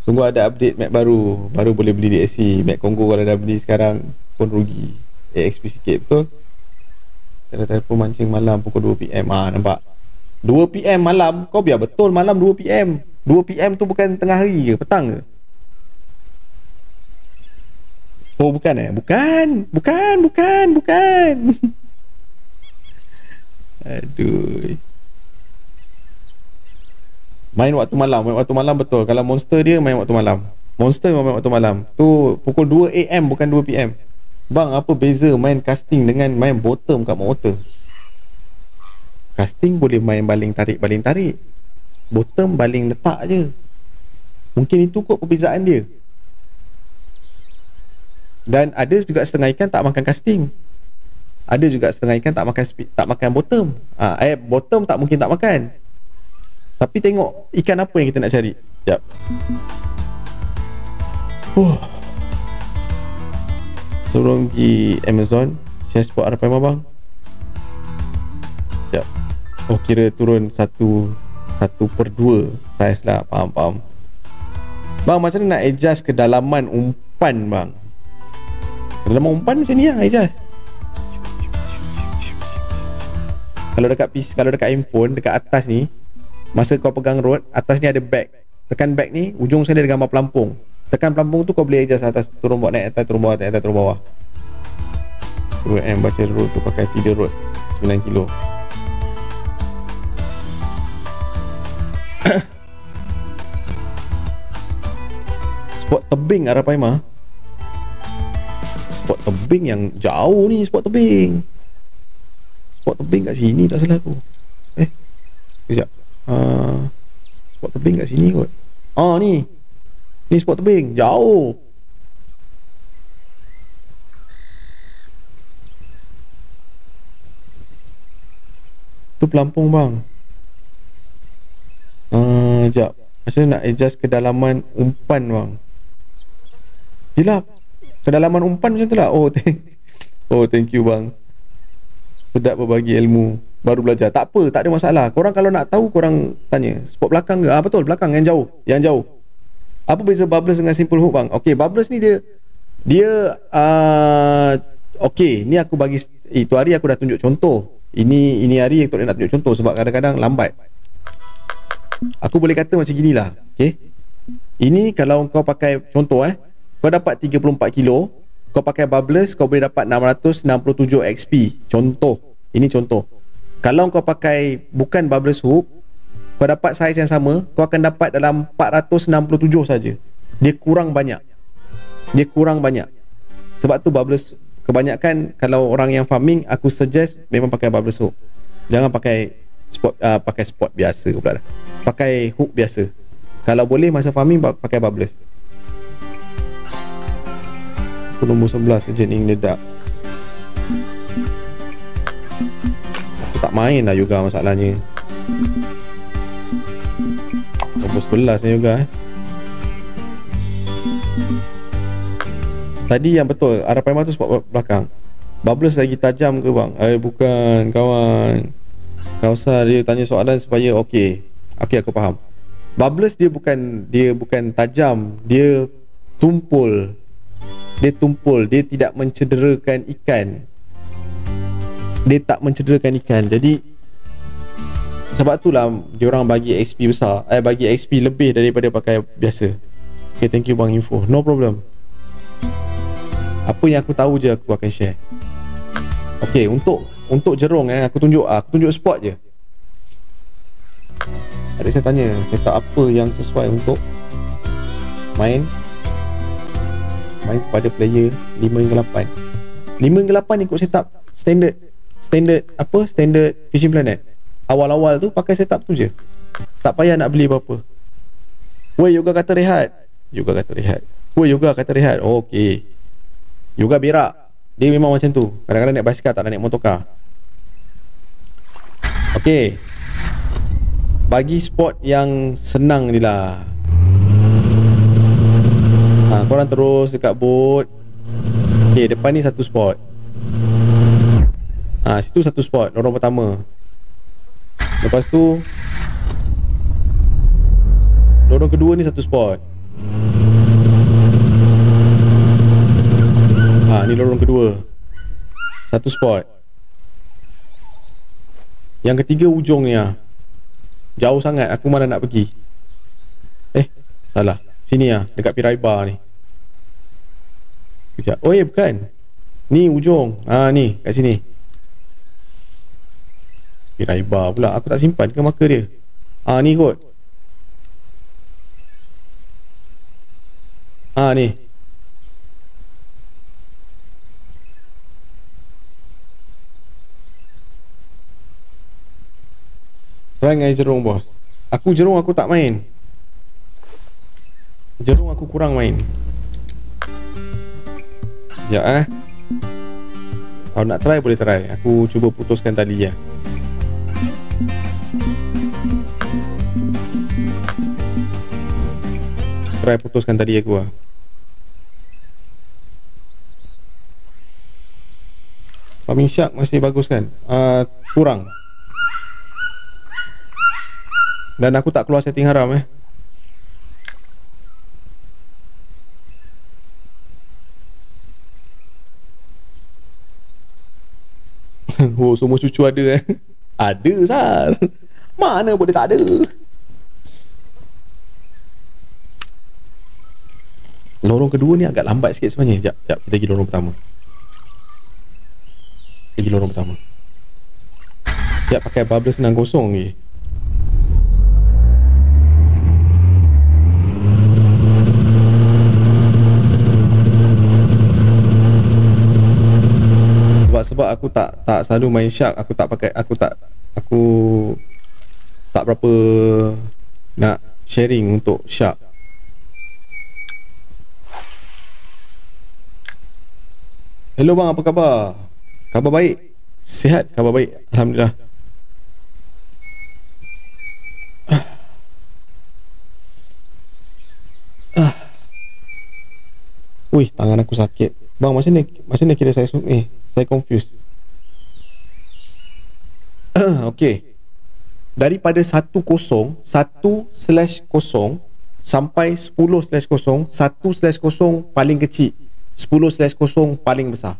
Tunggu ada update map baru. Baru boleh beli DSC Map Congo kalau dah beli sekarang Pun rugi. AXP sikit betul? Telefon mancing malam pukul 2pm Ah nampak? 2pm malam. Kau biar betul malam 2pm 2pm tu bukan tengah hari ke? Petang ke? Oh bukan eh? Bukan. Bukan Bukan Bukan [LAUGHS] Aduh. Main waktu malam Main waktu malam betul. Kalau monster dia main waktu malam. Monster main waktu malam. Tu pukul 2am bukan 2pm Bang apa beza main casting dengan main bottom kat motor? Casting boleh main baling tarik baling tarik. Bottom baling letak je. Mungkin itu kot perbezaan dia. Dan ada juga setengah ikan tak makan casting Ada juga setengah ikan tak makan speed, tak makan bottom ha, Eh bottom tak mungkin tak makan tapi tengok ikan apa yang kita nak cari. Sekejap. Huh. Sebelum pergi Amazon, saya spot RPM abang. Sekejap. Oh kira turun satu satu per dua saiz lah. Faham, faham. Bang macam mana nak adjust kedalaman umpan bang? Kedalaman umpan macam ni lah adjust. Kalau dekat PC, kalau dekat handphone, dekat atas ni, Masa kau pegang road Atas ni ada back. Tekan back ni Ujung sana ada gambar pelampung. Tekan pelampung tu kau boleh adjust atas Turun bawah naik atas Turun bawah naik atas Turun bawah. 2M baca road tu pakai feeder road 9 kilo. [COUGHS] Spot tebing arah Paima Spot tebing yang jauh ni Spot tebing Spot tebing kat sini tak salah aku Eh Sekejap. Uh, spot tebing kat sini kot. Ah ni. Ni spot tebing. Jauh. Tu pelampung bang. Uh, sekejap. Macam nak adjust kedalaman umpan bang. Gila Kedalaman umpan macam tu lah. Oh [LAUGHS] thank, oh, thank you bang Sedap berbagi ilmu baru belajar. Tak apa, tak ada masalah. Korang kalau nak tahu korang tanya. Spot belakang ke? Ah betul, belakang yang jauh, yang jauh. Apa beza bubbles dengan simple hook bang? Okey, bubbles ni dia dia uh, okey, ni aku bagi itu hari aku dah tunjuk contoh. Ini ini hari aku nak tunjuk contoh sebab kadang-kadang lambat. Aku boleh kata macam ginilah, okey. Ini kalau kau pakai contoh eh, kau dapat 34 kilo, kau pakai bubbles kau boleh dapat 667 XP. Contoh. Ini contoh. Kalau kau pakai bukan bubbles hook, kau dapat saiz yang sama, kau akan dapat dalam 467 saja. Dia kurang banyak. Dia kurang banyak. Sebab tu bubbles kebanyakan kalau orang yang farming aku suggest memang pakai bubbles hook. Jangan pakai spot uh, pakai spot biasa pula. Pakai hook biasa. Kalau boleh masa farming pakai bubbles. Aku nombor 11 agent ing ledak. tak main lah juga masalahnya. Nombor 11 ni juga eh. Tadi yang betul Arah Paimah tu spot belakang. Bubbles lagi tajam ke bang? Eh bukan kawan. Kawasan dia tanya soalan supaya okey. Okey aku faham. Bubbles dia bukan Dia bukan tajam. Dia tumpul Dia tumpul Dia tidak mencederakan ikan. Dia tak mencederakan ikan. Jadi sebab itulah dia orang bagi XP besar eh bagi XP lebih daripada pakai biasa. Okay thank you bang info no problem. Apa yang aku tahu je aku akan share. Okay untuk untuk jerung eh aku tunjuk aku tunjuk spot je. Ada saya tanya setup apa yang sesuai untuk main main pada player 5 hingga 8 5 hingga 8 ikut setup standard standard apa? Standard fishing planet. Awal-awal tu pakai setup tu je. Tak payah nak beli apa-apa. Woi yoga kata rehat. Yoga kata rehat. Woi yoga kata rehat. Oh, okey. Yoga berak. Dia memang macam tu. Kadang-kadang naik basikal tak nak naik motorkar okey. Bagi spot yang senang ni lah korang terus dekat boat. Okey depan ni satu spot. Ha, situ satu spot lorong pertama. Lepas tu Lorong kedua ni satu spot. Ha ni lorong kedua. Satu spot. Yang ketiga ujung ni lah Jauh sangat aku mana nak pergi. Eh Salah. Sini lah Dekat Piraiba ni Kejap. Oh ya bukan. Ni ujung. Ha ni kat sini. Piraiba pula. Aku tak simpan ke marker dia? Ha ni kot. Ha ni. Try dengan jerung bos. Aku jerung aku tak main. Jerung aku kurang main Sekejap eh. Kalau nak try boleh try. Aku cuba putuskan tali ya. Try putuskan tali aku lah Farming Shark masih bagus kan? Uh, kurang. Dan aku tak keluar setting haram eh [LAUGHS] Oh semua cucu ada eh? [LAUGHS] Ada Sar Mana boleh tak ada. Lorong kedua ni agak lambat sikit sebenarnya Sekejap, sekejap kita pergi lorong pertama. Pergi lorong pertama. Siap pakai bubble senang kosong ni sebab aku tak tak selalu main shark. Aku tak pakai aku tak aku tak berapa nak sharing untuk shark. Hello bang. Apa khabar? Khabar baik? Sihat? Khabar baik? Alhamdulillah. Ah. Wih tangan aku sakit. Bang macam ni Macam ni kira saya ni saya confused. [COUGHS] Okay. Daripada 1 kosong 1 slash kosong Sampai 10 slash kosong 1 slash kosong paling kecil 10 slash kosong paling besar.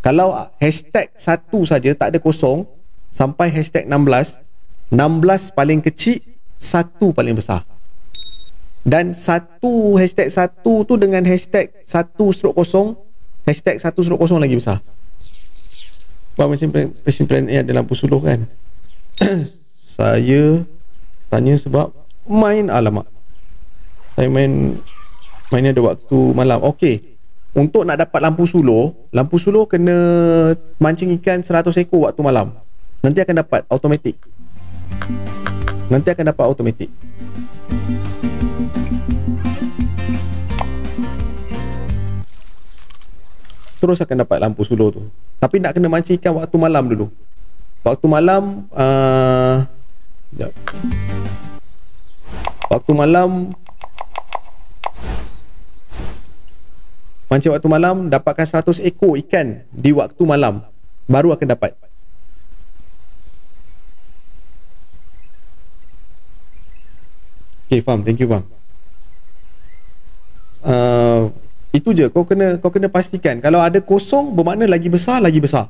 Kalau hashtag 1 saja tak ada kosong Sampai hashtag 16 16 paling kecil 1 paling besar. Dan satu hashtag satu tu dengan hashtag satu stroke kosong hashtag satu stroke kosong lagi besar Bang macam Passion Plan A ada lampu suluh kan? [CLEARS THROAT] Saya Tanya sebab Main alamak. Saya main Mainnya ada waktu malam. Okey. Untuk nak dapat lampu suluh Lampu suluh kena Mancing ikan 100 ekor waktu malam. Nanti akan dapat automatik Nanti akan dapat automatik terus akan dapat lampu suluh tu tapi nak kena mancing waktu malam dulu waktu malam uh, waktu malam mancing waktu malam dapatkan 100 ekor ikan di waktu malam baru akan dapat Okay, faham. Thank you, bang. Uh, itu je kau kena kau kena pastikan kalau ada kosong bermakna lagi besar lagi besar.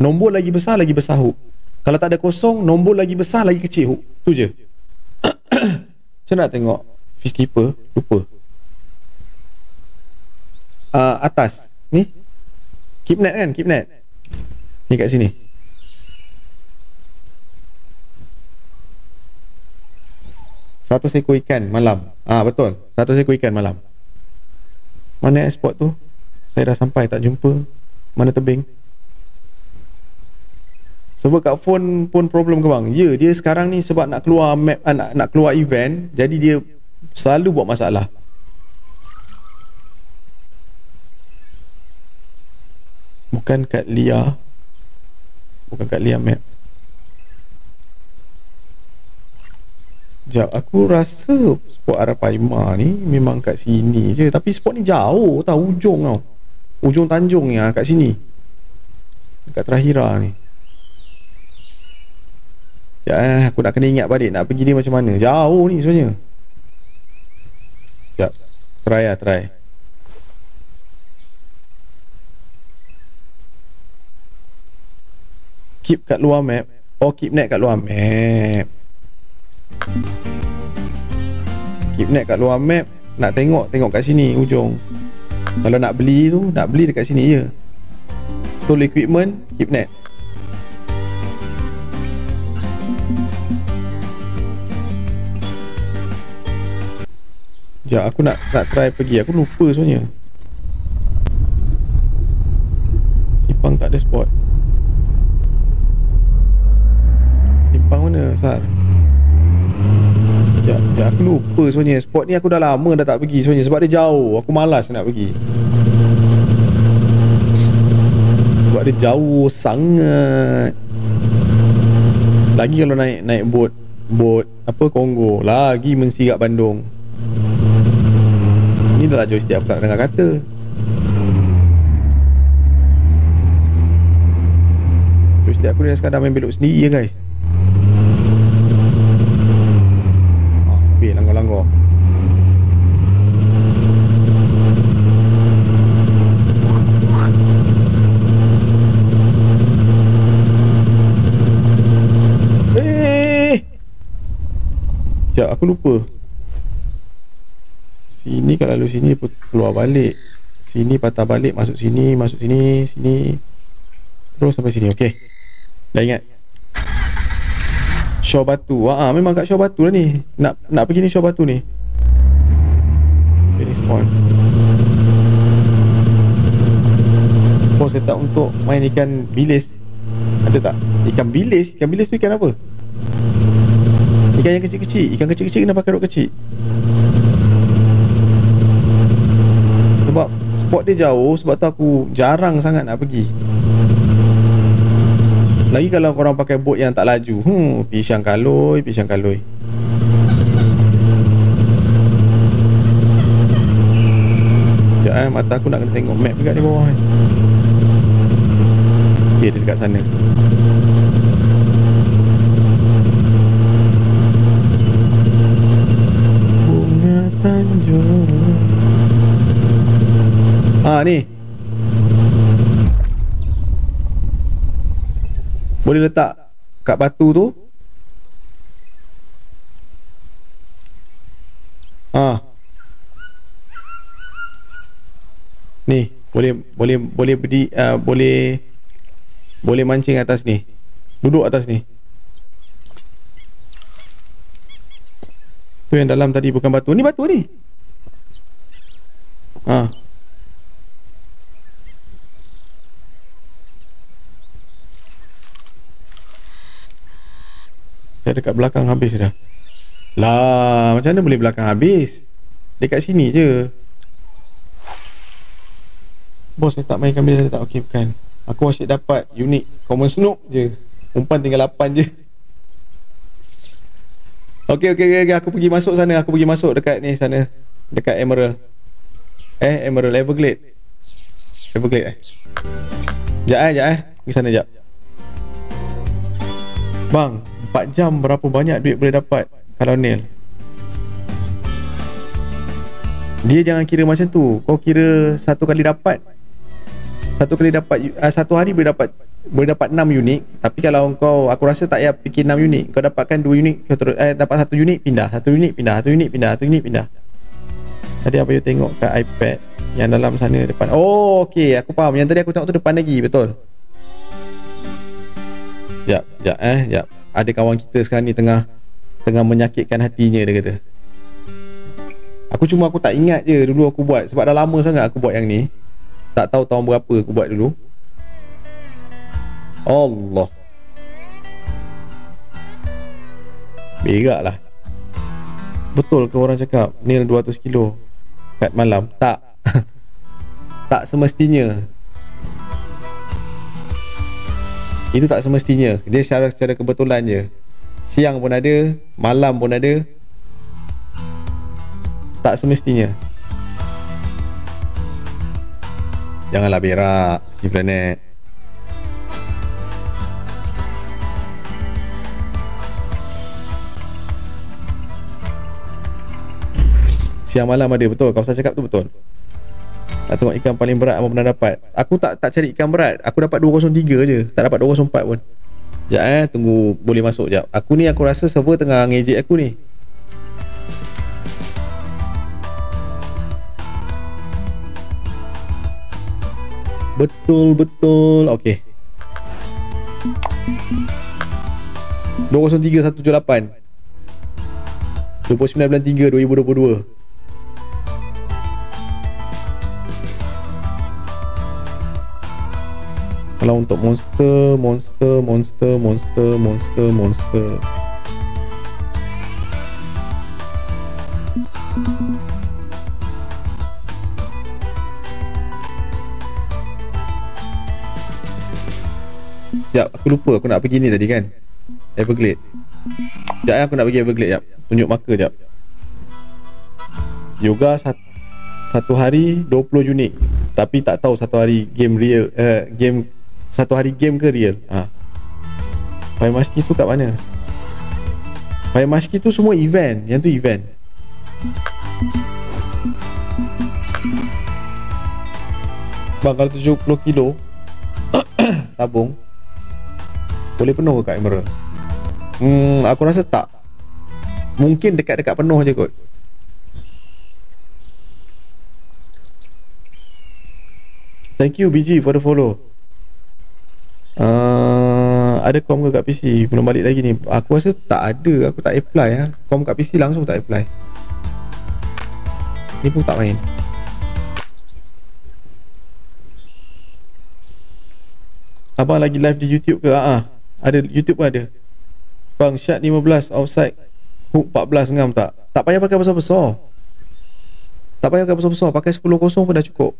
Nombor lagi besar lagi besar hook. Kalau tak ada kosong nombor lagi besar lagi kecil hook. Tu je. [COUGHS] Macam nak tengok fish keeper lupa. Uh, atas ni keep net kan keep net ni kat sini Satu ekor ikan malam Ah betul Satu ekor ikan malam mana export tu? Saya dah sampai tak jumpa. Mana tebing? Sebab kat phone pun problem ke bang? Ya, dia sekarang ni sebab nak keluar map ah, nak, nak keluar event, jadi dia selalu buat masalah. Bukan kat Lia. Bukan kat Lia map. Sekejap, aku rasa spot Arapaima ni memang kat sini je. Tapi spot ni jauh tau, ujung tau. Ujung Tanjung ni lah, kat sini. Dekat Terahira ni. Ya, eh, aku nak kena ingat balik nak pergi dia macam mana. Jauh ni sebenarnya. Sekejap. Try lah, try. Keep kat luar map. Oh, keep net kat luar map. Keep net kat luar map. Nak tengok, tengok kat sini ujung. Kalau nak beli tu, nak beli dekat sini je. Tool equipment, keep net. Sekejap aku nak nak try pergi Aku lupa sebenarnya Simpang tak ada spot Simpang mana Sar Sekejap, sekejap aku lupa sebenarnya. Spot ni aku dah lama dah tak pergi sebenarnya Sebab dia jauh. Aku malas nak pergi. Sebab dia jauh sangat. Lagi kalau naik naik bot Bot apa Kongo Lagi mensi kat Bandung. Ni dah lah joystick aku tak dengar kata. Joystick aku ni sekadar main belok sendiri ya guys Habis langgar-langgar Eh, Sekejap aku lupa. Sini kalau lalu sini keluar balik? Sini patah balik Masuk sini Masuk sini Sini. Terus sampai sini Okay Dah ingat Shaw batu. Wah, memang kat shaw batu lah ni. Nak nak pergi ni shaw batu ni. Ini spawn. Oh set up untuk main ikan bilis. Ada tak? Ikan bilis? Ikan bilis tu ikan apa? Ikan yang kecil-kecil. Ikan kecil-kecil kena pakai rod kecil. Sebab spot dia jauh sebab tu aku jarang sangat nak pergi lagi kalau korang pakai bot yang tak laju. Hmm pisang kaloi pisang kaloi. Sekejap eh mata aku nak kena tengok map dekat ni bawah ni. Okay dia dekat sana. Bunga Tanjung Ha ni Boleh letak Kat batu tu? Ha. Ni Boleh Boleh Boleh berdi uh, Boleh Boleh mancing atas ni. Duduk atas ni. Tu yang dalam tadi bukan batu. Ni batu ni. Ha Saya dekat belakang habis dah. Lah Macam mana boleh belakang habis? Dekat sini je. Bos saya tak mainkan bila saya tak okey bukan. Aku asyik dapat unik common snook je. Umpan tinggal 8 je. Okey okey okey aku pergi masuk sana. Aku pergi masuk dekat ni sana. Dekat Emerald. Eh Emerald Everglade. Everglade eh. Jap eh jap eh. Pergi sana jap. Bang, 4 jam berapa banyak duit boleh dapat kalau nail? Dia jangan kira macam tu. Kau kira satu kali dapat satu kali dapat uh, satu hari boleh dapat boleh dapat 6 unit. Tapi kalau kau aku rasa tak payah fikir 6 unit. Kau dapatkan 2 unit kau terus eh dapat satu unit pindah. Satu unit pindah. Satu unit pindah. Satu unit pindah. Tadi apa you tengok kat iPad yang dalam sana depan? Oh okey. Aku faham. Yang tadi aku tengok tu depan lagi. Betul. Jap jap eh. Jap ada kawan kita sekarang ni tengah tengah menyakitkan hatinya dia kata. Aku cuma aku tak ingat je dulu aku buat. Sebab dah lama sangat aku buat yang ni. Tak tahu tahun berapa aku buat dulu. Allah. Berak lah. Betul ke orang cakap nil 200 kilo kat malam? Tak. [LAUGHS] Tak semestinya Itu tak semestinya. Dia secara, secara kebetulan je Siang pun ada Malam pun ada. Tak semestinya. Janganlah berak Di planet. Siang malam ada betul? Kau cakap tu betul Nak tengok ikan paling berat Apa pernah dapat? Aku tak tak cari ikan berat. Aku dapat 203 je. Tak dapat 204 pun. Sekejap eh. Tunggu boleh masuk sekejap. Aku ni aku rasa server tengah ngejek aku ni. Betul betul. Okay 203 178 29 bulan 3 2022 Kalau untuk monster Monster Monster Monster Monster Monster. Sekejap aku lupa aku nak pergi ni tadi kan? Everglade. Sekejap eh, aku nak pergi Everglade sekejap. Tunjuk marker sekejap. Yoga sat, Satu hari 20 unit. Tapi tak tahu satu hari game real uh, Game Satu hari game ke real ha. Fire Maski tu kat mana Fire Maski tu semua event Yang tu event Bang kalau 70 kilo [COUGHS] Tabung boleh penuh ke kat Emerald? Hmm, aku rasa tak. Mungkin dekat-dekat penuh je kot. Thank you BG for the follow. Uh, ada kom ke kat PC? Belum balik lagi ni. Aku rasa tak ada. Aku tak apply ya. Kom kat PC langsung tak apply. Ni pun tak main. Abang lagi live di YouTube ke? Ah. Uh-huh. Ada YouTube pun ada Bang shot 15 outside Hook 14 ngam tak Tak payah pakai besar-besar Tak payah pakai besar-besar Pakai 10 kosong pun dah cukup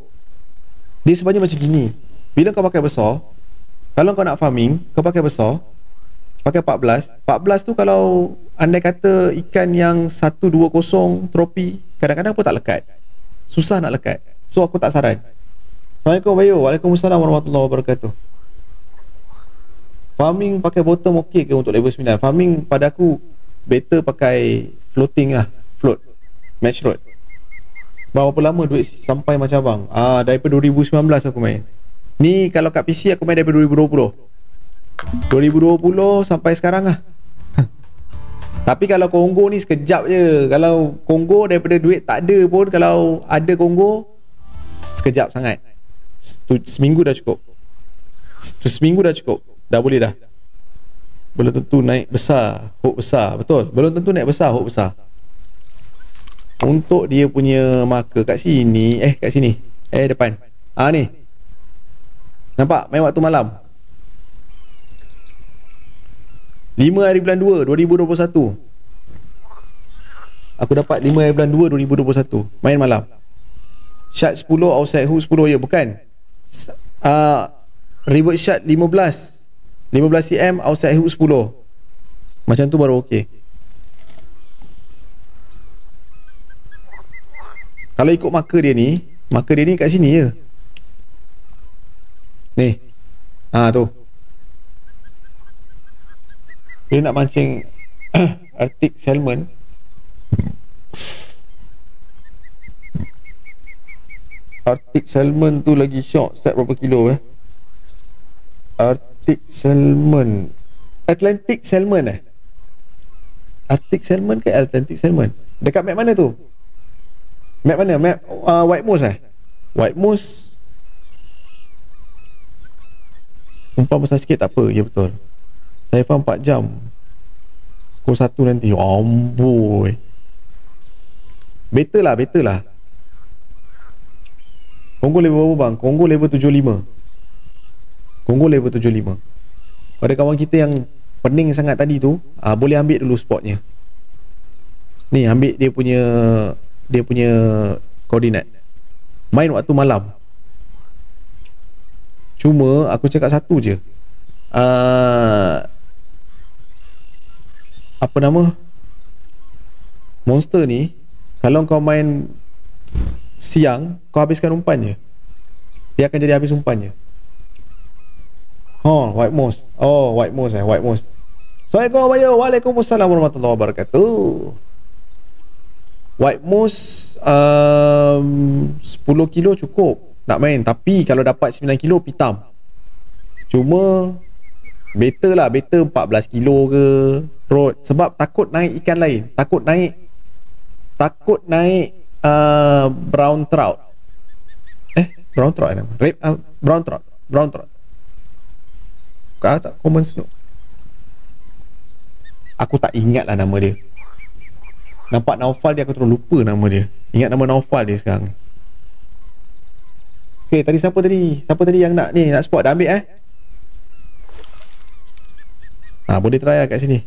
Dia sebenarnya macam gini Bila kau pakai besar Kalau kau nak farming Kau pakai besar Pakai 14 14 tu kalau Andai kata ikan yang 1-2 kosong Tropi Kadang-kadang pun tak lekat. Susah nak lekat. So aku tak saran. Assalamualaikum Bayu. Waalaikumsalam warahmatullahi wabarakatuh. Farming pakai bottom okey ke untuk level 9 farming pada aku better pakai floating lah. Float. Match road berapa lama duit sampai macam abang? Ah daripada 2019 aku main ni kalau kat PC aku main daripada 2020 2020 sampai sekarang lah. [LAUGHS] Tapi kalau Kongo ni sekejap je. Kalau Kongo daripada duit tak ada pun kalau ada Kongo sekejap sangat. Seminggu dah cukup. Seminggu dah cukup. Dah boleh dah. Belum tentu naik besar hook besar. Betul. Belum tentu naik besar hook besar. Untuk dia punya marker kat sini eh kat sini. Eh depan. Ah ni nampak? Main waktu malam. 5 hari bulan 2 2021 aku dapat 5 hari bulan 2 2021 main malam. Shot 10 outside hook 10 ya bukan. Uh, reboot shot 15 15 cm outside hook 10 macam tu baru okey. Kalau ikut marker dia ni marker dia ni kat sini je ni. Ha tu. Dia nak mancing [COUGHS] Arctic salmon. Arctic salmon tu lagi shock start berapa kilo eh? Arctic Salmon. Atlantic Salmon eh? Arctic Salmon ke Atlantic Salmon? Dekat map mana tu? Map mana? Map uh, White Moose eh? White Moose Umpan besar sikit tak apa. Ya betul. Saya faham 4 jam. Pukul 1 nanti. Amboi Better lah Better lah. Kongo level berapa bang? Kongo level 75 Kongo level 75 Pada kawan kita yang Pening sangat tadi tu uh, Boleh ambil dulu spotnya. Ni ambil dia punya Dia punya Koordinat Main waktu malam Cuma Aku cakap satu je uh, Apa nama Monster ni Kalau kau main Siang Kau habiskan umpannya Dia akan jadi habis umpannya Oh, white mouse. Oh, white mouse eh, white mouse. Assalamualaikum wabarakatuh. Waalaikumsalam warahmatullahi wabarakatuh. white moose um, 10 kilo cukup nak main. Tapi kalau dapat 9 kilo pitam. Cuma better lah. Better 14 kilo ke. Road sebab takut naik ikan lain. Takut naik takut naik uh, brown trout. Eh brown trout nama Red, uh, brown trout. Brown trout. Kau tak common snook? Aku tak ingat lah nama dia. Nampak Naufal dia aku terus lupa nama dia. Ingat nama Naufal dia sekarang Okay, tadi siapa tadi? Siapa tadi yang nak ni? Nak spot dah ambil eh? Ha, boleh try lah kat sini.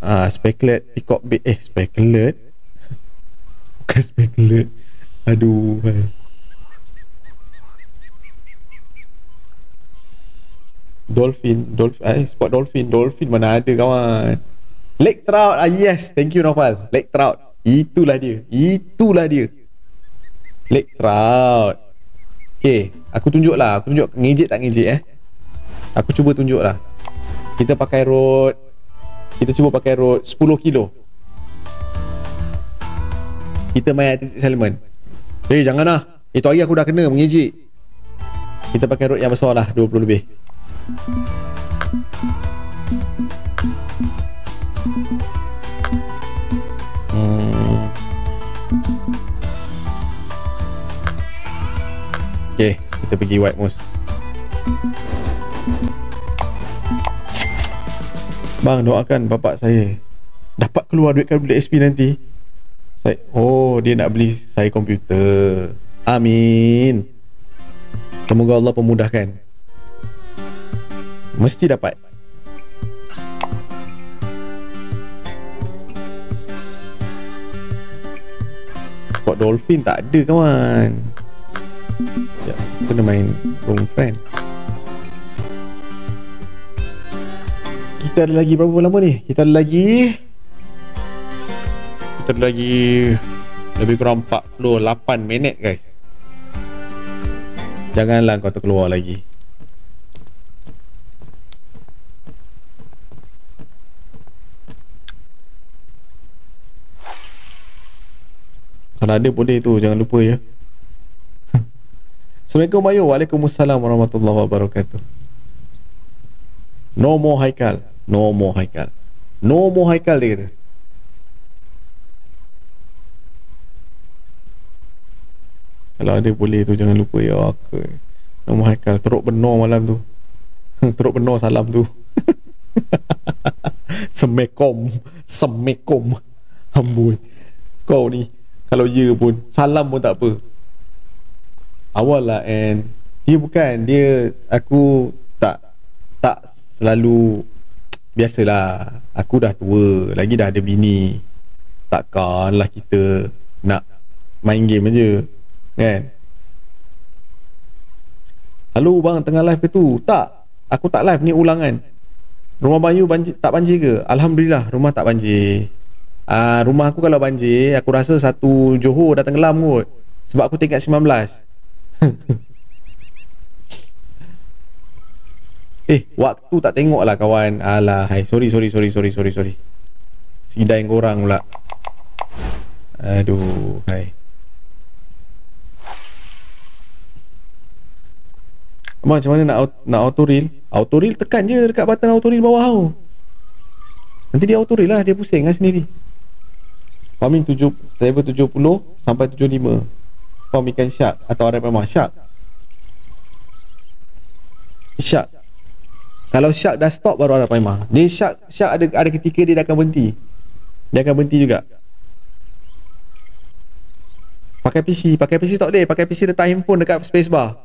Ah, ha, speculate peacock bait. Eh, speculate. [LAUGHS] Bukan speculate. Aduh. Hai. Dolphin, dolphin, eh, spot dolphin, dolphin mana ada kawan. Lake trout, ah yes, thank you Nofal. Lake trout, itulah dia, itulah dia. Lake trout. Okay, aku tunjuk lah, aku tunjuk ngejek tak ngejek eh. Aku cuba tunjuk lah Kita pakai road. Kita cuba pakai road 10 kilo. Kita main titik salmon. Eh hey, jangan lah Itu hari aku dah kena mengejek. Kita pakai road yang besar lah 20 lebih Okay, kita pergi white moose Bang doakan bapak saya Dapat keluar duit kan SP nanti. Saya, Oh dia nak beli saya komputer. Amin. Semoga Allah pemudahkan. Mesti dapat. Spot dolphin tak ada kawan kena main room friend. Kita ada lagi berapa lama ni? Kita ada lagi Kita ada lagi Lebih kurang 48 minit guys. Janganlah kau terkeluar lagi. Kalau ada boleh tu Jangan lupa ya Assalamualaikum Bayu Waalaikumsalam Warahmatullahi Wabarakatuh. No more Haikal No more Haikal No more Haikal dia kata. Kalau ada boleh tu jangan lupa ya aku. No more Haikal Teruk benar malam tu. [LAUGHS] Teruk benar salam tu. [LAUGHS] Semekom. Semekom. Amboi. Kau ni Kalau ya pun Salam pun tak apa Awal lah and Dia bukan Dia Aku Tak Tak Selalu [TSK] biasalah. Aku dah tua lagi dah ada bini. Takkanlah kita nak main game aja kan? Halo bang tengah live ke tu? Tak aku tak live ni ulangan rumah Bayu banjir, tak banjir ke? Alhamdulillah rumah tak banjir. Ah, rumah aku kalau banjir aku rasa satu Johor dah tenggelam kot. Sebab aku tingkat 19 [LAUGHS] Eh, waktu tak tengok lah kawan. Alah, hai. Sorry, sorry, sorry, sorry, sorry, sorry. Sidai korang pula. Aduh, hai. Macam mana nak nak auto reel? Auto reel tekan je dekat button auto reel bawah tu. Nanti dia auto reel lah, dia pusing lah sendiri. Farming 7, level 70 sampai 75. Farm ikan shark atau RMMA shark. Shark kalau shark dah stop baru ada paimah. Dia shark shark ada ada ketika dia akan berhenti. Dia akan berhenti juga. Pakai PC, pakai PC tak boleh, pakai PC letak handphone dekat spacebar.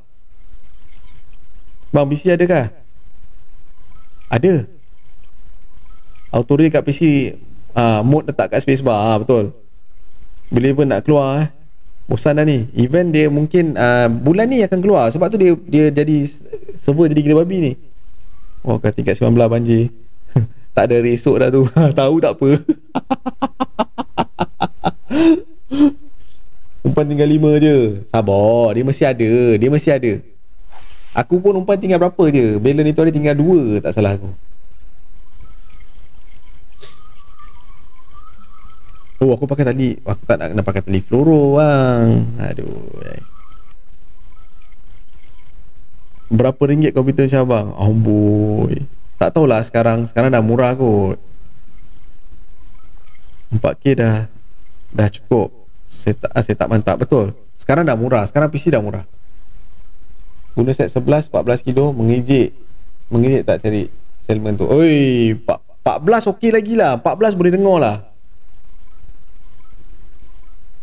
Bang, PC ada kah? Ada. Auto kat PC ah uh, mode letak kat spacebar, ah betul. Bila pun nak keluar eh. Bosan dah ni. Event dia mungkin uh, bulan ni akan keluar. Sebab tu dia dia jadi server jadi gila babi ni. Oh kat tingkat 19 banjir. [LAUGHS] Tak ada resok dah tu. [LAUGHS] Tahu tak apa. [LAUGHS] Umpan tinggal 5 je. Sabar. Dia mesti ada. Dia mesti ada. Aku pun umpan tinggal berapa je? Balance itu ada tinggal 2 Tak salah aku Oh aku pakai tali Aku tak nak kena pakai tali fluoro bang. Aduh eh. Berapa ringgit komputer macam abang Amboi. Tak tahulah sekarang. Sekarang dah murah kot. 4K dah Dah cukup. Saya tak, ah, saya mantap Betul. Sekarang dah murah. Sekarang PC dah murah. Guna set 11 14 kilo Mengejek. Mengejek tak cari Salmon tu Oi 14 okey lagi lah. 14 boleh dengar lah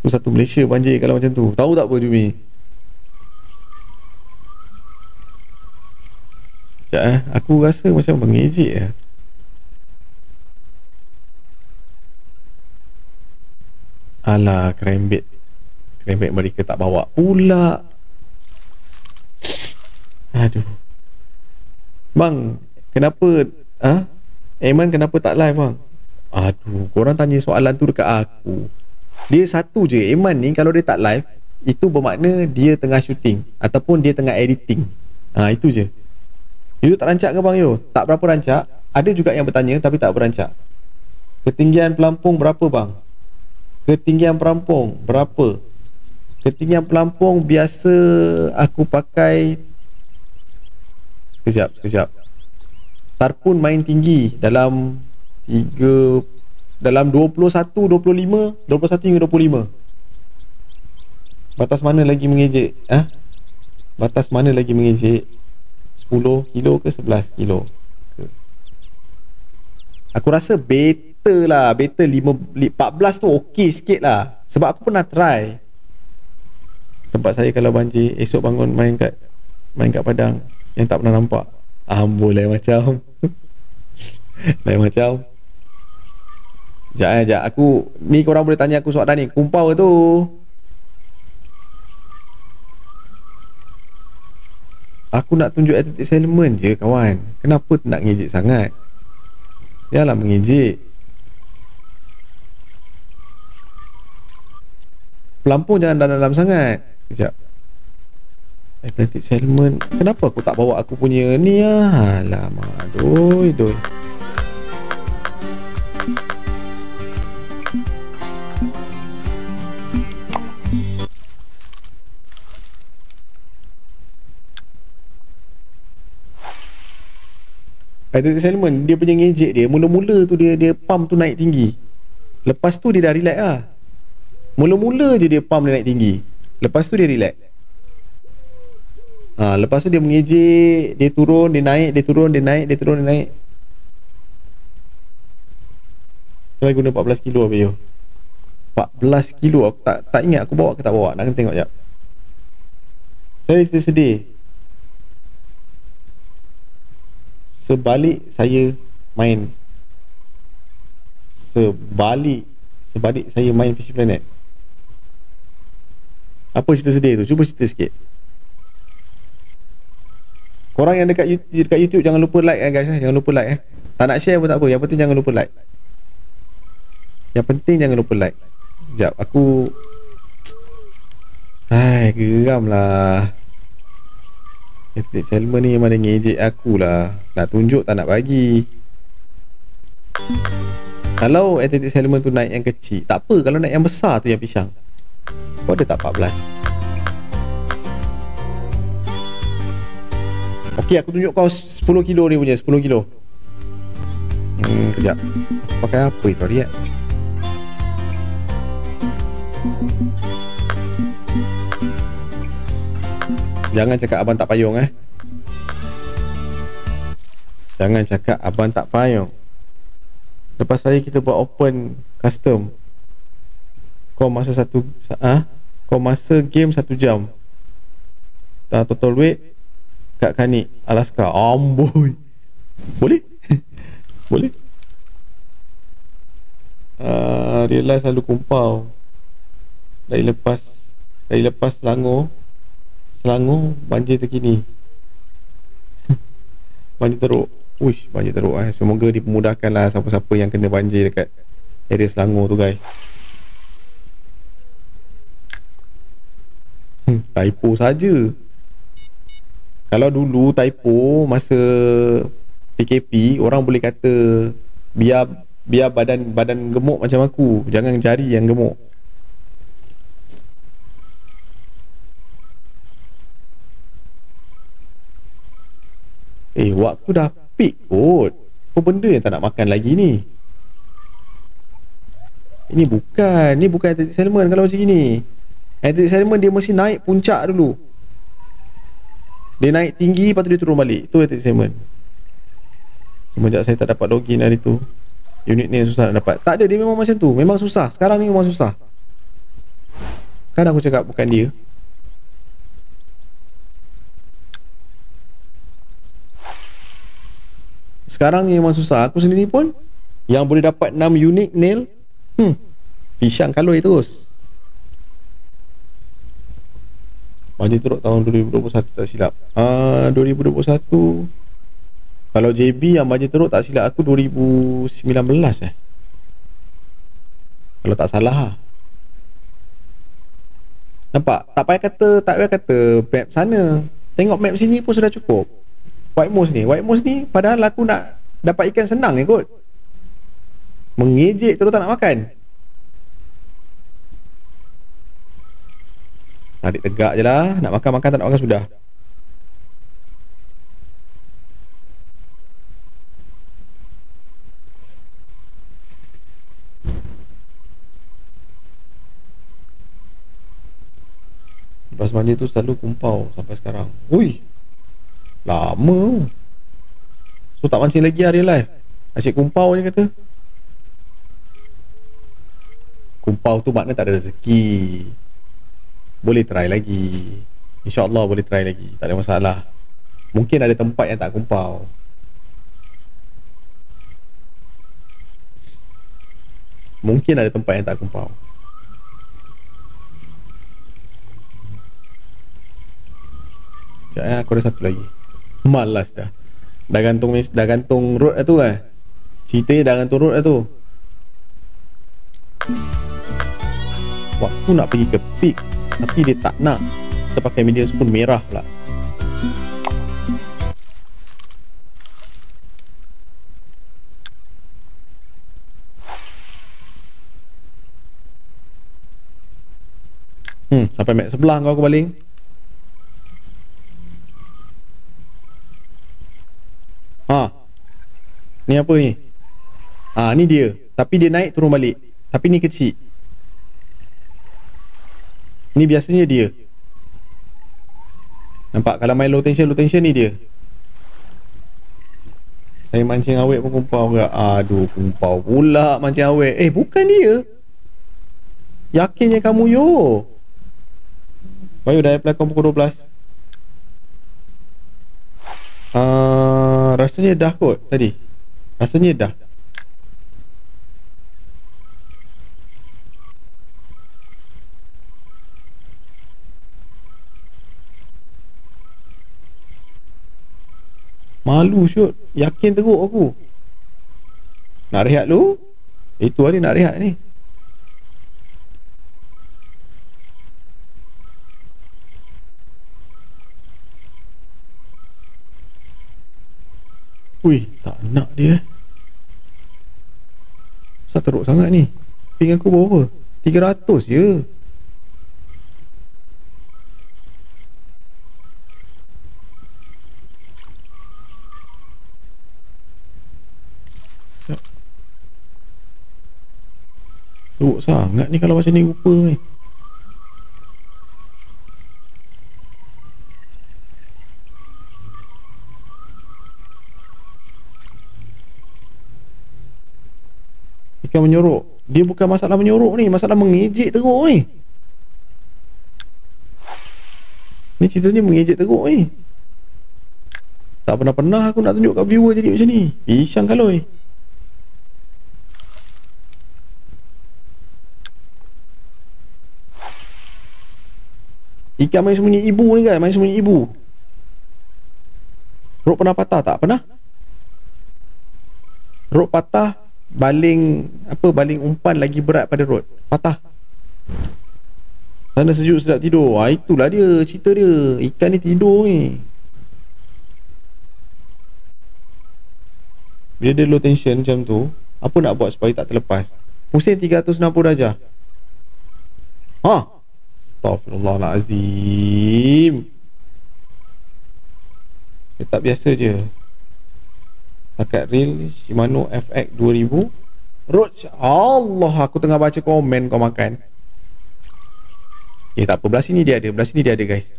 Tu satu Malaysia banjir kalau macam tu. Tahu tak apa Jumi? Sekejap eh. Aku rasa macam mengejek eh. Alah, kerembet. Kerembet mereka tak bawa pula. Aduh. Bang, kenapa? Ha? Eman kenapa tak live bang? Aduh, korang tanya soalan tu dekat aku. Dia satu je Iman ni kalau dia tak live Itu bermakna dia tengah shooting Ataupun dia tengah editing ha, Itu je Itu tak rancak ke bang Yo? Tak berapa rancak Ada juga yang bertanya tapi tak berancak Ketinggian pelampung berapa bang? Ketinggian pelampung berapa? Ketinggian pelampung biasa aku pakai Sekejap, sekejap Tarpun main tinggi dalam 3 dalam 21 25 21 hingga 25 batas mana lagi mengejek ah ha? batas mana lagi mengejek? 10 kilo ke 11 kilo aku rasa beta lah beta 5, 14 tu okey sikit lah. Sebab aku pernah try. Tempat saya kalau banjir esok bangun main kat main kat padang yang tak pernah nampak. Ambul [LAUGHS] lain macam. Lain macam Sekejap eh, sekejap. Aku, ni korang boleh tanya aku soalan ni. Kumpau tu. Aku nak tunjuk attitude salmon je kawan. Kenapa nak ngejek sangat? Yalah mengejek. Pelampung jangan dalam-dalam sangat. Sekejap. Atlantic Salmon Kenapa aku tak bawa aku punya ni ah? Alamak Doi doi Ada Salmon dia punya ngejek dia mula-mula tu dia dia pump tu naik tinggi. Lepas tu dia dah relax lah. Mula-mula je dia pump dia naik tinggi. Lepas tu dia relax. Ha, lepas tu dia mengejek, dia turun, dia naik, dia turun, dia naik, dia turun, dia naik. Saya guna 14 kilo apa yo? 14 kilo aku tak tak ingat aku bawa ke tak bawa. Nak kena tengok jap. Saya sedih. Sebalik saya main. Sebalik sebalik saya main Fishing Planet. Apa cerita sedih tu? Cuba cerita sikit. Korang yang dekat YouTube, dekat YouTube jangan lupa like eh guys eh. jangan lupa like eh. Tak nak share pun tak apa. Yang penting jangan lupa like. Yang penting jangan lupa like. Sekejap aku Hai, geram lah Estetik Salmon ni memang dia ngejek aku lah Nak tunjuk tak nak bagi. Kalau estetik Salmon tu naik yang kecil Tak apa. Kalau naik yang besar tu yang pisang. Kau ada tak 14 Okey aku tunjuk kau 10 kilo ni punya 10 kilo. Hmm kejap. Pakai apa itu Riat Jangan cakap abang tak payung eh Jangan cakap abang tak payung. Lepas hari kita buat open custom Kau masa satu ah, ha? Kau masa game satu jam. Dah total weight Kat Kanik Alaska. Amboi. Boleh? [LAUGHS] Boleh? Uh, realize selalu kumpau. Dari lepas Dari lepas Selangor Selangor banjir terkini. [LAUGHS] Banjir teruk Uish banjir teruk eh. Semoga dipermudahkan lah Siapa-siapa yang kena banjir dekat Area Selangor tu guys. Hmm, Typo saja. Kalau dulu typo Masa PKP Orang boleh kata Biar biar badan badan gemuk macam aku. Jangan jari yang gemuk. Eh waktu dah peak kot apa benda yang tak nak makan lagi ni? Ini bukan ni bukan athletic salmon kalau macam gini. Athletic salmon dia mesti naik puncak dulu. Dia naik tinggi lepas tu dia turun balik. Tu athletic salmon. Semenjak saya tak dapat login hari tu unit ni susah nak dapat. Tak ada dia memang macam tu. Memang susah. Sekarang ni memang susah. Kan aku cakap bukan dia sekarang ni memang susah aku sendiri pun yang boleh dapat 6 unique nail Hmm. Pisang kaloi terus. Banjir teruk tahun 2021 tak silap. Ah uh, 2021 kalau JB yang banjir teruk tak silap aku 2019 eh. Kalau tak salah ha. Nampak? Tak payah kata, tak payah kata map sana. Tengok map sini pun sudah cukup. White Moose ni. White Moose ni padahal aku nak dapat ikan senang ni kot mengejek terus tak nak makan. Tarik tegak je lah. Nak makan makan tak nak makan sudah. Lepas banjir tu selalu kumpau sampai sekarang. Ui Lama. So tak mancing lagi hari live. Asyik kumpau je kata. Kumpau tu makna tak ada rezeki. Boleh try lagi. InsyaAllah boleh try lagi. Tak ada masalah. Mungkin ada tempat yang tak kumpau. Mungkin ada tempat yang tak kumpau. Sekejap eh, aku ada satu lagi Malas dah Dah gantung dah gantung road dah tu eh Ceritanya dah gantung road dah tu. Waktu nak pergi ke peak tapi dia tak nak. Kita pakai media spoon merah pula. Hmm, sampai mat sebelah kau aku baling. Ha. Ni apa ni? Ah, ha, ni dia. Tapi dia naik turun balik. Tapi ni kecil. Ni biasanya dia Nampak kalau main low tension Low tension ni dia Saya mancing awet pun kumpau juga Aduh kumpau pula mancing awet Eh bukan dia Yakinnya kamu yo Bayu dah pelakon pukul 12 uh, Rasanya dah kot tadi. Rasanya dah. Malu syut. Yakin teruk aku. Nak rehat lu? Itu hari nak rehat ni Ui, tak nak dia. Kenapa teruk sangat ni. Ping aku berapa? 300 je. Teruk sangat ni kalau macam ni rupa ni Ikan menyorok. Dia bukan masalah menyorok ni Masalah mengejek teruk ni. Ni ceritanya mengejek teruk ni. Tak pernah-pernah aku nak tunjuk kat viewer jadi macam ni. Pisang kaloi. Ikan main sembunyi ibu ni kan Main sembunyi ibu. Rok pernah patah tak? Pernah? Rok patah Baling Apa baling umpan lagi berat pada rod. Patah. Sana sejuk sedap tidur. Ha, Itulah dia cerita dia. Ikan ni tidur ni. Bila dia low tension macam tu Apa nak buat supaya tak terlepas? Pusing 360 darjah. Ha? Astaghfirullahalazim. Dia tak biasa je Takat reel Shimano FX 2000 Roach Allah aku tengah baca komen kau makan. Okay tak apa Belah sini dia ada Belah sini dia ada guys.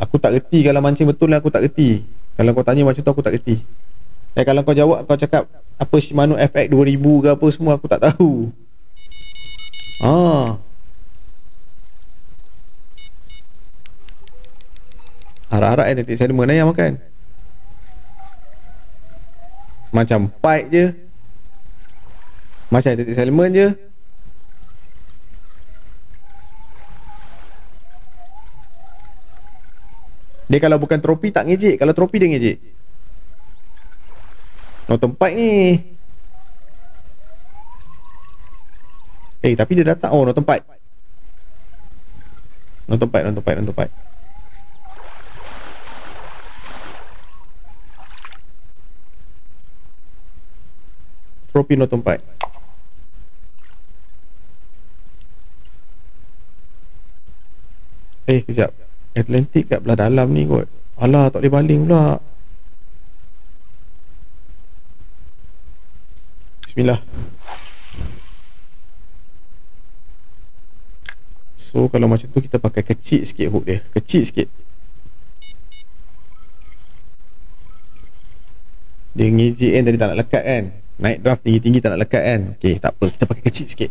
Aku tak reti kalau mancing betul lah aku tak reti. Kalau kau tanya macam tu aku tak reti. Eh kalau kau jawab kau cakap Apa Shimano FX 2000 ke apa semua aku tak tahu. Ah. Harap-harap eh nanti saya mana yang makan Macam pike je. Macam tetik salmon je. Dia kalau bukan tropi tak ngejek. Kalau tropi dia ngejek. No tempat ni. Eh tapi dia datang. Oh no tempat No tempat No tempat No tempat Tropi no tempat. Eh kejap. Atlantic kat belah dalam ni kot. Alah tak boleh baling pula. Bismillah. So kalau macam tu kita pakai kecil sikit hook dia. Kecil sikit. Dia ngejek kan tadi tak nak lekat kan Naik draft tinggi-tinggi tak nak lekat kan Okay tak apa kita pakai kecil sikit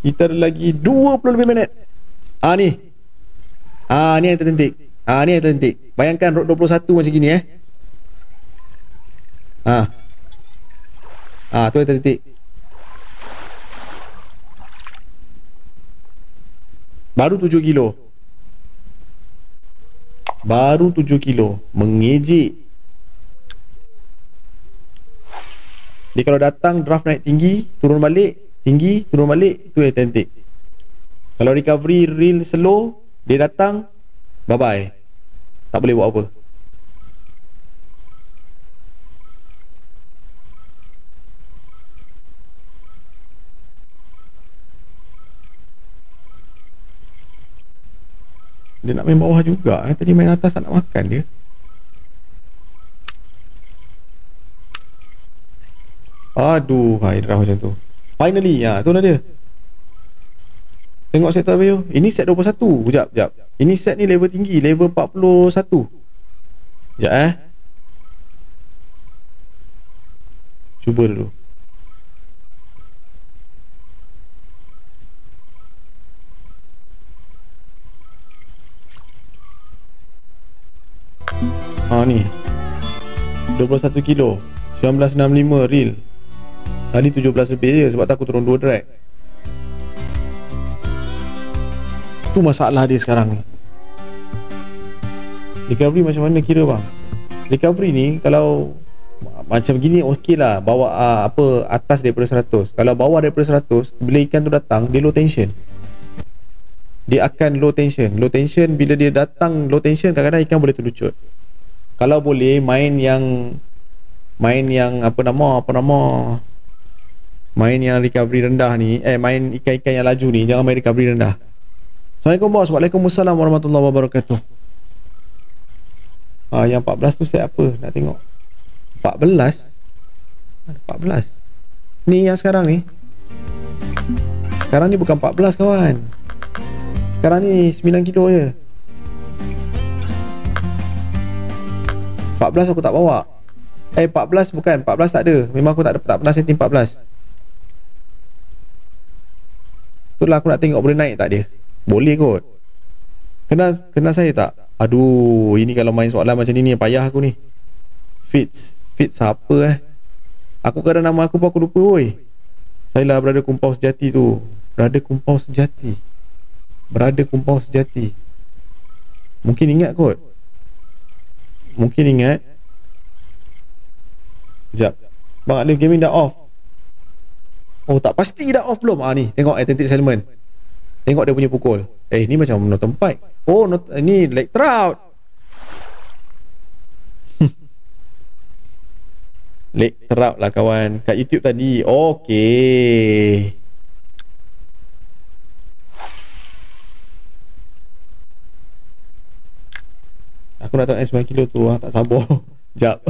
Kita ada lagi 20 lebih minit. Ah ni. Ah ni yang tertentik. Ah ni yang tertentik. Bayangkan road 21 macam gini eh. Ah. Ah tu yang tertentik. Baru 7 kilo. Baru 7 kilo. Mengejek. Dia kalau datang draft naik tinggi, turun balik, tinggi turun balik. Tu authentic. Kalau recovery real slow dia datang bye bye tak boleh buat apa dia nak main bawah juga. Eh. tadi main atas tak nak makan dia. Aduh hai drah macam tu. Finally ha, Tu lah dia. Tengok set tu apa Ini set 21 Sekejap, sekejap. Ini set ni level tinggi Level 41 Sekejap eh. Cuba dulu Ha ni. 21 kilo. 1965 real Tadi 17 lebih je sebab aku turun 2 drag. Tu masalah dia sekarang ni. Recovery macam mana kira bang? Recovery ni kalau macam gini okey lah. Bawa uh, apa atas daripada 100 kalau bawah daripada 100 bila ikan tu datang dia low tension. Dia akan low tension. Low tension bila dia datang low tension kadang-kadang ikan boleh terlucut kalau boleh main yang main yang apa nama apa nama main yang recovery rendah ni eh main ikan-ikan yang laju ni jangan main recovery rendah. Assalamualaikum bos. Waalaikumsalam warahmatullahi wabarakatuh. Ah, yang 14 tu set apa? Nak tengok. 14 14 ni yang sekarang ni? Sekarang ni bukan 14 kawan. Sekarang ni 9 kilo je 14 aku tak bawa. Eh 14 bukan. 14 tak ada. Memang aku tak tak pernah setting 14 Itulah aku nak tengok boleh naik tak dia? Boleh kot. Kenal kenal saya tak? Aduh Ini kalau main soalan macam ni ni Payah aku ni. Fits Fits siapa eh? Aku kadang nama aku pun aku lupa oi Saya lah berada kumpau sejati tu. Berada kumpau sejati. Berada kumpau sejati. Mungkin ingat kot Mungkin ingat Sekejap Bang Alif Gaming dah off Oh tak pasti dah off belum ah ni tengok authentic salmon tengok dia punya pukul Eh ni macam nonton tempat. Oh not, ni lake trout. [LAUGHS] lake trout lah kawan. Kat YouTube tadi. Okay. Aku nak tengok 9 kilo tu lah. Tak sabar. [LAUGHS] Jap.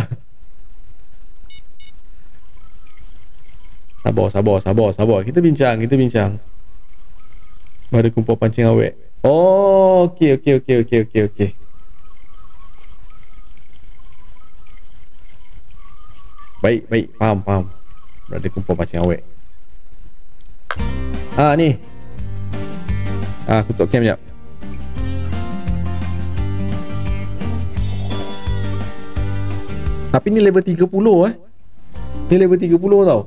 Sabar, sabar, sabar, sabar. Kita bincang, kita bincang. Baru kumpul pancing awet. Oh, okey, okey, okey, okey, okey, okey. Baik, baik. Faham, faham. Berada kumpul pancing awet. Ah, ni. Ah, aku tok cam jap. Tapi ni level 30 eh. Ni level 30 tau.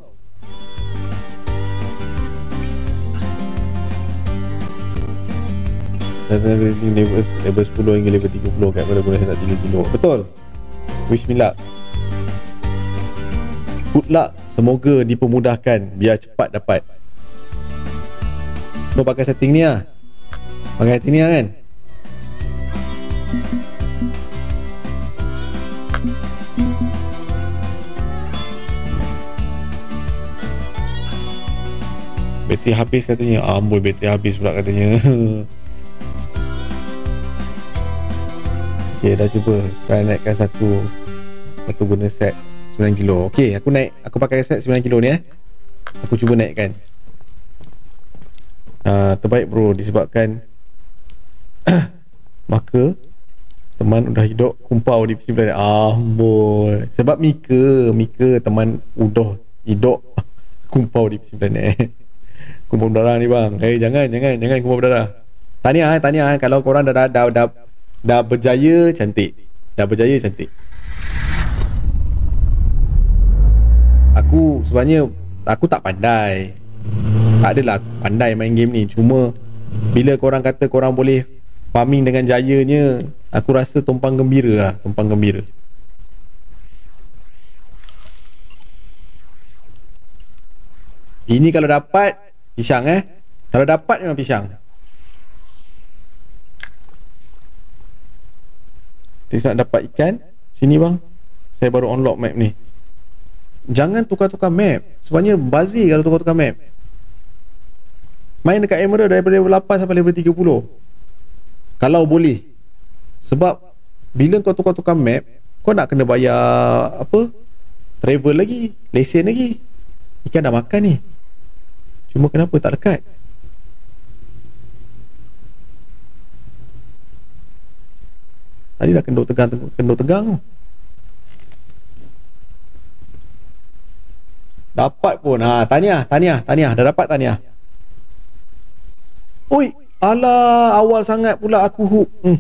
Level, level, level 10 hingga level 30 kat pada guna saya nak 3 kilo. Betul. Wish me luck. Good luck. Semoga dipermudahkan biar cepat dapat. Kau pakai setting ni lah. Pakai setting ni lah kan. Bateri habis katanya. Amboi bateri habis pula katanya. [LAUGHS] Okay dah cuba. Try naikkan satu. Satu guna set 9 kilo. Okay aku naik. Aku pakai set 9 kilo ni eh. Aku cuba naikkan. Uh, Terbaik bro Disebabkan [COUGHS] Maka Teman udah hidup Kumpau di PC Planet Amboi. Sebab Mika Mika teman Udah hidup [LAUGHS] Kumpau di PC Planet kumpul berdarah ni bang. Eh jangan jangan jangan kumpul berdarah. Tahniah eh tahniah eh kalau korang dah dah dah, dah, dah berjaya cantik. Dah berjaya cantik. Aku sebenarnya aku tak pandai. Tak adalah aku pandai main game ni. Cuma bila korang kata korang boleh farming dengan jayanya, aku rasa tumpang gembira lah, tumpang gembira. Ini kalau dapat Pisang eh? Kalau dapat memang pisang. Kita nak dapat ikan. Sini bang. Saya baru unlock map ni. Jangan tukar-tukar map. Sebenarnya bazir kalau tukar-tukar map. Main dekat Emerald daripada level 8 sampai level 30 Kalau boleh. Sebab Bila kau tukar-tukar map Kau nak kena bayar Apa? Travel lagi Lesen lagi. Ikan dah makan ni Cuma kenapa tak dekat? Tadi dah kenduk tegang kenduk tegang tu. Dapat pun. Ha, tanya, tanya, tanya. Dah dapat tanya. Oi, ala awal sangat pula aku hook. Hmm.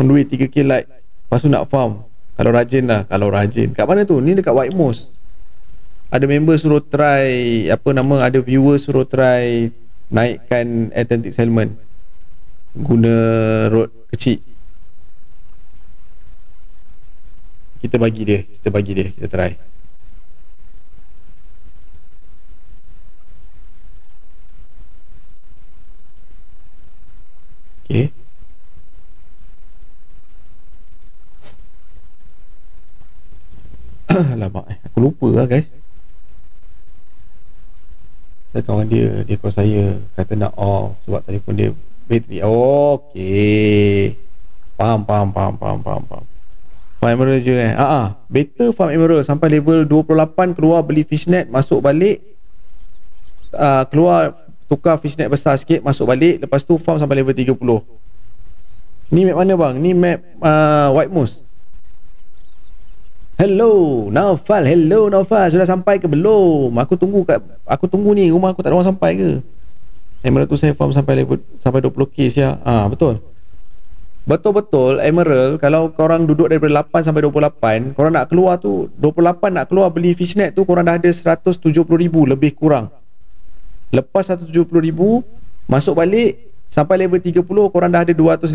On the way 3k like. Lepas tu nak farm. Kalau rajin lah, kalau rajin. Kat mana tu? Ni dekat White Moose ada member suruh try apa nama ada viewer suruh try naikkan Atlantic Salmon guna road kecil kita bagi dia kita bagi dia kita try Okay. [COUGHS] Alamak, eh. aku lupa lah guys saya kawan dia dia call saya kata nak off sebab telefon dia bateri. Okey. Faham faham faham faham faham faham. Farm emerald je eh? Ah ah. Better farm emerald. Sampai level 28 keluar beli fishnet masuk balik. Uh, keluar tukar fishnet besar sikit masuk balik. Lepas tu farm sampai level 30 ni map mana bang? Ni map uh, white moose Hello, Naufal. Hello, Naufal. Sudah sampai ke belum? Aku tunggu kat aku tunggu ni. Rumah aku tak ada orang sampai ke? Emerald tu saya farm sampai level sampai 20k ya. Ah, betul. Betul-betul Emerald kalau korang duduk daripada 8 sampai 28, korang nak keluar tu 28 nak keluar beli fishnet tu korang dah ada 170,000 lebih kurang. Lepas 170,000 masuk balik sampai level 30 korang dah ada 250,000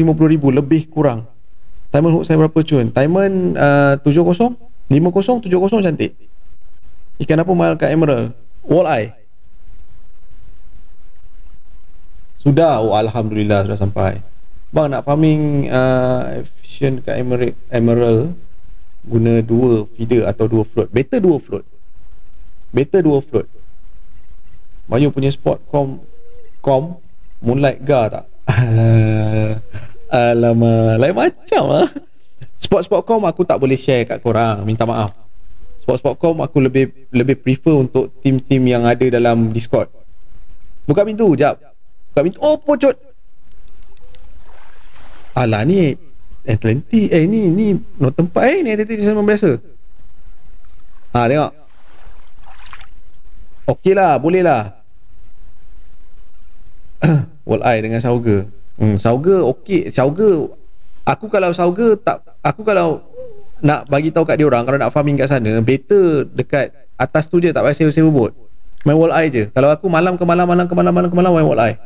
lebih kurang. Diamond hook saya berapa cun? Diamond uh, 70 5070 cantik Ikan apa mahal kat Emerald Walleye Sudah, oh Alhamdulillah sudah sampai. Bang nak farming uh, efficient kat Emerald, Emerald guna dua feeder atau dua float. Better dua float. Better dua float. Bayu punya spot com com Moonlight Gar tak? [LAUGHS] Alamak, lain macam ah. Spot-spot com aku tak boleh share kat korang, minta maaf. Spot-spot com aku lebih lebih prefer untuk tim-tim yang ada dalam Discord. Buka pintu, jap. Buka pintu. Oh, pocot. Alah ni Atlantic eh ni ni no tempat eh ni Atlantic sama biasa. Ha tengok. Okey lah, boleh lah. [COUGHS] Wall eye dengan Sauger. Hmm, Sauger okey. Sauger aku kalau Sauger tak aku kalau nak bagi tahu kat dia orang kalau nak farming kat sana better dekat atas tu je tak payah sewa-sewa bot. Main wall eye je. Kalau aku malam ke malam malam ke malam malam ke malam main wall eye.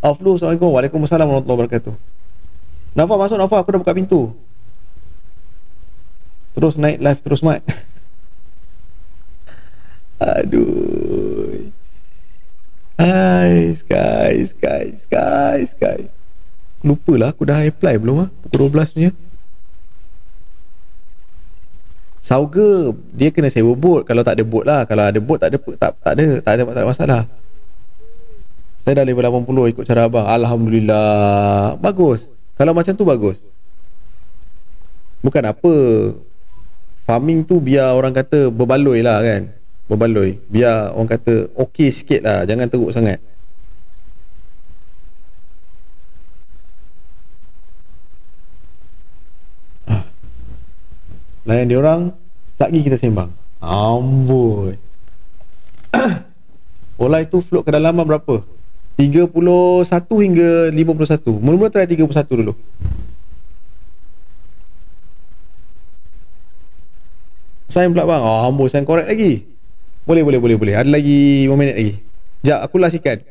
Aflu Assalamualaikum Waalaikumsalam Warahmatullahi Wabarakatuh Nafa masuk Nafa aku dah buka pintu Terus naik live terus mat [LAUGHS] Aduh Hai Sky Sky Sky Sky Lupa lah aku dah apply belum lah Pukul 12 punya. Sauger Dia kena sewa bot. Kalau tak ada bot lah. Kalau ada bot tak ada Tak, tak ada Tak ada, tak ada masalah. Saya dah level 80 Ikut cara abang. Alhamdulillah. Bagus. Kalau macam tu bagus. Bukan apa. Farming tu biar orang kata Berbaloi lah kan? Berbaloi. Biar orang kata okey sikit lah. Jangan teruk sangat layan dia orang lagi kita sembang amboi [COUGHS] Olah itu float kedalaman berapa? 31 hingga 51 Mula-mula try 31 dulu Sign pula bang Oh amboi sign correct lagi boleh boleh boleh boleh. Ada lagi 5 minit lagi. Jap aku last ikan.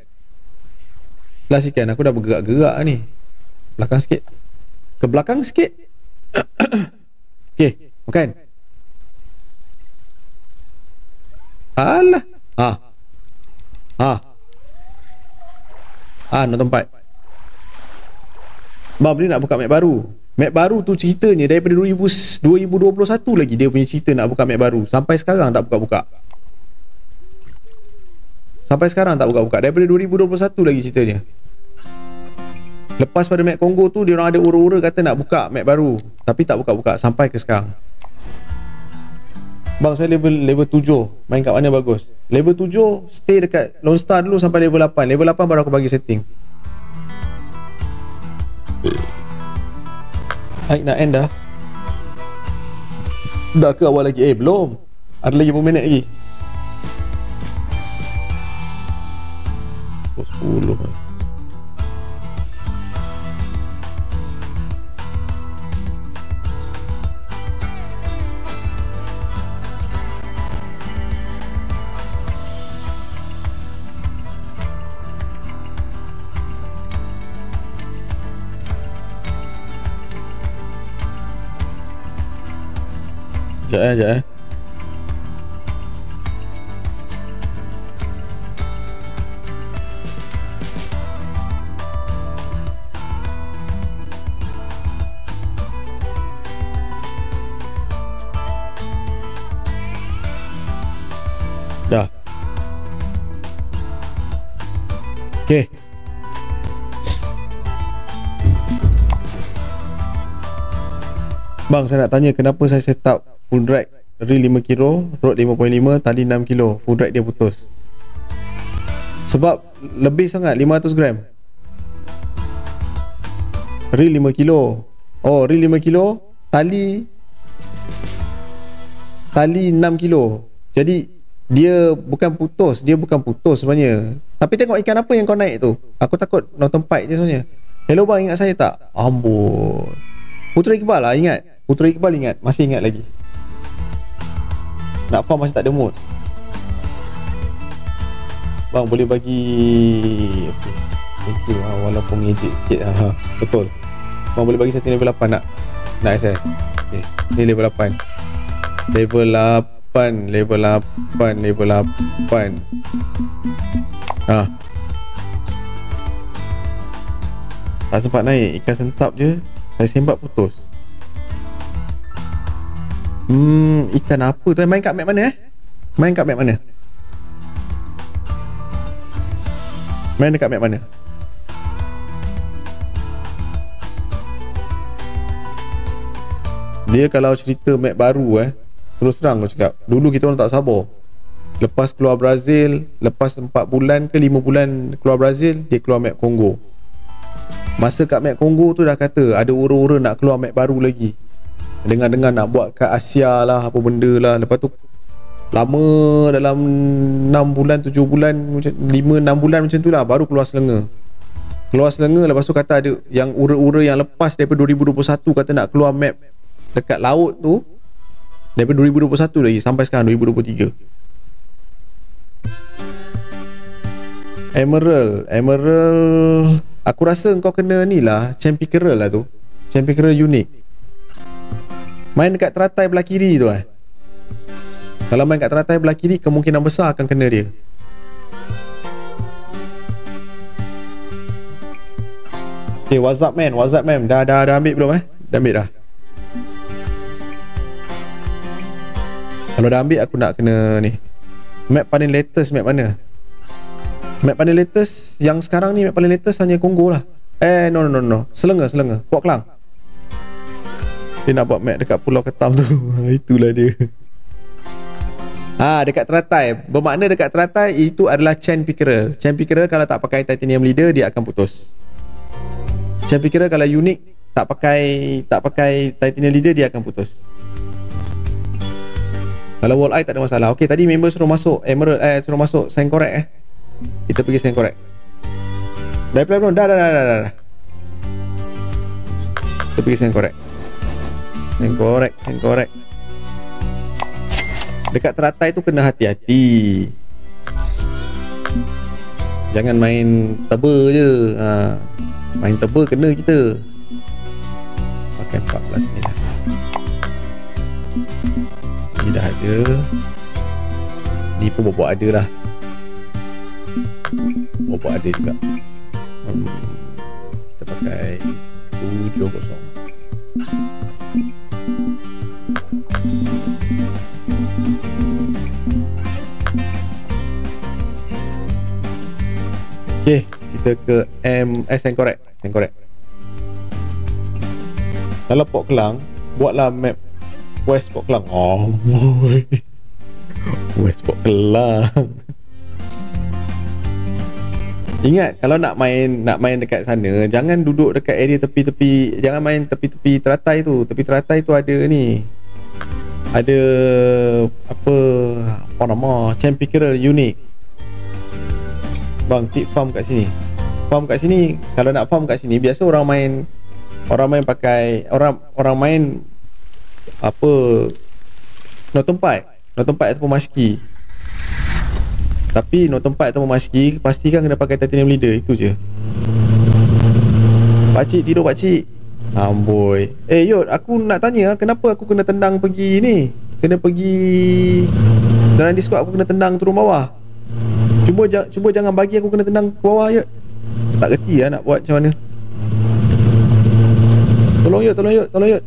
Last ikan aku dah bergerak-gerak ni. Belakang sikit. Ke belakang sikit. [COUGHS] Okey, makan. Alah. Ha. Ha. Ha, nak tempat. Bang, ni nak buka map baru. Map baru tu ceritanya daripada 2000, 2021 lagi dia punya cerita nak buka map baru. Sampai sekarang tak buka-buka. Sampai sekarang tak buka-buka Daripada 2021 lagi ceritanya Lepas pada map Congo tu Dia orang ada ura-ura kata nak buka map baru Tapi tak buka-buka Sampai ke sekarang Bang saya level level 7 Main kat mana bagus? Level 7 Stay dekat Lone Star dulu Sampai level 8 Level 8 baru aku bagi setting. Baik nak end dah. Dah ke awal lagi? Eh belum. Ada lagi berapa minit lagi. Pukul 10 Sekejap eh, sekejap eh Okay. Bang, saya nak tanya kenapa saya set up full drag reel 5 kilo, rod 5.5, tali 6 kilo, full drag dia putus. Sebab lebih sangat 500 gram. Reel 5 kilo. Oh, reel 5 kilo, tali tali 6 kilo. Jadi dia bukan putus, dia bukan putus sebenarnya. Tapi tengok ikan apa yang kau naik tu. Aku takut nonton pipe je sebenarnya. Hello bang, ingat saya tak? Ambon. Putra Iqbal lah, ingat. Putra Iqbal ingat. Masih ingat lagi. Nak farm masih tak ada mood. Bang, boleh bagi... Thank you. Ha, walaupun ngejek sikit. Ha, betul. Bang, boleh bagi setting level 8 nak? Nak SS. Okay. Ni level 8. Level 8. Level 8. Level 8. Ha. Tak sempat naik Ikan sentap je Saya sembat putus Hmm Ikan apa tu? Main kat map mana eh? Main kat map mana? Main dekat map mana? Dia kalau cerita map baru eh Terus terang aku cakap Dulu kita orang tak sabar. Lepas keluar Brazil Lepas 4 bulan ke 5 bulan keluar Brazil Dia keluar map Congo. Masa kat map Congo tu dah kata Ada ura-ura nak keluar map baru lagi Dengar-dengar nak buat kat Asia lah Apa benda lah. Lepas tu Lama dalam 6 bulan 7 bulan 5-6 bulan macam tu lah Baru keluar selenga Keluar selenga Lepas tu kata ada Yang ura-ura yang lepas Daripada 2021 Kata nak keluar map dekat laut tu daripada 2021 lagi sampai sekarang 2023 Emerald Emerald aku rasa kau kena ni lah Champickerel lah tu. Champickerel unik main dekat teratai belah kiri tu eh kalau main kat teratai belah kiri kemungkinan besar akan kena dia Okay, what's up man? What's up man? Dah, dah, dah ambil belum eh? Dah ambil dah? Kalau dah ambil aku nak kena ni Map paling latest map mana Map paling latest Yang sekarang ni map paling latest hanya Kongo lah Eh no no no no Selenga selenga Port Klang Dia nak buat map dekat Pulau Ketam tu. [LAUGHS] Itulah dia. Ah ha, dekat teratai. Bermakna dekat teratai Itu adalah chain pickerel. Chain pickerel kalau tak pakai titanium leader Dia akan putus. Chain pickerel kalau unik Tak pakai Tak pakai titanium leader Dia akan putus. Kalau wall eye tak ada masalah. Okay tadi member suruh masuk Emerald eh Suruh masuk Sign correct eh. Kita pergi sign correct Dah apply belum? Dah dah dah dah dah Kita pergi sign correct Sign correct Sign correct Dekat teratai tu kena hati-hati. Jangan main teba je. Ha. Main teba kena kita. Pakai 14 ni lah ni dah ada. Ni pun bobok ada lah. Bobok ada juga. Hmm, kita pakai 70 Okay, kita ke M eh sen korek. Kalau pok kelang, buatlah map West Port Kelang. Oh [LAUGHS] West Port Kelang. Ingat kalau nak main nak main dekat sana jangan duduk dekat area tepi-tepi jangan main tepi-tepi teratai tu. Tepi teratai tu ada ni. Ada apa apa nama? Champ pickerel unik bang tip farm kat sini. Farm kat sini kalau nak farm kat sini biasa orang main orang main pakai orang orang main apa no tempat. No tempat ataupun maski tapi no tempat ataupun maski pastikan kena pakai titanium leader itu je. Pakcik tidur pakcik. Amboi. Eh yot aku nak tanya kenapa aku kena tendang pergi ni kena pergi dalam discord aku kena tendang turun bawah cuba cuba jangan bagi aku kena tendang ke bawah yot tak reti lah nak buat macam mana. Tolong yot tolong yot tolong yot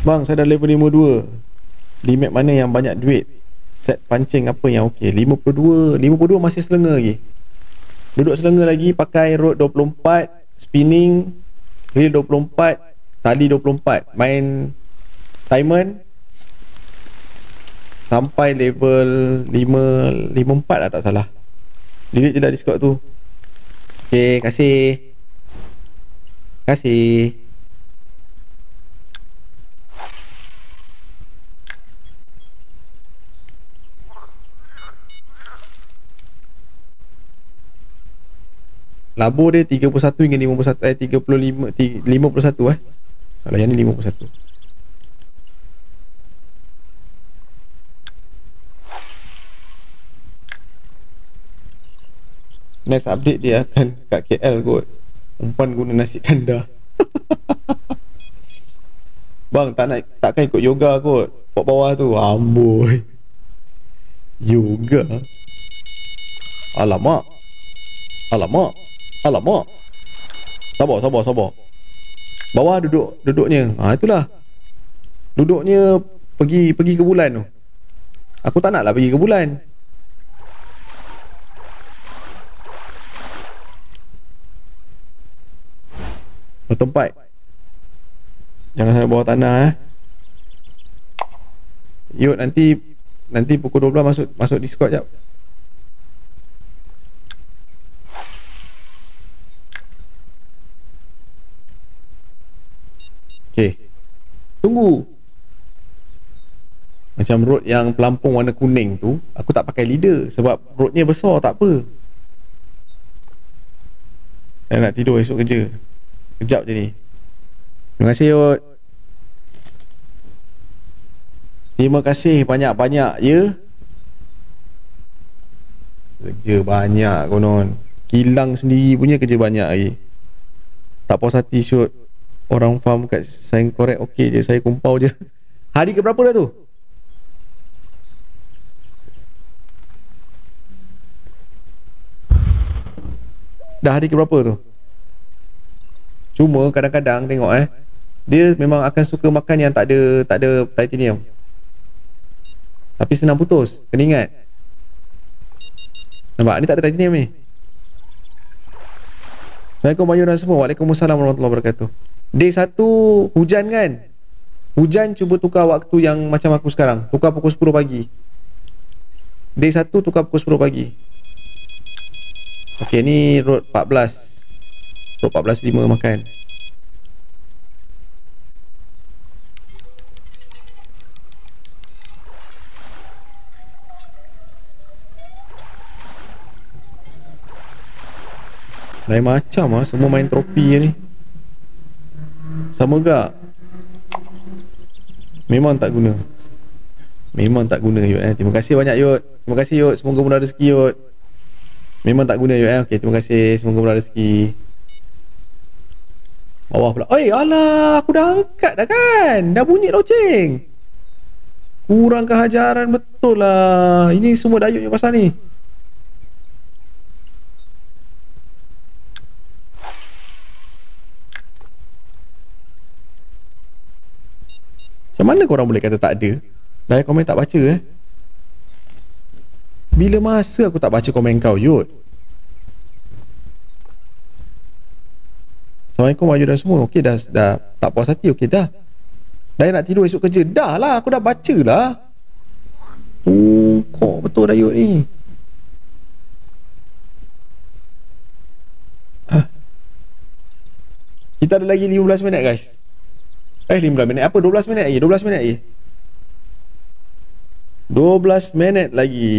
Bang saya dah level 52 Di map mana yang banyak duit? Set pancing apa yang okey? 52 52 masih selenga lagi. Duduk selenga lagi Pakai road 24 Spinning Reel 24 Tali 24 Main Diamond Sampai level 5 54 lah tak salah Delete je lah discord tu Okay kasih Kasih Labur dia 31 hingga 51 eh 35 51 eh. Kalau yang ni 51. Next update dia akan kat KL kot. Umpan guna nasi kandar. [LAUGHS] Bang tak nak takkan ikut yoga kot. Pok bawah tu amboi. Yoga. Alamak. Alamak. Alamak. Sabar, sabar, sabar. Bawah duduk duduknya. Ha itulah. Duduknya pergi pergi ke bulan tu. Aku tak naklah pergi ke bulan. Bertempat. Jangan sampai bawah tanah eh. Yuk nanti nanti pukul 12 masuk masuk Discord jap. Okay. Tunggu. Macam road yang pelampung warna kuning tu, aku tak pakai leader sebab roadnya besar tak apa. Saya nak tidur esok kerja. Kejap je ni. Terima kasih Yot. Terima kasih banyak-banyak ya. Kerja banyak konon. Kilang sendiri punya kerja banyak lagi. Tak puas hati shoot. Orang farm kat sign korek okey je. Saya kumpau je. [LAUGHS] Hari ke berapa dah tu? Dah hari ke berapa tu? Cuma kadang-kadang tengok eh dia memang akan suka makan yang tak ada tak ada titanium. Tapi senang putus, kena ingat. Nampak ni tak ada titanium ni. Assalamualaikum Bayu dan semua. Waalaikumsalam warahmatullahi wabarakatuh. Day 1 hujan kan? Hujan cuba tukar waktu yang macam aku sekarang. Tukar pukul 10 pagi. Day 1 tukar pukul 10 pagi. Okey ni road 14. Road 14 5 makan. Lain macam ah semua main tropi ni. Sama gak? Memang tak guna. Memang tak guna Yud eh. Terima kasih banyak Yud. Terima kasih Yud. Semoga murah rezeki Yud. Memang tak guna Yud eh. Okey, terima kasih. Semoga murah rezeki. Bawah pula. Oi, alah, aku dah angkat dah kan. Dah bunyi loceng. Kurang kehajaran betul lah. Ini semua dayuk yang pasal ni. Macam mana korang boleh kata tak ada? Dah komen tak baca eh? Bila masa aku tak baca komen kau, Yud? Assalamualaikum Wahyu dan semua. Okey dah, dah tak puas hati, okey dah. Dah nak tidur esok kerja. Dah lah, aku dah baca lah. Oh, kok betul dah Yud ni. Kita ada lagi 15 minit guys. Eh 15 minit apa 12 minit lagi 12 minit lagi 12 minit lagi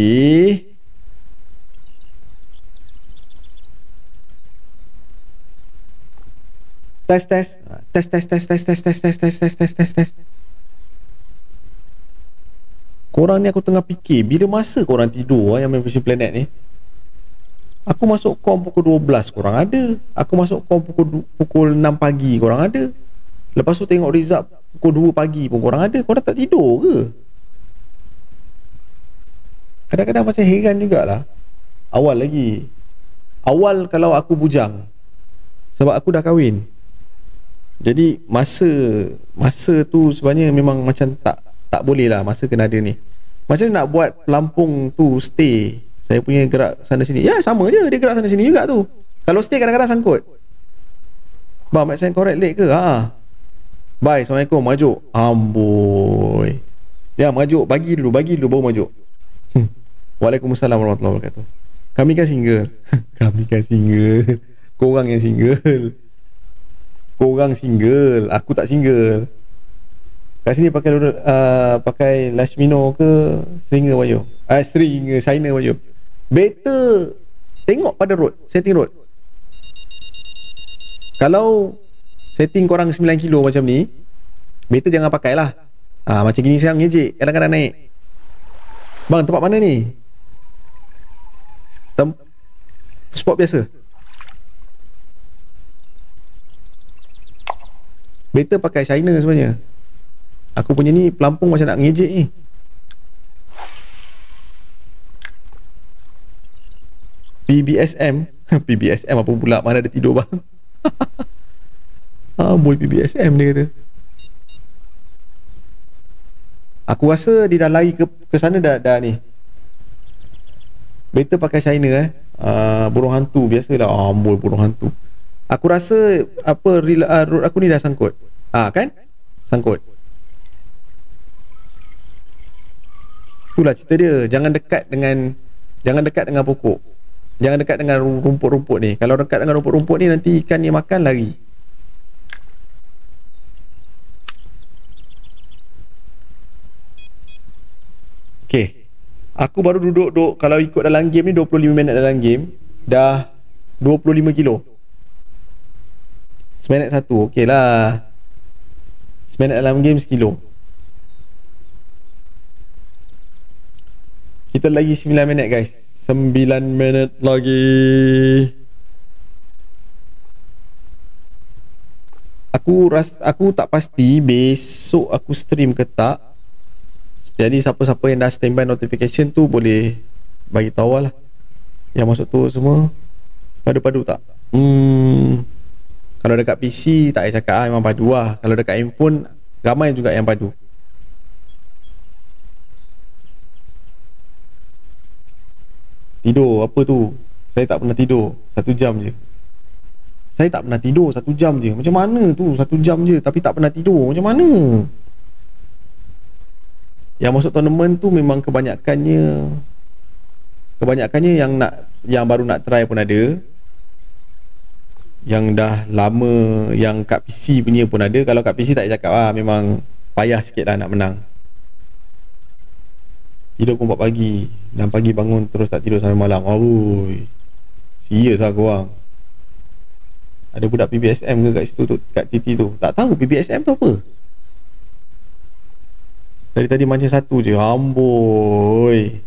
Test test Test test test test test test test test test test test test Korang ni aku tengah fikir Bila masa korang tidur Yang main Vision Planet ni Aku masuk kom pukul 12 korang ada Aku masuk kom pukul, pukul 6 pagi korang ada Lepas tu tengok result pukul 2 pagi pun korang ada. Korang tak tidur ke? Kadang-kadang macam heran jugalah. Awal lagi. Awal kalau aku bujang. Sebab aku dah kahwin. Jadi masa masa tu sebenarnya memang macam tak tak boleh lah masa kena ada ni. Macam nak buat pelampung tu stay. Saya punya gerak sana sini. Ya sama je dia gerak sana sini juga tu. Kalau stay kadang-kadang sangkut. Bang, make sense correct late ke? Ha. Bye, Assalamualaikum, maju. Amboi. Ya, maju. Bagi dulu, bagi dulu baru maju. Hmm. Waalaikumsalam warahmatullahi wabarakatuh. Kami kan single. [LAUGHS] Kami kan single. Korang yang single. Korang single. Aku tak single. Kat sini pakai uh, pakai Lashmino ke Stringer Wayo? Ah, uh, Stringer, China Wayo. Better tengok pada road, setting road. Kalau setting korang 9 kilo macam ni better jangan pakai lah ha, macam gini sekarang ngejek kadang-kadang naik bang tempat mana ni Tem spot biasa better pakai China sebenarnya. Aku punya ni pelampung macam nak ngejek ni. PBSM [LAUGHS] PBSM apa pula? Mana ada tidur bang? Ah boy PBSM dia kata. Aku rasa dia dah lari ke ke sana dah dah ni. Better pakai China eh. Uh, burung hantu biasalah ah boy burung hantu aku rasa apa rila, uh, road aku ni dah sangkut ah kan sangkut itulah cerita dia jangan dekat dengan jangan dekat dengan pokok Jangan dekat dengan rumput-rumput ni. Kalau dekat dengan rumput-rumput ni nanti ikan ni makan lari. Okay. Aku baru duduk duk kalau ikut dalam game ni 25 minit dalam game dah 25 kilo. Seminit satu. Okay lah. Seminit dalam game sekilo. Kita lagi 9 minit guys. 9 minit lagi Aku ras aku tak pasti besok aku stream ke tak Jadi siapa-siapa yang dah standby notification tu boleh bagi tahu lah Yang masuk tu semua Padu-padu tak? Hmm Kalau dekat PC tak payah cakap lah memang padu lah. Kalau dekat handphone ramai juga yang padu. Tidur apa tu? Saya tak pernah tidur Satu jam je. Saya tak pernah tidur Satu jam je. Macam mana tu Satu jam je? Tapi tak pernah tidur Macam mana? Yang masuk tournament tu Memang kebanyakannya Kebanyakannya yang nak Yang baru nak try pun ada Yang dah lama Yang kat PC punya pun ada. Kalau kat PC tak cakap lah Memang Payah sikit lah nak menang. Tidur pukul 4 pagi Dan pagi bangun terus tak tidur sampai malam Oi. Serius lah korang. Ada budak PBSM ke kat situ tu Kat TT tu? Tak tahu PBSM tu apa? Dari tadi macam satu je. Amboi.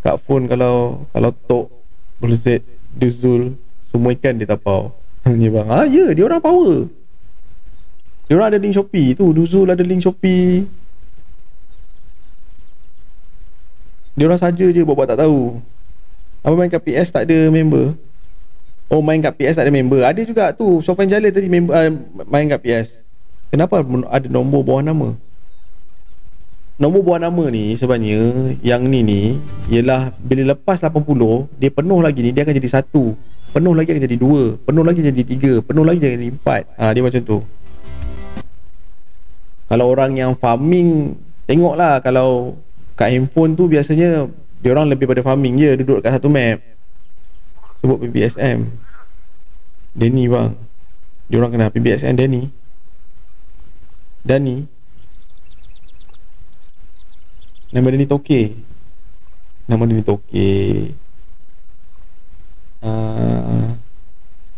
Kat phone kalau Kalau tok Bulzet Duzul Semua ikan dia tapau [LAUGHS] Ni bang Ah ya dia orang power Dia orang ada link Shopee tu Duzul ada link Shopee Dia orang saja je buat-buat tak tahu. Apa main kat PS tak ada member? Oh main kat PS tak ada member. Ada juga tu Sofan Jalil tadi member uh, main kat PS. Kenapa ada nombor bawah nama? Nombor bawah nama ni sebenarnya yang ni ni ialah bila lepas 80 dia penuh lagi ni dia akan jadi satu penuh lagi akan jadi dua penuh lagi jadi tiga penuh lagi jadi empat. Ha, dia macam tu. Kalau orang yang farming tengoklah kalau kat handphone tu biasanya dia orang lebih pada farming je duduk kat satu map. Sebut PBSM Danny bang. Dia orang kenal PBSM Danny. Danny. Nama Danny Toke. Nama Danny Toke uh,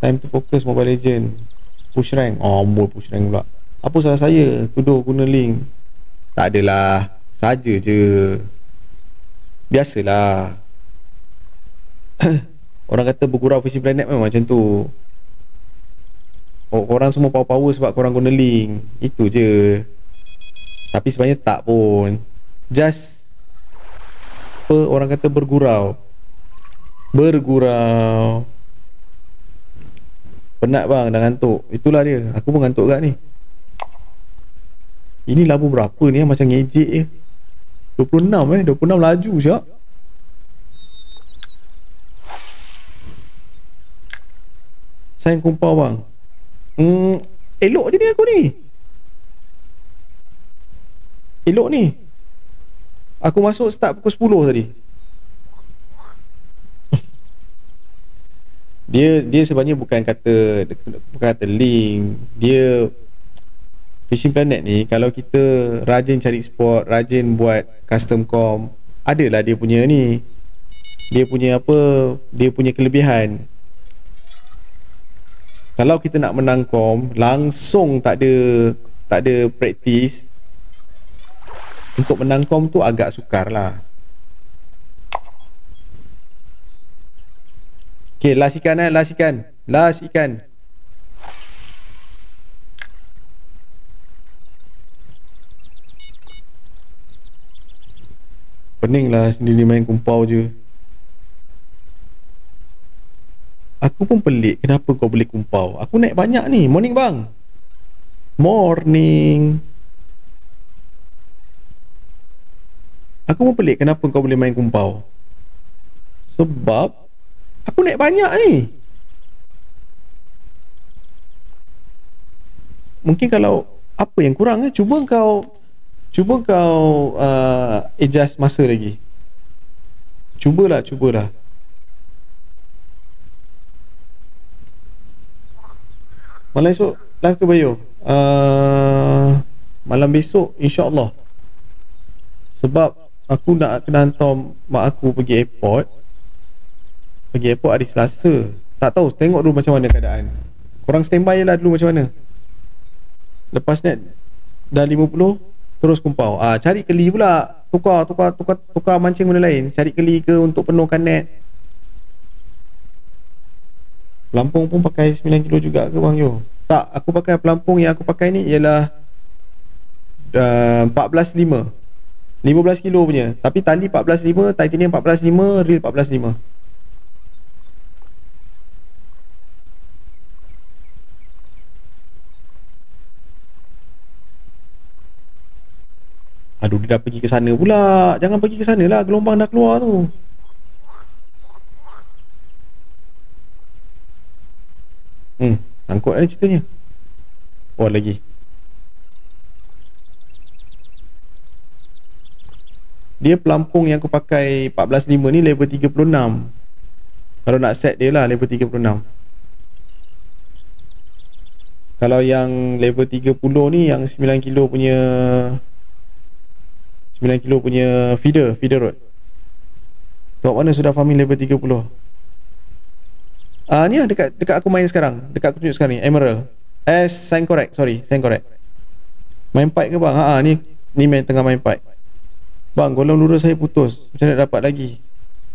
time to focus Mobile Legend. Push rank. Oh ambul push rank pula. Apa salah saya? Tuduh guna link. Tak adalah. Saja je. Biasalah. [COUGHS] Orang kata bergurau fishing planet memang macam tu. Oh, Orang semua power-power sebab korang guna link. Itu je. Tapi sebenarnya tak pun. Just Apa orang kata bergurau Bergurau. Penat bang dah ngantuk. Itulah dia. Aku pun ngantuk kat ni. Ini labu berapa ni? Macam ngejek je. 26 eh 26 laju siap. Sayang kumpau bang. Hmm Elok je ni aku ni. Elok ni. Aku masuk start pukul 10 tadi Dia dia sebenarnya bukan kata bukan kata link dia Fishing Planet ni kalau kita rajin cari spot, rajin buat custom com, adalah dia punya ni. Dia punya apa? Dia punya kelebihan. Kalau kita nak menang com, langsung tak ada tak ada praktis untuk menang com tu agak sukar lah. Okay, last ikan eh, last ikan. Last ikan. Pening lah sendiri main kumpau je Aku pun pelik kenapa kau boleh kumpau. Aku naik banyak ni. Morning bang. Morning. Aku pun pelik kenapa kau boleh main kumpau. Sebab aku naik banyak ni. Mungkin kalau apa yang kurang eh cuba kau cuba kau uh, adjust masa lagi. Cubalah, cubalah. Malam esok live ke Bayu? Uh, malam besok insya-Allah. Sebab aku nak kena hantar mak aku pergi airport. Pergi airport hari Selasa. Tak tahu, tengok dulu macam mana keadaan. Korang standby lah dulu macam mana. Lepas ni dah 50 terus kumpau. Ah cari keli pula. Tukar tukar tukar tukar mancing benda lain. Cari keli ke untuk penuhkan net. Pelampung pun pakai 9 kilo juga ke bang Yo? Tak, aku pakai pelampung yang aku pakai ni ialah uh, 14.5 15 kilo punya Tapi tali 14.5 Titanium 14.5 Reel 14.5 Aduh dia dah pergi ke sana pula. Jangan pergi ke sana lah. Gelombang dah keluar tu. Hmm Sangkut lah ceritanya. Oh lagi. Dia pelampung yang aku pakai 14.5 ni level 36 Kalau nak set dia lah level 36 Kalau yang level 30 ni Yang 9 kilo punya 9 kilo punya feeder feeder road Kat mana sudah farming level 30 Ah uh, ni lah dekat dekat aku main sekarang. Dekat aku tunjuk sekarang ni emerald. Eh sign correct sorry sign correct. Main pipe ke bang? Ha, ha ni ni main tengah main pipe. Bang golong lurus saya putus. Macam mana dapat lagi?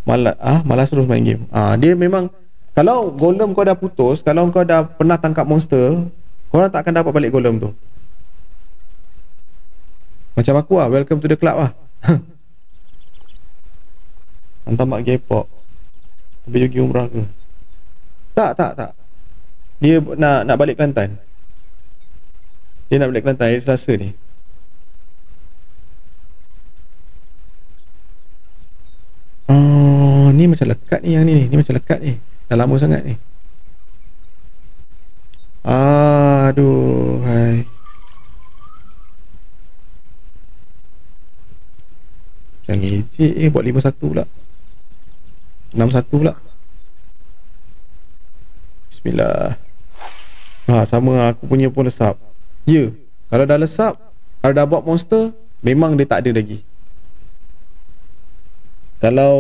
Malas ah malas terus main game. Ah dia memang kalau golem kau dah putus kalau kau dah pernah tangkap monster kau tak akan dapat balik golem tu macam aku lah Welcome to the club lah [LAUGHS] Hantar mak airport. Habis pergi umrah ke? Tak tak tak. Dia nak nak balik Kelantan. Dia nak balik Kelantan Hari Selasa ni. Oh, ni macam lekat ni yang ni. Ni macam lekat ni. Dah lama sangat ni. Aduh Hai Macam ejek eh buat 5-1 pula. 6-1 pula. Bismillah. Ha sama aku punya pun lesap. Ya Kalau dah lesap Kalau dah buat monster Memang dia tak ada lagi. Kalau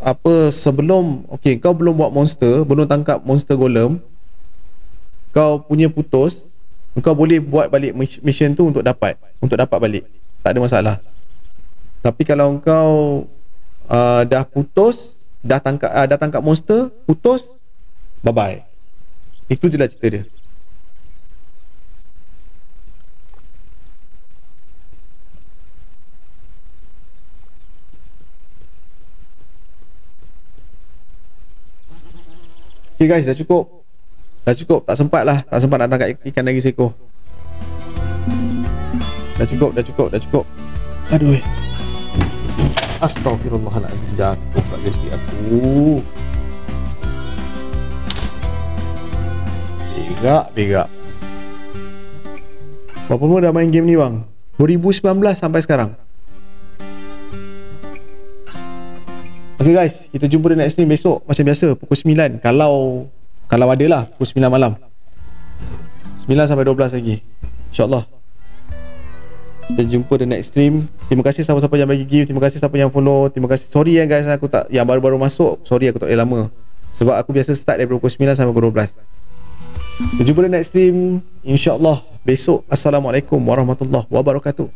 Apa sebelum Okay kau belum buat monster Belum tangkap monster golem Kau punya putus Kau boleh buat balik mission tu untuk dapat Untuk dapat balik. Tak ada masalah tapi kalau engkau uh, dah putus, dah tangkap uh, dah tangkap monster, putus, bye bye. Itu je lah cerita dia. Okay guys, dah cukup. Dah cukup, tak sempat lah. Tak sempat nak tangkap ikan lagi seekor. Dah cukup, dah cukup, dah cukup. Aduh. Astaghfirullahaladzim Jatuh kat joystick aku. Begak Begak Berapa lama dah main game ni bang? 2019 sampai sekarang. Okay guys. Kita jumpa di next stream besok Macam biasa Pukul 9 Kalau Kalau ada lah Pukul 9 malam. 9 sampai 12 lagi. InsyaAllah kita jumpa the next stream. Terima kasih siapa-siapa yang bagi gift. Terima kasih siapa yang follow. Terima kasih. Sorry ya guys aku tak yang baru-baru masuk. Sorry aku tak boleh lama. Sebab aku biasa start dari pukul 9 sampai pukul 12 kita jumpa the next stream insyaAllah besok. Assalamualaikum warahmatullahi wabarakatuh